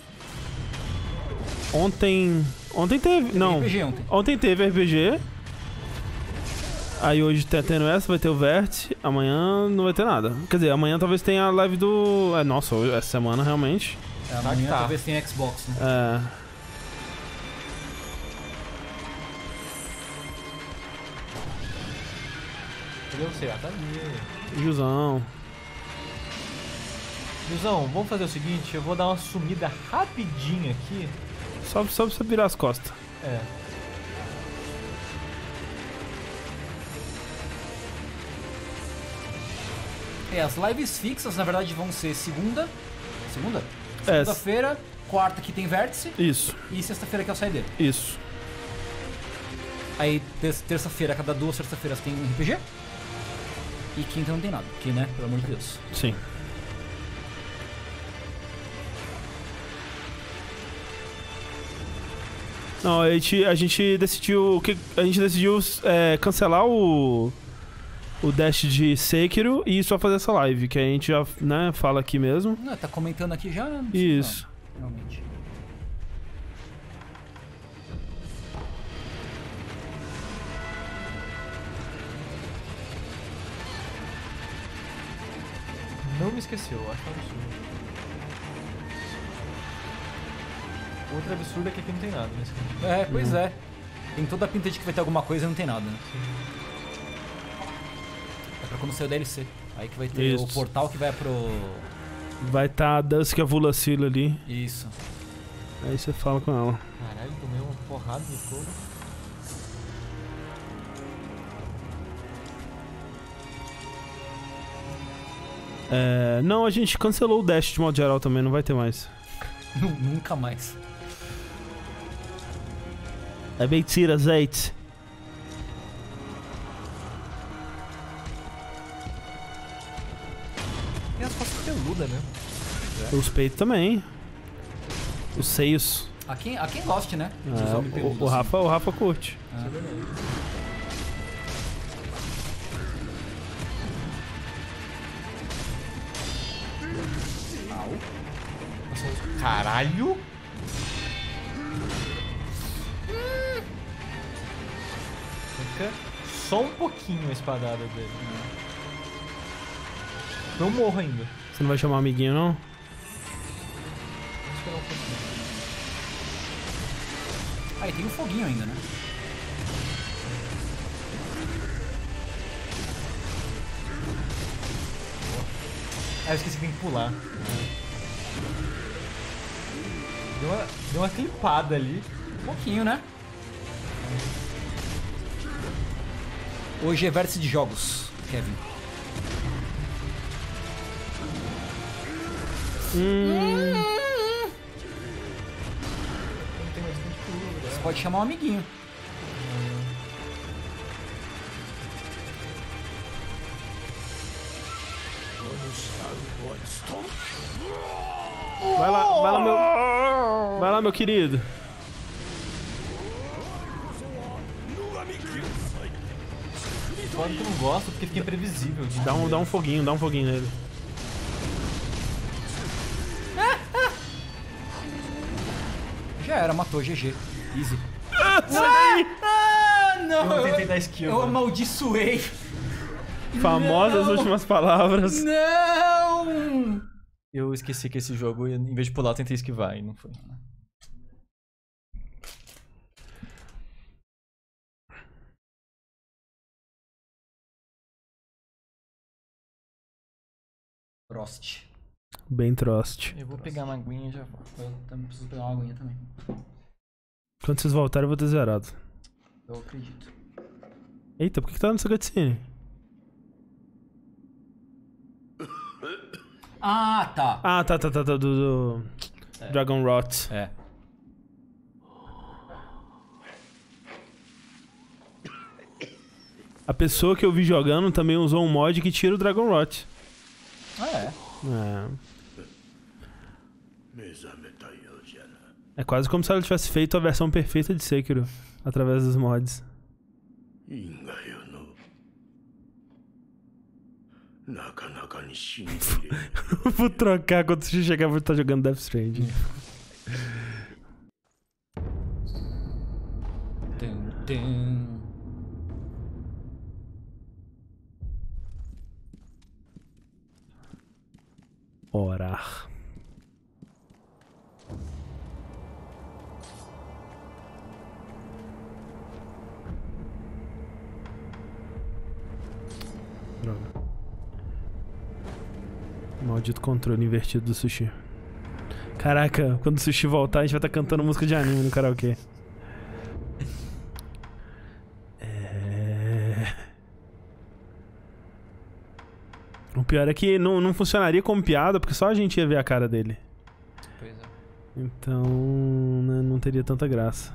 Ontem. Ontem teve. Não. RPG ontem. Ontem teve RPG. Aí hoje tá tendo essa, vai ter o Vértice. Amanhã não vai ter nada. Quer dizer, amanhã talvez tenha a live do. É, nossa, hoje- essa semana realmente. É, amanhã tá. talvez tenha Xbox, né? É. Você? Ah, tá ali. Jusão. Jusão, vamos fazer o seguinte, eu vou dar uma sumida rapidinho aqui. Só, só pra você virar as costas. É. É, as lives fixas, na verdade, vão ser segunda. Segunda? É. Segunda-feira, quarta que tem vértice Isso, e sexta-feira que é o saideira. isso. Aí ter- terça-feira, cada duas terça-feiras tem um RPG. E quinta não tem nada. Que, né? Pelo amor de Deus. Sim. Não, a gente, a gente decidiu. a gente decidiu é, cancelar o. O dash de Sekiro e só fazer essa live, que a gente já né, fala aqui mesmo. Não, tá comentando aqui já? Isso. realmente. Esqueceu, acho que é um absurdo. Outra absurda é que aqui não tem nada nesse canto. É, pois é. Tem toda a pinta de que vai ter alguma coisa e não tem nada, né? É pra quando sair o DLC. Aí que vai ter Isso. o portal que vai pro. Vai estar tá a Dusk e a Vulacila ali. Isso. Aí você fala com ela. Caralho, tomei uma porrada de fogo. É, não, a gente cancelou o dash de modo geral também, não vai ter mais. Nu- Nunca mais. É mentira, gente. Tem as costas peludas mesmo. Os peitos também. Os seios. A quem, a quem goste, né? É, o, o assim. Rafa, o Rafa curte. Caralho! Fica só um pouquinho a espadada dele. Eu morro ainda. Você não vai chamar amiguinho, não? Vou esperar um pouquinho. Ah, e tem um foguinho ainda, né? Ah, eu esqueci que tem que pular. Deu uma, deu uma clipada ali. Um pouquinho, né? Hoje é vértice de jogos, Kevin. Não tem mais tempo de pulo, Você pode chamar um amiguinho. Vai lá, vai lá, meu. Vai lá, meu querido. Fora que eu não gosto porque fica imprevisível. Dá um, dá um foguinho, dá um foguinho nele. Já era, matou, GG. Easy. Ah, não! Eu tentei dar skill. Eu né? amaldiçoei. Famosas Não. últimas palavras. Não! Eu esqueci que esse jogo, em vez de pular, eu tentei esquivar e não foi. Frost. Bem trost. Eu vou pegar uma aguinha e já vou. Eu também preciso pegar uma aguinha também. Quando vocês voltarem, eu vou ter zerado. Eu acredito. Eita, por que, que tá nessa cutscene? Ah, tá. Ah, tá, tá, tá, tá do, do... É. Dragon Rot. É. A pessoa que eu vi jogando também usou um mod que tira o Dragon Rot. Ah, é? É. É quase como se ela tivesse feito a versão perfeita de Sekiro através dos mods. [laughs] Vou trocar quando você chegar vou estar jogando Death Stranding. Tum, tum. Orar. Droga. Maldito controle invertido do sushi. Caraca, quando o sushi voltar, a gente vai estar cantando música de anime no karaokê. É... O pior é que não, não funcionaria como piada, porque só a gente ia ver a cara dele. Pois é. Então, né, não teria tanta graça.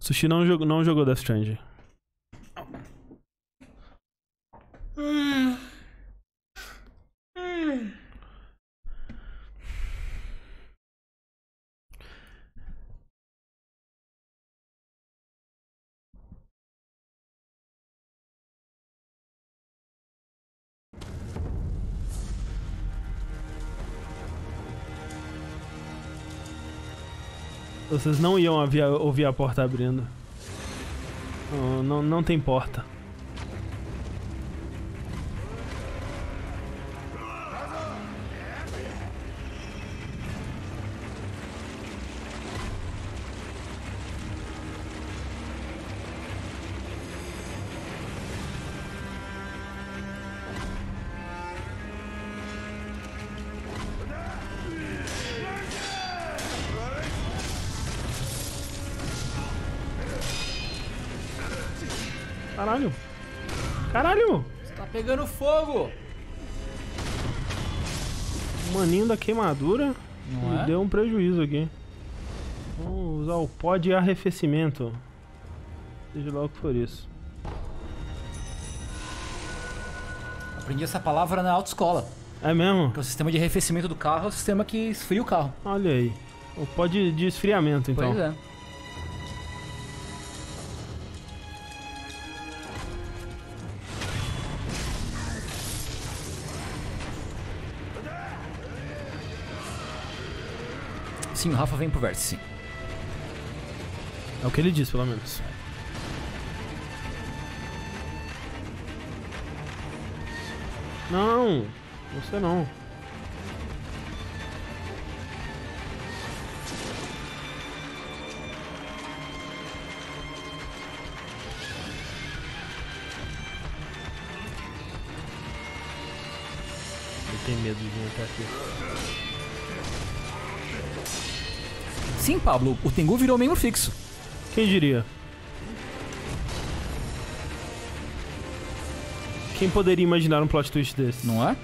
Sushi não jogou, não jogou Death Stranding. Vocês não iam ouvir a, porta abrindo. Não, não, não tem porta. Fogo! O maninho da queimadura Não me é? deu um prejuízo aqui. Vamos usar o pó de arrefecimento. Seja lá o que for isso. Aprendi essa palavra na autoescola. É mesmo? Porque o sistema de arrefecimento do carro é o sistema que esfria o carro. Olha aí. O pó de, de esfriamento, então. Pois é. Sim, o Rafa vem pro vértice. É o que ele diz, pelo menos. Não, você não. Tem medo de vir até aqui. Sim, Pablo, o Tengu virou membro fixo. Quem diria? Quem poderia imaginar um plot twist desse? Não é?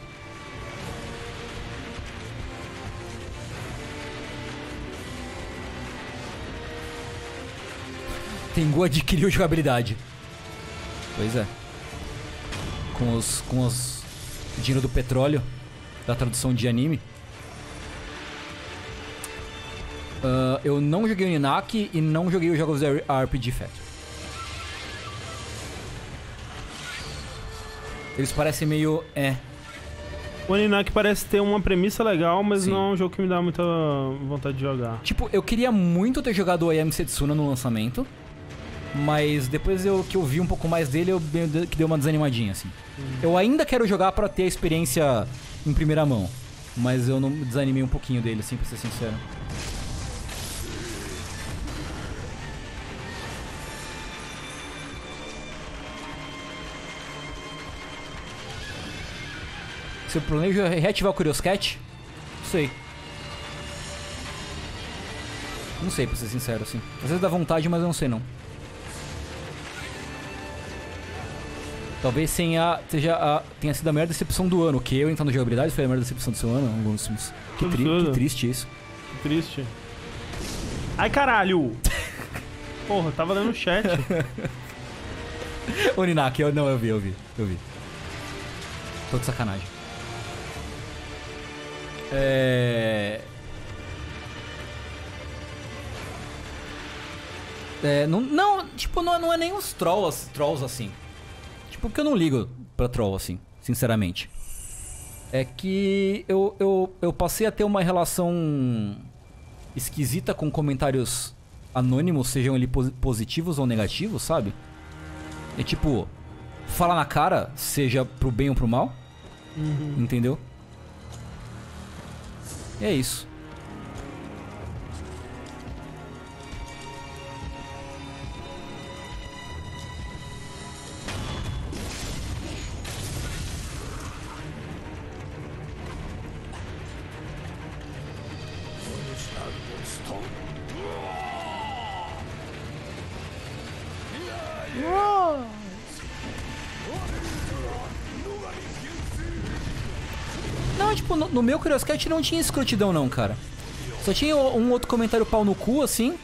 Tengu adquiriu jogabilidade. Pois é. Com os. com os. dinheiro do petróleo. Da tradução de anime. Ah, eu não joguei o Ninaki e não joguei os jogos da RPG Factory. Eles parecem meio. é. O Aninaki parece ter uma premissa legal, mas Sim. não é um jogo que me dá muita vontade de jogar. Tipo, eu queria muito ter jogado o Ayami Setsuna no lançamento. Mas depois eu, que eu vi um pouco mais dele, eu que deu uma desanimadinha, assim. Eu ainda quero jogar pra ter a experiência em primeira mão. Mas eu não desanimei um pouquinho dele, assim, pra ser sincero. Se eu planejo reativar o Curious Cat? Não sei. Não sei, pra ser sincero, assim. Às vezes dá vontade, mas eu não sei, não. Talvez tenha, seja a, tenha sido a maior decepção do ano. Que eu entrando na jogabilidade foi a maior decepção do seu ano. Alguns filmes. Que, tri- que triste isso. Que triste. Ai, caralho! Porra, tava lendo o chat. [laughs] Ô, Ninak, eu, não, eu vi, eu vi, eu vi. Tô de sacanagem. É... É, não, não, tipo, não, não é nem os trolls, trolls assim. Tipo, porque eu não ligo pra troll assim, sinceramente. É que eu, eu, eu passei a ter uma relação esquisita com comentários anônimos, sejam eles posi- positivos ou negativos, sabe? É tipo, fala na cara, seja pro bem ou pro mal. Entendeu? E é isso. Tipo, no, no meu Curious Cat não tinha escrotidão não, cara. Só tinha um outro comentário pau no cu, assim.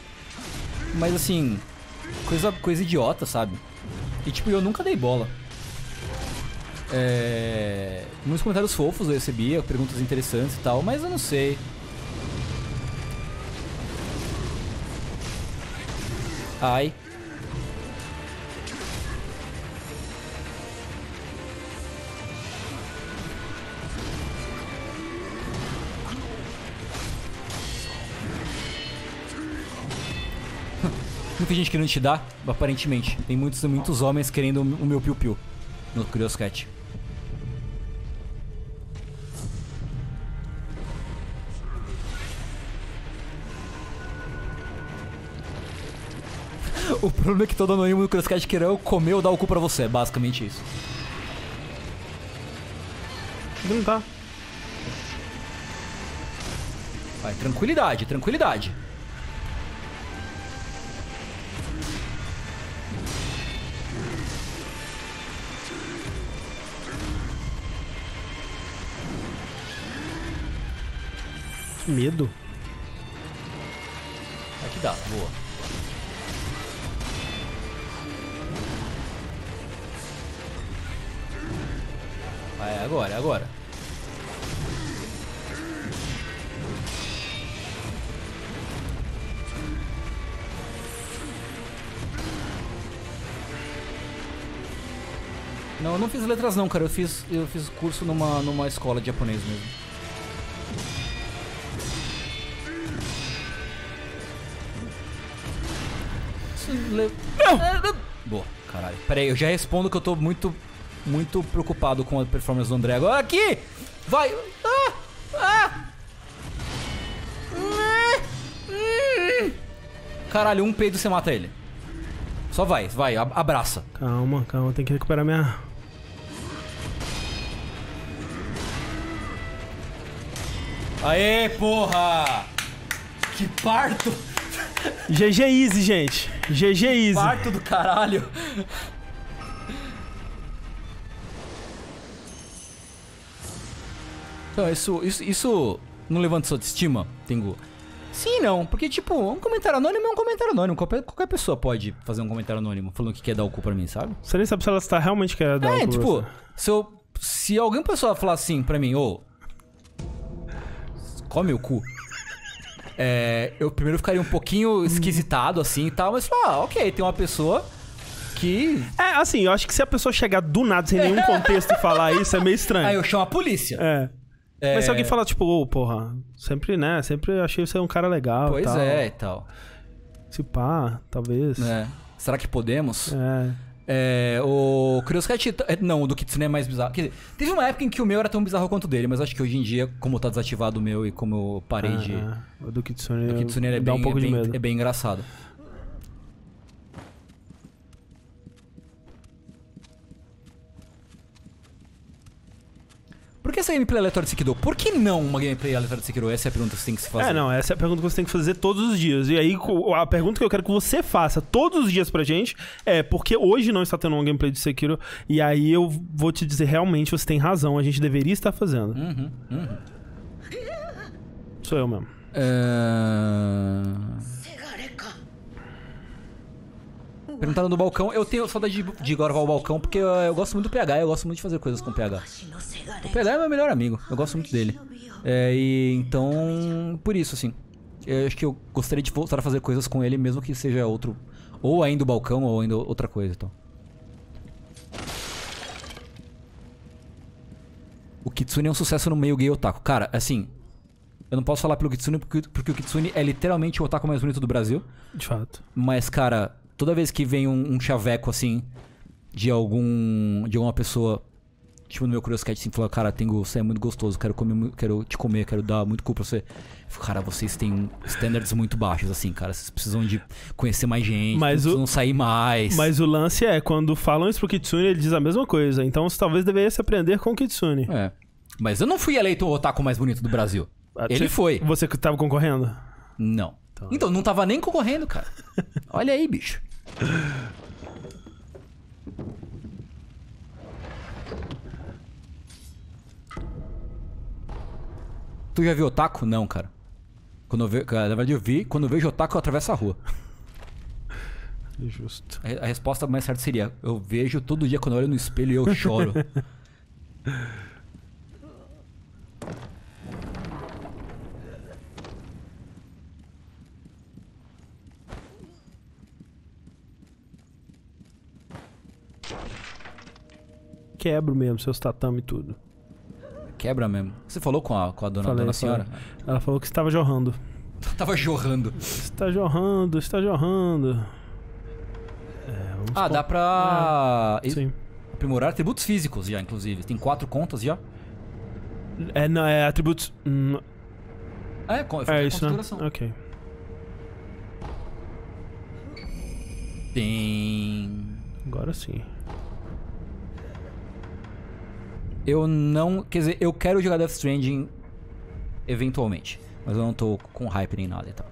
Mas assim, coisa, coisa idiota, sabe? E tipo, eu nunca dei bola. É, muitos comentários fofos eu recebia, perguntas interessantes e tal, mas eu não sei. Ai. Muita gente querendo te dar, aparentemente. Tem muitos, muitos homens querendo o meu piu-piu no Curious [laughs] Cat. O problema é que todo anônimo do Curious Cat quer eu comer ou dar o cu pra você, é basicamente isso. Não tá. Vai, tranquilidade, tranquilidade. Medo. Aqui dá, boa. Vai, é agora, é agora. Não, eu não fiz letras não, cara. Eu fiz, eu fiz curso numa, numa escola de japonês mesmo. Le- É, Boa, caralho. Pera aí, eu já respondo que eu tô muito, muito preocupado com a performance do André agora. Aqui! Vai! Ah! Ah! Caralho, um peido você mata ele. Só vai, vai, ab- abraça. Calma, calma, tem que recuperar minha. Aê, porra! Que parto! GG Easy, gente. GG Easy. Parto do caralho! Então, isso, isso, isso não levanta sua autoestima, Tengu? Sim não, porque, tipo, um comentário anônimo é um comentário anônimo. Qualquer, qualquer pessoa pode fazer um comentário anônimo falando que quer dar o cu pra mim, sabe? Você nem sabe se ela está realmente querendo dar É, algo pra tipo, você. se, eu, se alguém pessoa falar assim pra mim, ô. come o cu. É, eu primeiro ficaria um pouquinho esquisitado assim e tal, mas ah, ok, tem uma pessoa que. É, assim, eu acho que se a pessoa chegar do nada, sem nenhum [laughs] contexto e falar isso, é meio estranho. Aí eu chamo a polícia. É. É, Mas se alguém falar, tipo, ô, porra, sempre, né? Sempre achei você um cara legal. Pois tal. é e tal. Se pá, talvez. É. Será que podemos? É. É, o Curious Cat, é, não, o do Kitsune é mais bizarro. Quer dizer, teve uma época em que o meu era tão bizarro quanto o dele, mas acho que hoje em dia, como tá desativado o meu e como eu parei de. Ah, ah. O do Kitsune, O Kitsune é bem, um pouco é, de bem, é bem engraçado. Por que essa gameplay aleatória de Sekiro? Por que não uma gameplay aleatória de Sekiro? Essa é a pergunta que você tem que se fazer. É, não, essa é a pergunta que você tem que fazer todos os dias. E aí, a pergunta que eu quero que você faça todos os dias pra gente é porque hoje não está tendo uma gameplay de Sekiro. E aí eu vou te dizer, realmente você tem razão, a gente deveria estar fazendo. Uhum, uhum. Sou eu mesmo. É... Perguntaram do balcão. Eu tenho saudade de, de gravar o balcão porque eu, eu gosto muito do PH. Eu gosto muito de fazer coisas com o PH. O PH é meu melhor amigo. Eu gosto muito dele. É, e então, por isso, assim. Eu acho que eu gostaria de voltar a fazer coisas com ele, mesmo que seja outro. Ou ainda o balcão, ou ainda outra coisa, então. O Kitsune é um sucesso no meio gay otaku. Cara, assim. Eu não posso falar pelo Kitsune porque, porque o Kitsune é literalmente o otaku mais bonito do Brasil. De fato. Mas, cara, toda vez que vem um, um chaveco assim de algum. de alguma pessoa, tipo no meu Curious Cat, assim, falando, cara, Tengu, você é muito gostoso, quero comer, quero te comer, quero dar muito cu pra você. Fico, Cara, vocês têm standards muito baixos, assim, cara. Vocês precisam de conhecer mais gente, Mas o- precisam sair mais. Mas o lance é, quando falam isso pro Kitsune, ele diz a mesma coisa. Então você talvez deveria se aprender com o Kitsune. É. Mas eu não fui eleito o otaku mais bonito do Brasil. Ah, Ele você- foi. Você que tava concorrendo? Não. Então, não tava nem concorrendo, cara. [laughs] Olha aí, bicho. Tu já viu otaku? Não, cara. Quando eu ve... Na verdade, eu vi. Quando eu vejo otaku, eu atravesso a rua. [laughs] Justo. A a resposta mais certa seria: Eu vejo todo dia quando eu olho no espelho e eu choro. [laughs] Quebro mesmo seus tatame e tudo. Quebra mesmo. Você falou com a, com a dona, Falei, dona falei. senhora? Ela falou que estava jorrando. [laughs] Tava jorrando. Está jorrando, está jorrando. É, vamos Ah, dá pra e- Sim. aprimorar atributos físicos já, inclusive. Tem quatro contas já. É, não, é atributos. hum, É, com, É isso, né? Ok. Tem. Agora sim. Eu não. Quer dizer, eu quero jogar Death Stranding eventualmente. Mas eu não tô com hype nem nada e tal.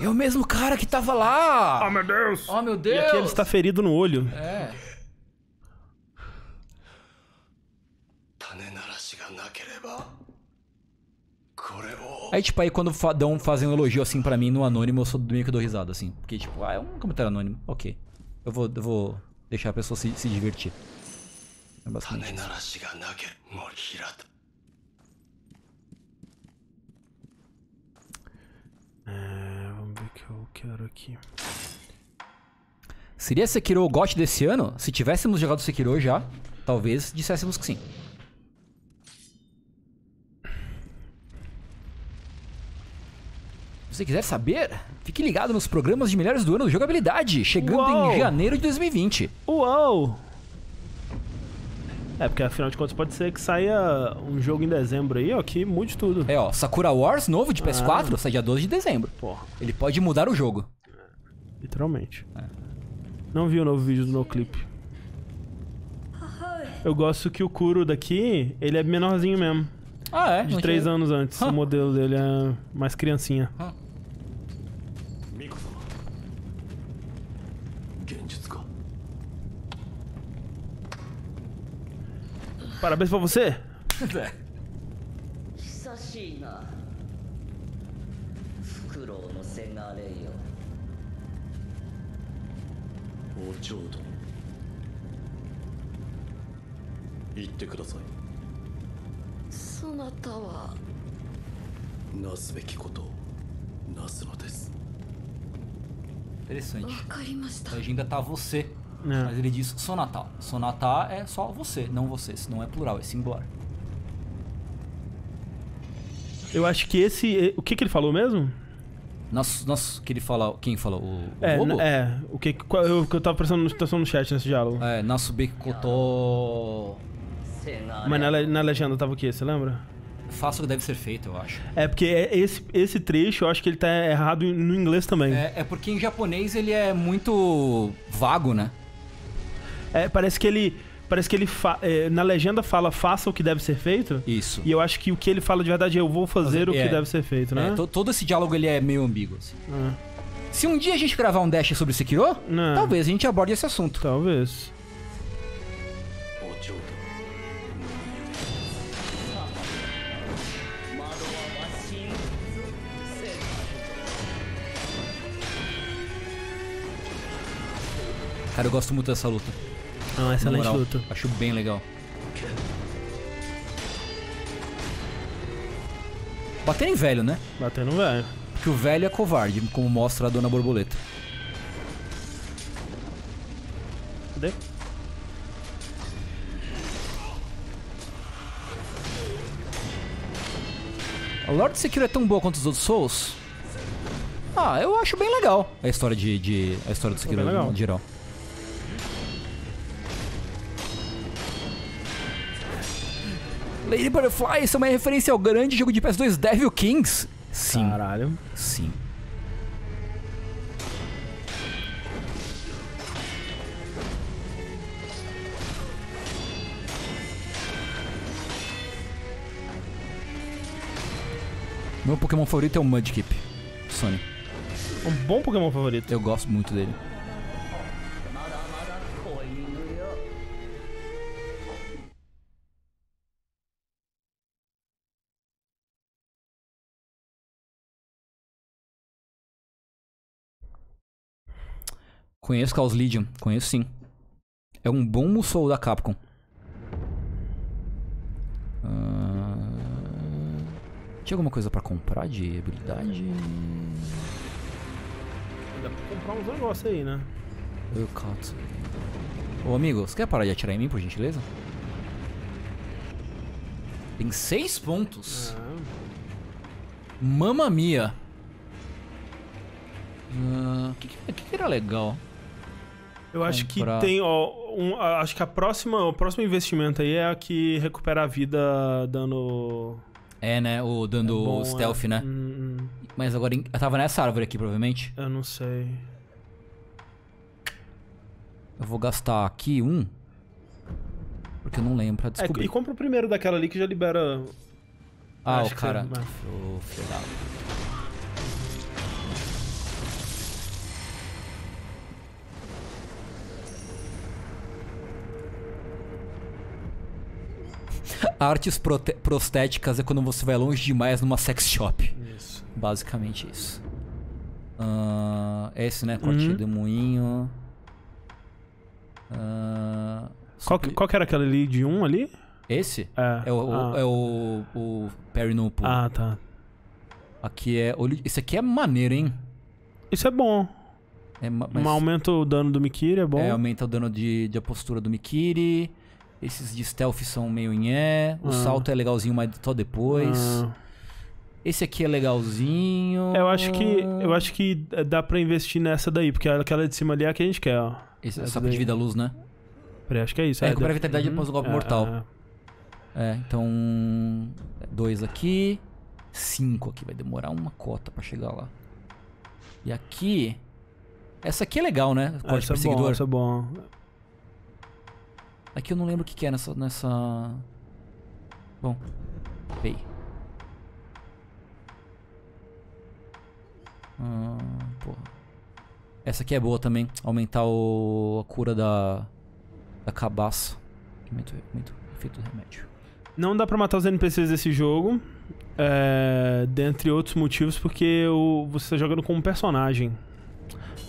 É o mesmo cara que tava lá! meu Deus! Oh meu E Deus! aqui ele está ferido no olho. É. Aí, tipo, aí quando dão, fazem um elogio assim pra mim no anônimo, eu sou meio que dou risada, assim. Porque, tipo, ah, é um comentário anônimo. Ok. Eu vou, eu vou deixar a pessoa se, se divertir. É bastante isso. É, vamos ver o que eu quero aqui. Seria Sekiro o GOT desse ano? Se tivéssemos jogado Sekiro já, talvez dissessemos que sim. Você quiser saber, fique ligado nos programas de melhores do ano de jogabilidade, chegando Uau! em janeiro de 2020. Uau! É, porque afinal de contas pode ser que saia um jogo em dezembro aí, ó, que mude tudo. É, ó, Sakura Wars novo de PS4 sai dia 12 de dezembro. Porra, Ele pode mudar o jogo. literalmente. Não vi o novo vídeo do NoClip. Eu gosto que o Kuro daqui, ele é menorzinho mesmo. Ah, é? De não três cheguei. anos antes. Hã? O modelo dele é mais criancinha. Hã? Parabéns pra você! そなたはなすべきことをなすのです Interessante. わかりましたA legenda tá você. É. Mas ele diz sonata. Sonata é só você, não vocês. Não é plural, é singular. Eu acho que esse. O que, que ele falou mesmo? Nosso, nosso, que ele fala. Quem falou? O, o É, Lobo? é. O que, qual- eu, que eu tava prestando atenção no chat nesse diálogo. É, Nasubeki Senhora. Mas é. na, na legenda tava o quê? Você lembra? Faça o que deve ser feito, eu acho. É, porque é esse, esse trecho eu acho que ele tá errado no inglês também. É, é porque em japonês ele é muito vago, né? É, parece que ele. Parece que ele é, na legenda fala faça o que deve ser feito. Isso. E eu acho que o que ele fala de verdade é eu vou fazer é, o que é. deve ser feito, né? To, todo esse diálogo ele é meio ambíguo. Assim. Ah. Se um dia a gente gravar um dash sobre Sekiro, Não. talvez a gente aborde esse assunto. Talvez. Cara, eu gosto muito dessa luta. É uma excelente moral. luta. Acho bem legal. Bater em velho, né? Batendo velho. Porque o velho é covarde, como mostra a Dona Borboleta. Cadê? A Lord Sekiro é tão boa quanto os outros Souls? Ah, eu acho bem legal a história de, de a história do Sekiro bem legal. no geral. Lady Butterfly, isso é uma referência ao grande jogo de PS2 Devil Kings? Sim, Caralho. sim. Meu Pokémon favorito é o Mudkip, Sony. Um bom Pokémon favorito. Eu gosto muito dele. Conheço Chaos Legion, conheço sim. É um bom Musou da Capcom. Ah, Tinha alguma coisa pra comprar de habilidade? Dá pra comprar uns negócios aí, né? Eu cato. Ô amigo, você quer parar de atirar em mim, por gentileza? Tem seis pontos. Ah, Mamma mia. O que, que, que que era legal? Eu acho que Comprar. tem, ó, um- acho que a próxima, o próximo investimento aí é a que recupera a vida dando É, né? O dando é bom, stealth, é. né? Hum, hum, Mas agora eu tava nessa árvore aqui, provavelmente. eu não sei. Eu vou gastar aqui um. Porque eu não lembro pra É, descobrir. e compra o primeiro daquela ali que já libera. ah, acho o que cara. você- Ô, filho da- Artes prote- prostéticas é quando você vai longe demais numa sex shop. Isso. Basicamente isso. Ah, esse, né? Corte Uhum. de moinho. Ah, Qual, que- qual que era aquela ali de um ali? Esse? É. É o, o- ah, é o, o Perry no Pool. ah, tá. Aqui é. Esse aqui é maneiro, hein? Isso é bom. É, ma- mas- aumenta o dano do Mikiri, é bom. é, aumenta o dano de, de postura do Mikiri. Esses de stealth são meio nhé. O Ah. salto é legalzinho, mas só depois. Ah, Esse aqui é legalzinho. eu acho que eu acho que dá pra investir nessa daí, porque aquela de cima ali é a que a gente quer, ó. Esse é essa de vida luz, né? Peraí, acho que é isso. É, recupera a vitalidade após o golpe É, mortal. é. É, então. Dois aqui. Cinco aqui. Vai demorar uma cota pra chegar lá. E aqui. Essa aqui é legal, né? Ah, Corte isso é bom, perseguidor. isso é bom. Aqui eu não lembro o que, que é nessa. nessa... Bom. Pay. Ah, porra. Essa aqui é boa também. Aumentar o, a cura da. Da cabaça. Aumenta aumenta o efeito do remédio. Não dá pra matar os NPCs desse jogo. é, dentre outros motivos, porque o, você tá jogando como personagem.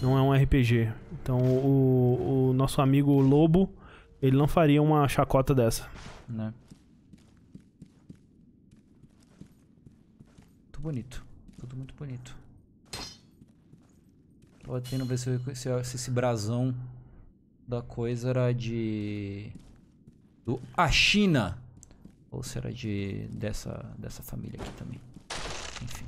Não é um RPG. Então o, o nosso amigo Lobo, ele não faria uma chacota dessa. Né? Muito bonito. Tudo muito bonito. Tava tentando ver se, se, se esse brasão da coisa era de. Do a China. Ou se era de. dessa, dessa família aqui também. Enfim.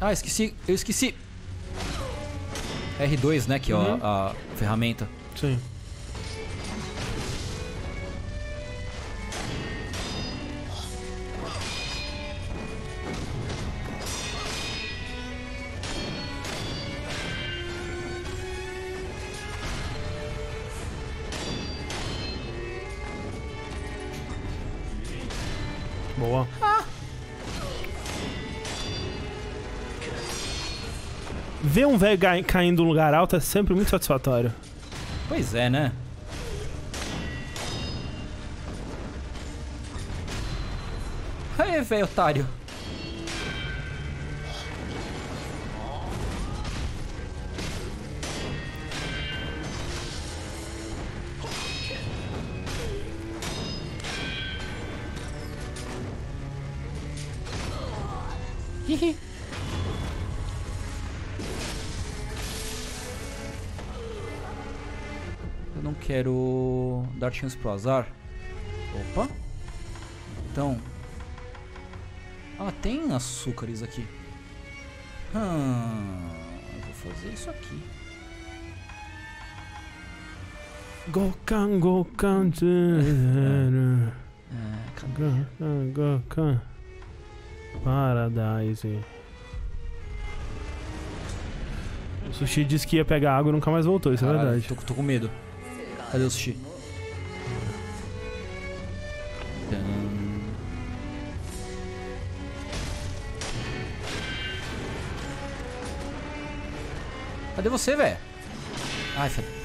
Ah, esqueci. Eu esqueci. R2, né? Que é Uhum. a, a ferramenta. Sim. Ver um velho caindo num lugar alto é sempre muito satisfatório. Pois é, né? Aê, velho otário. Quero dar chance pro azar. Opa. Então. Ah, tem açúcares aqui. Hum, eu vou fazer isso aqui. Gokan, Gokan. [laughs] É, cadê? Gokan, Gokan. Paradise. O sushi disse que ia pegar água e nunca mais voltou, isso é Caralho, verdade. Tô, tô com medo. Cadê o sushi? Cadê você, velho? Ai, filho.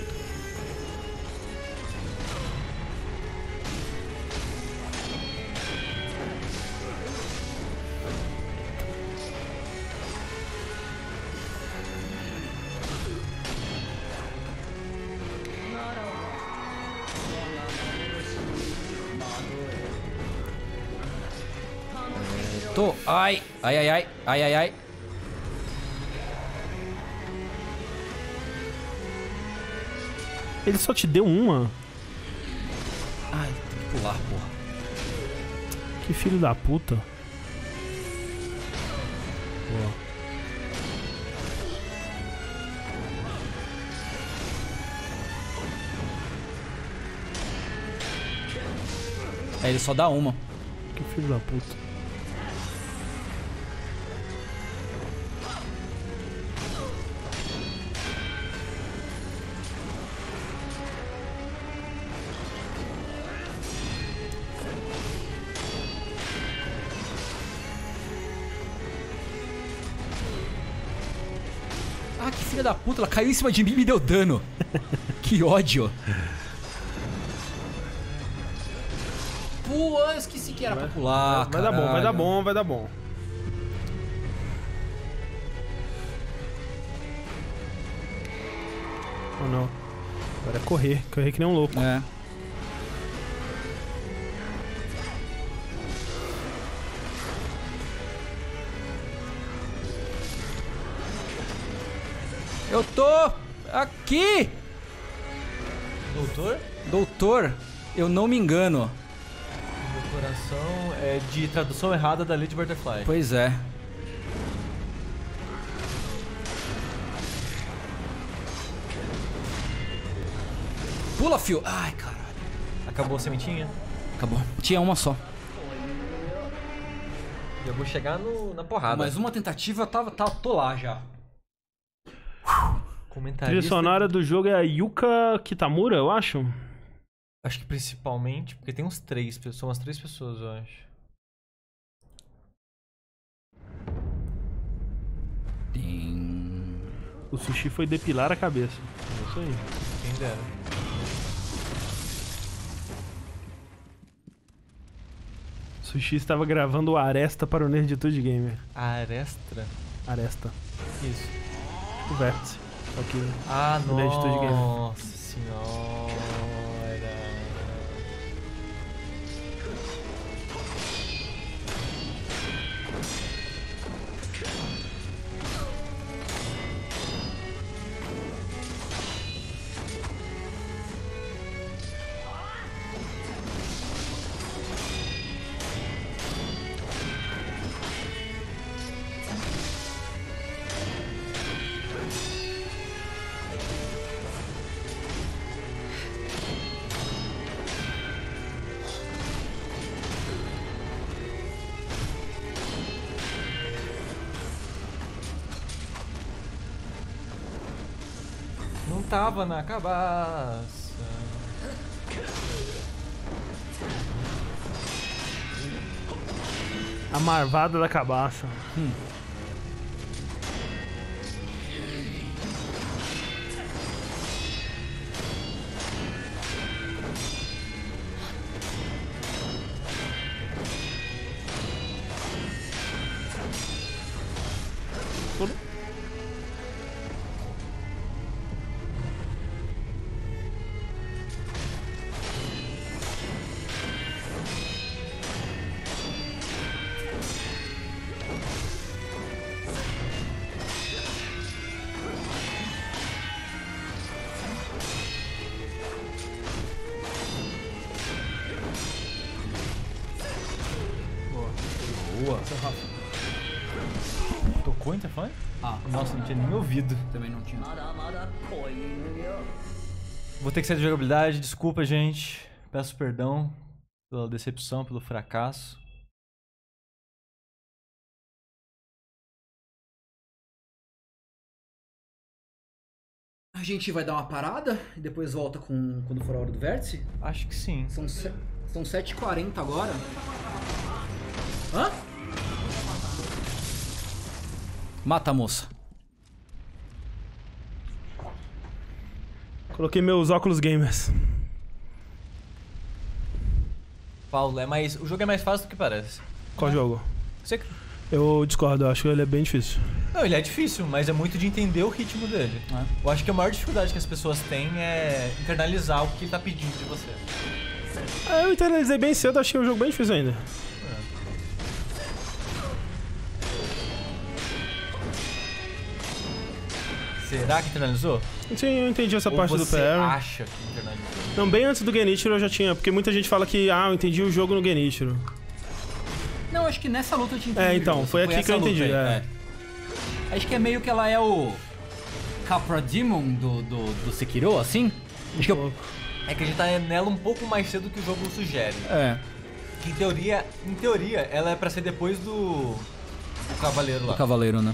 Ai, ai, ai, ai, ai, ai, ai. Ele só te deu uma? Ai, tem que pular, porra. Que filho da puta. Boa. É, ele só dá uma. Que filho da puta. Da puta, ela caiu em cima de mim e me deu dano. que ódio. Pô, eu esqueci que era pra pular, vai dar bom, vai dar bom, vai dar bom. Oh não. Agora é correr, correr que nem um louco. É. Eu tô aqui! Doutor? Doutor, eu não me engano. Meu coração é de tradução errada da Lady Butterfly. Pois é. Pula, fio. Ai, caralho. Acabou a sementinha? Acabou. Tinha uma só. Eu vou chegar no, na porrada. Mas uma tentativa, tava, tá, tô lá já. A trilha sonora do jogo é a Yuka Kitamura, eu acho. Acho que principalmente, porque tem uns três, pessoas- são umas três pessoas, eu acho. Tem... O sushi foi depilar a cabeça. É isso aí. Quem dera. O sushi estava gravando o Aresta para o Nerditude Gamer. Arestra? Aresta. Isso. O vértice. Que Ah, Gamer. nossa senhora. Tava na cabaça. A marvada da cabaça. Boa. Ter que sair de jogabilidade, desculpa, gente. Peço perdão pela decepção, pelo fracasso. A gente vai dar uma parada e depois volta com quando for a hora do vértice? Acho que sim. São, se- são 7h40 agora. Hã? Mata a moça. Coloquei meus óculos gamers. Paulo, é mais. O jogo é mais fácil do que parece. Qual jogo? Você... Eu discordo, eu acho que ele é bem difícil. Não, ele é difícil, mas é muito de entender o ritmo dele. É. Eu acho que a maior dificuldade que as pessoas têm é internalizar o que ele tá pedindo de você. Ah, eu internalizei bem cedo, achei o jogo bem difícil ainda. Será que internalizou? Sim, eu entendi essa Ou parte do você PR. acha que internalizou? Não, bem antes do Genichiro eu já tinha, porque muita gente fala que, ah, eu entendi o jogo no Genichiro. Não, acho que nessa luta eu tinha É, então, foi aqui essa que eu entendi, aí, é. Acho que é meio que ela é o Capra Demon do, do, do Sekiro, assim? Acho que eu... É que a gente tá nela um pouco mais cedo que o jogo sugere. É, Que em teoria, em teoria, ela é pra ser depois do. do Cavaleiro lá. do Cavaleiro, né?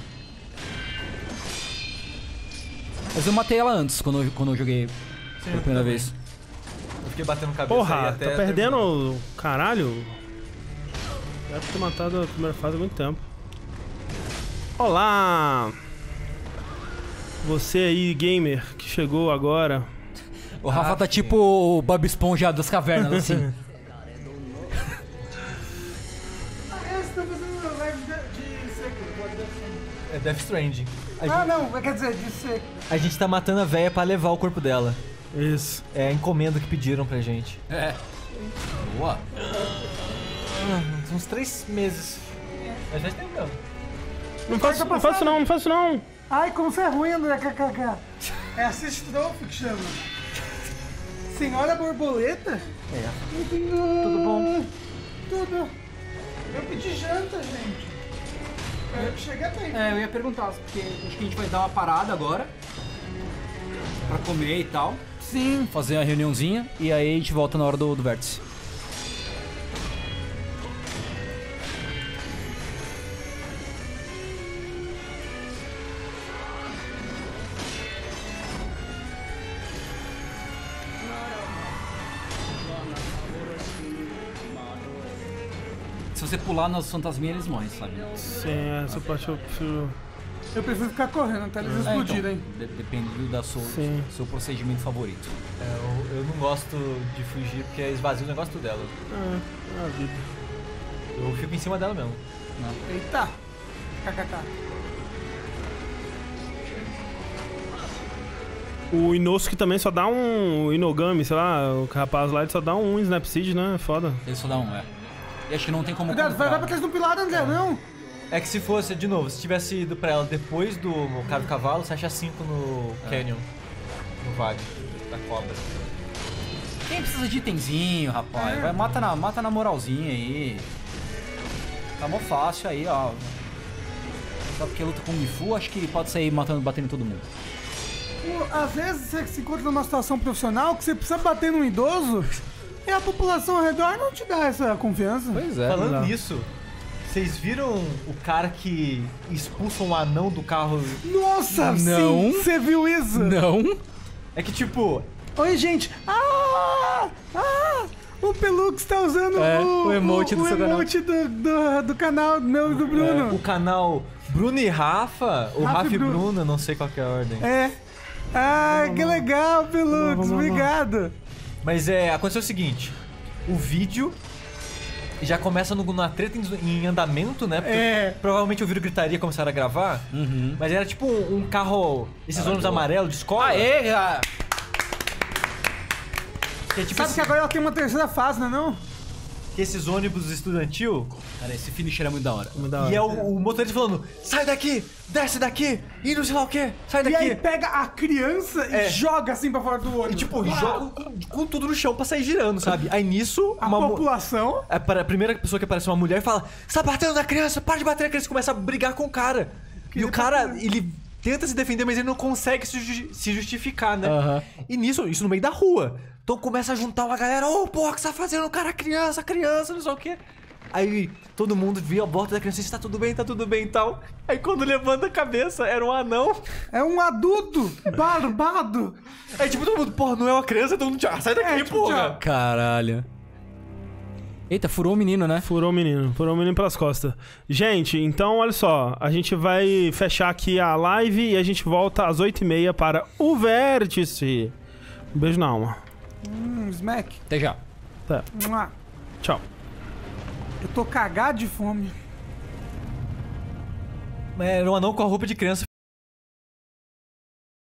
Mas eu matei ela antes, quando eu, quando eu joguei Sim, pela primeira vez. Eu fiquei batendo cabeça aí Porra, até tá perdendo. Caralho. Deve ter matado a primeira fase há muito tempo. Olá! Você aí, gamer, que chegou agora. O Rafa tá tipo o Bob Esponja das cavernas, assim. É, tá sim. É Death Stranding. A, Ah, gente, não, quer dizer, de Sekiro. a gente tá matando a véia pra levar o corpo dela. Isso. É a encomenda que pediram pra gente. É. Boa. Ah, uns três meses. Mas faz tempo. Não faço, não faço não, não faço não. Ai, como você é ruim, André, kkk. É trophy que chama. Senhora Borboleta? É. Tudo bom? Tudo. Eu pedi janta, gente. Eu cheguei a tempo. É, eu ia perguntar, porque acho que a gente vai dar uma parada agora. Pra comer e tal. Sim. Fazer a reuniãozinha e aí a gente volta na hora do, do vértice. Você pular nas fantasminhas, eles morrem, sabe? Sim, essa parte eu prefiro. Eu prefiro ficar correndo até eles É, então, explodirem. de- depende do da sua, Sim. seu procedimento favorito. É, eu, eu não gosto de fugir porque esvazia o negócio dela. É, a vida. Eu fico em cima dela mesmo. Eita. kkk. O Inosuke também só dá um. O Inogami, sei lá, o rapaz lá, ele só dá um Snapseed, né? Foda. Ele só dá um, é. E acho que não tem como Cuidado, vai, vai pra comprar. trás do pilar, André, não. É que se fosse, de novo, se tivesse ido pra ela depois do cara do cavalo, você acha 5 no Canyon. No vale da cobra. Quem precisa de itemzinho, rapaz? Vai, mata na, mata na moralzinha aí. Tá mó fácil aí, ó. Só porque luta com o Mifu, acho que pode sair matando, batendo em todo mundo. Às vezes você se encontra numa situação profissional que você precisa bater num idoso e a população ao redor não te dá essa confiança. Pois é. Falando não. nisso, vocês viram o cara que expulsa um anão do carro? Nossa, Não. sim, você viu isso? Não? É que tipo, Oi, gente. Ah! Ah! O Pelux tá usando É, o, o emote do o seu canal. emote do, do, do canal meu e do o Bruno. canal Bruno e Rafa, ou Rafa Rafa e Bruno. Bruno, não sei qual que é a ordem. É. Ah, que legal, Pelux. Obrigado. Mas é, aconteceu o seguinte: o vídeo já começa no, na treta em, em andamento, né? Porque É. Provavelmente ouviram gritaria e começaram a gravar. Mas era tipo um, um carro, esses ônibus amarelos de escola. Aê! ah, Que é tipo Sabe que agora ela tem uma terceira fase, não é não? Que esses ônibus estudantil. Cara, esse finisher é muito da hora. Muito da hora. E é o, o motorista falando: sai daqui, desce daqui, e não sei lá o que, sai E daqui. aí pega a criança e É. joga assim pra fora do olho. E tipo, joga com, tudo no chão pra sair girando, sabe? Aí nisso, A população. a, pra- a primeira pessoa que aparece é uma mulher fala: Você tá batendo na criança, para de bater na criança e começa a brigar com o cara. E o cara, ele tenta se defender, mas ele não consegue se, ju- se justificar, né? Aham. E nisso, isso no meio da rua. Então começa a juntar uma galera: Ô, porra, o que você tá fazendo? Cara, criança, criança, não sei o quê. Aí todo mundo via a volta da criança e disse, tá tudo bem, tá tudo bem e tal. Aí quando levanta a cabeça, era um anão. É um adulto barbado. Aí tipo, todo mundo, porra, não é uma criança, todo mundo, tchau, sai daqui, É, tipo, porra. tchau. Caralho. Eita, furou o menino, né? Furou o menino, furou o menino pelas costas. Gente, então olha só, a gente vai fechar aqui a live e a gente volta às 8h30 para o Vértice. Um beijo na alma. Hum, smack. Até já. Tá. Mua. Tchau. Eu tô cagado de fome. É, Era um anão com a roupa de criança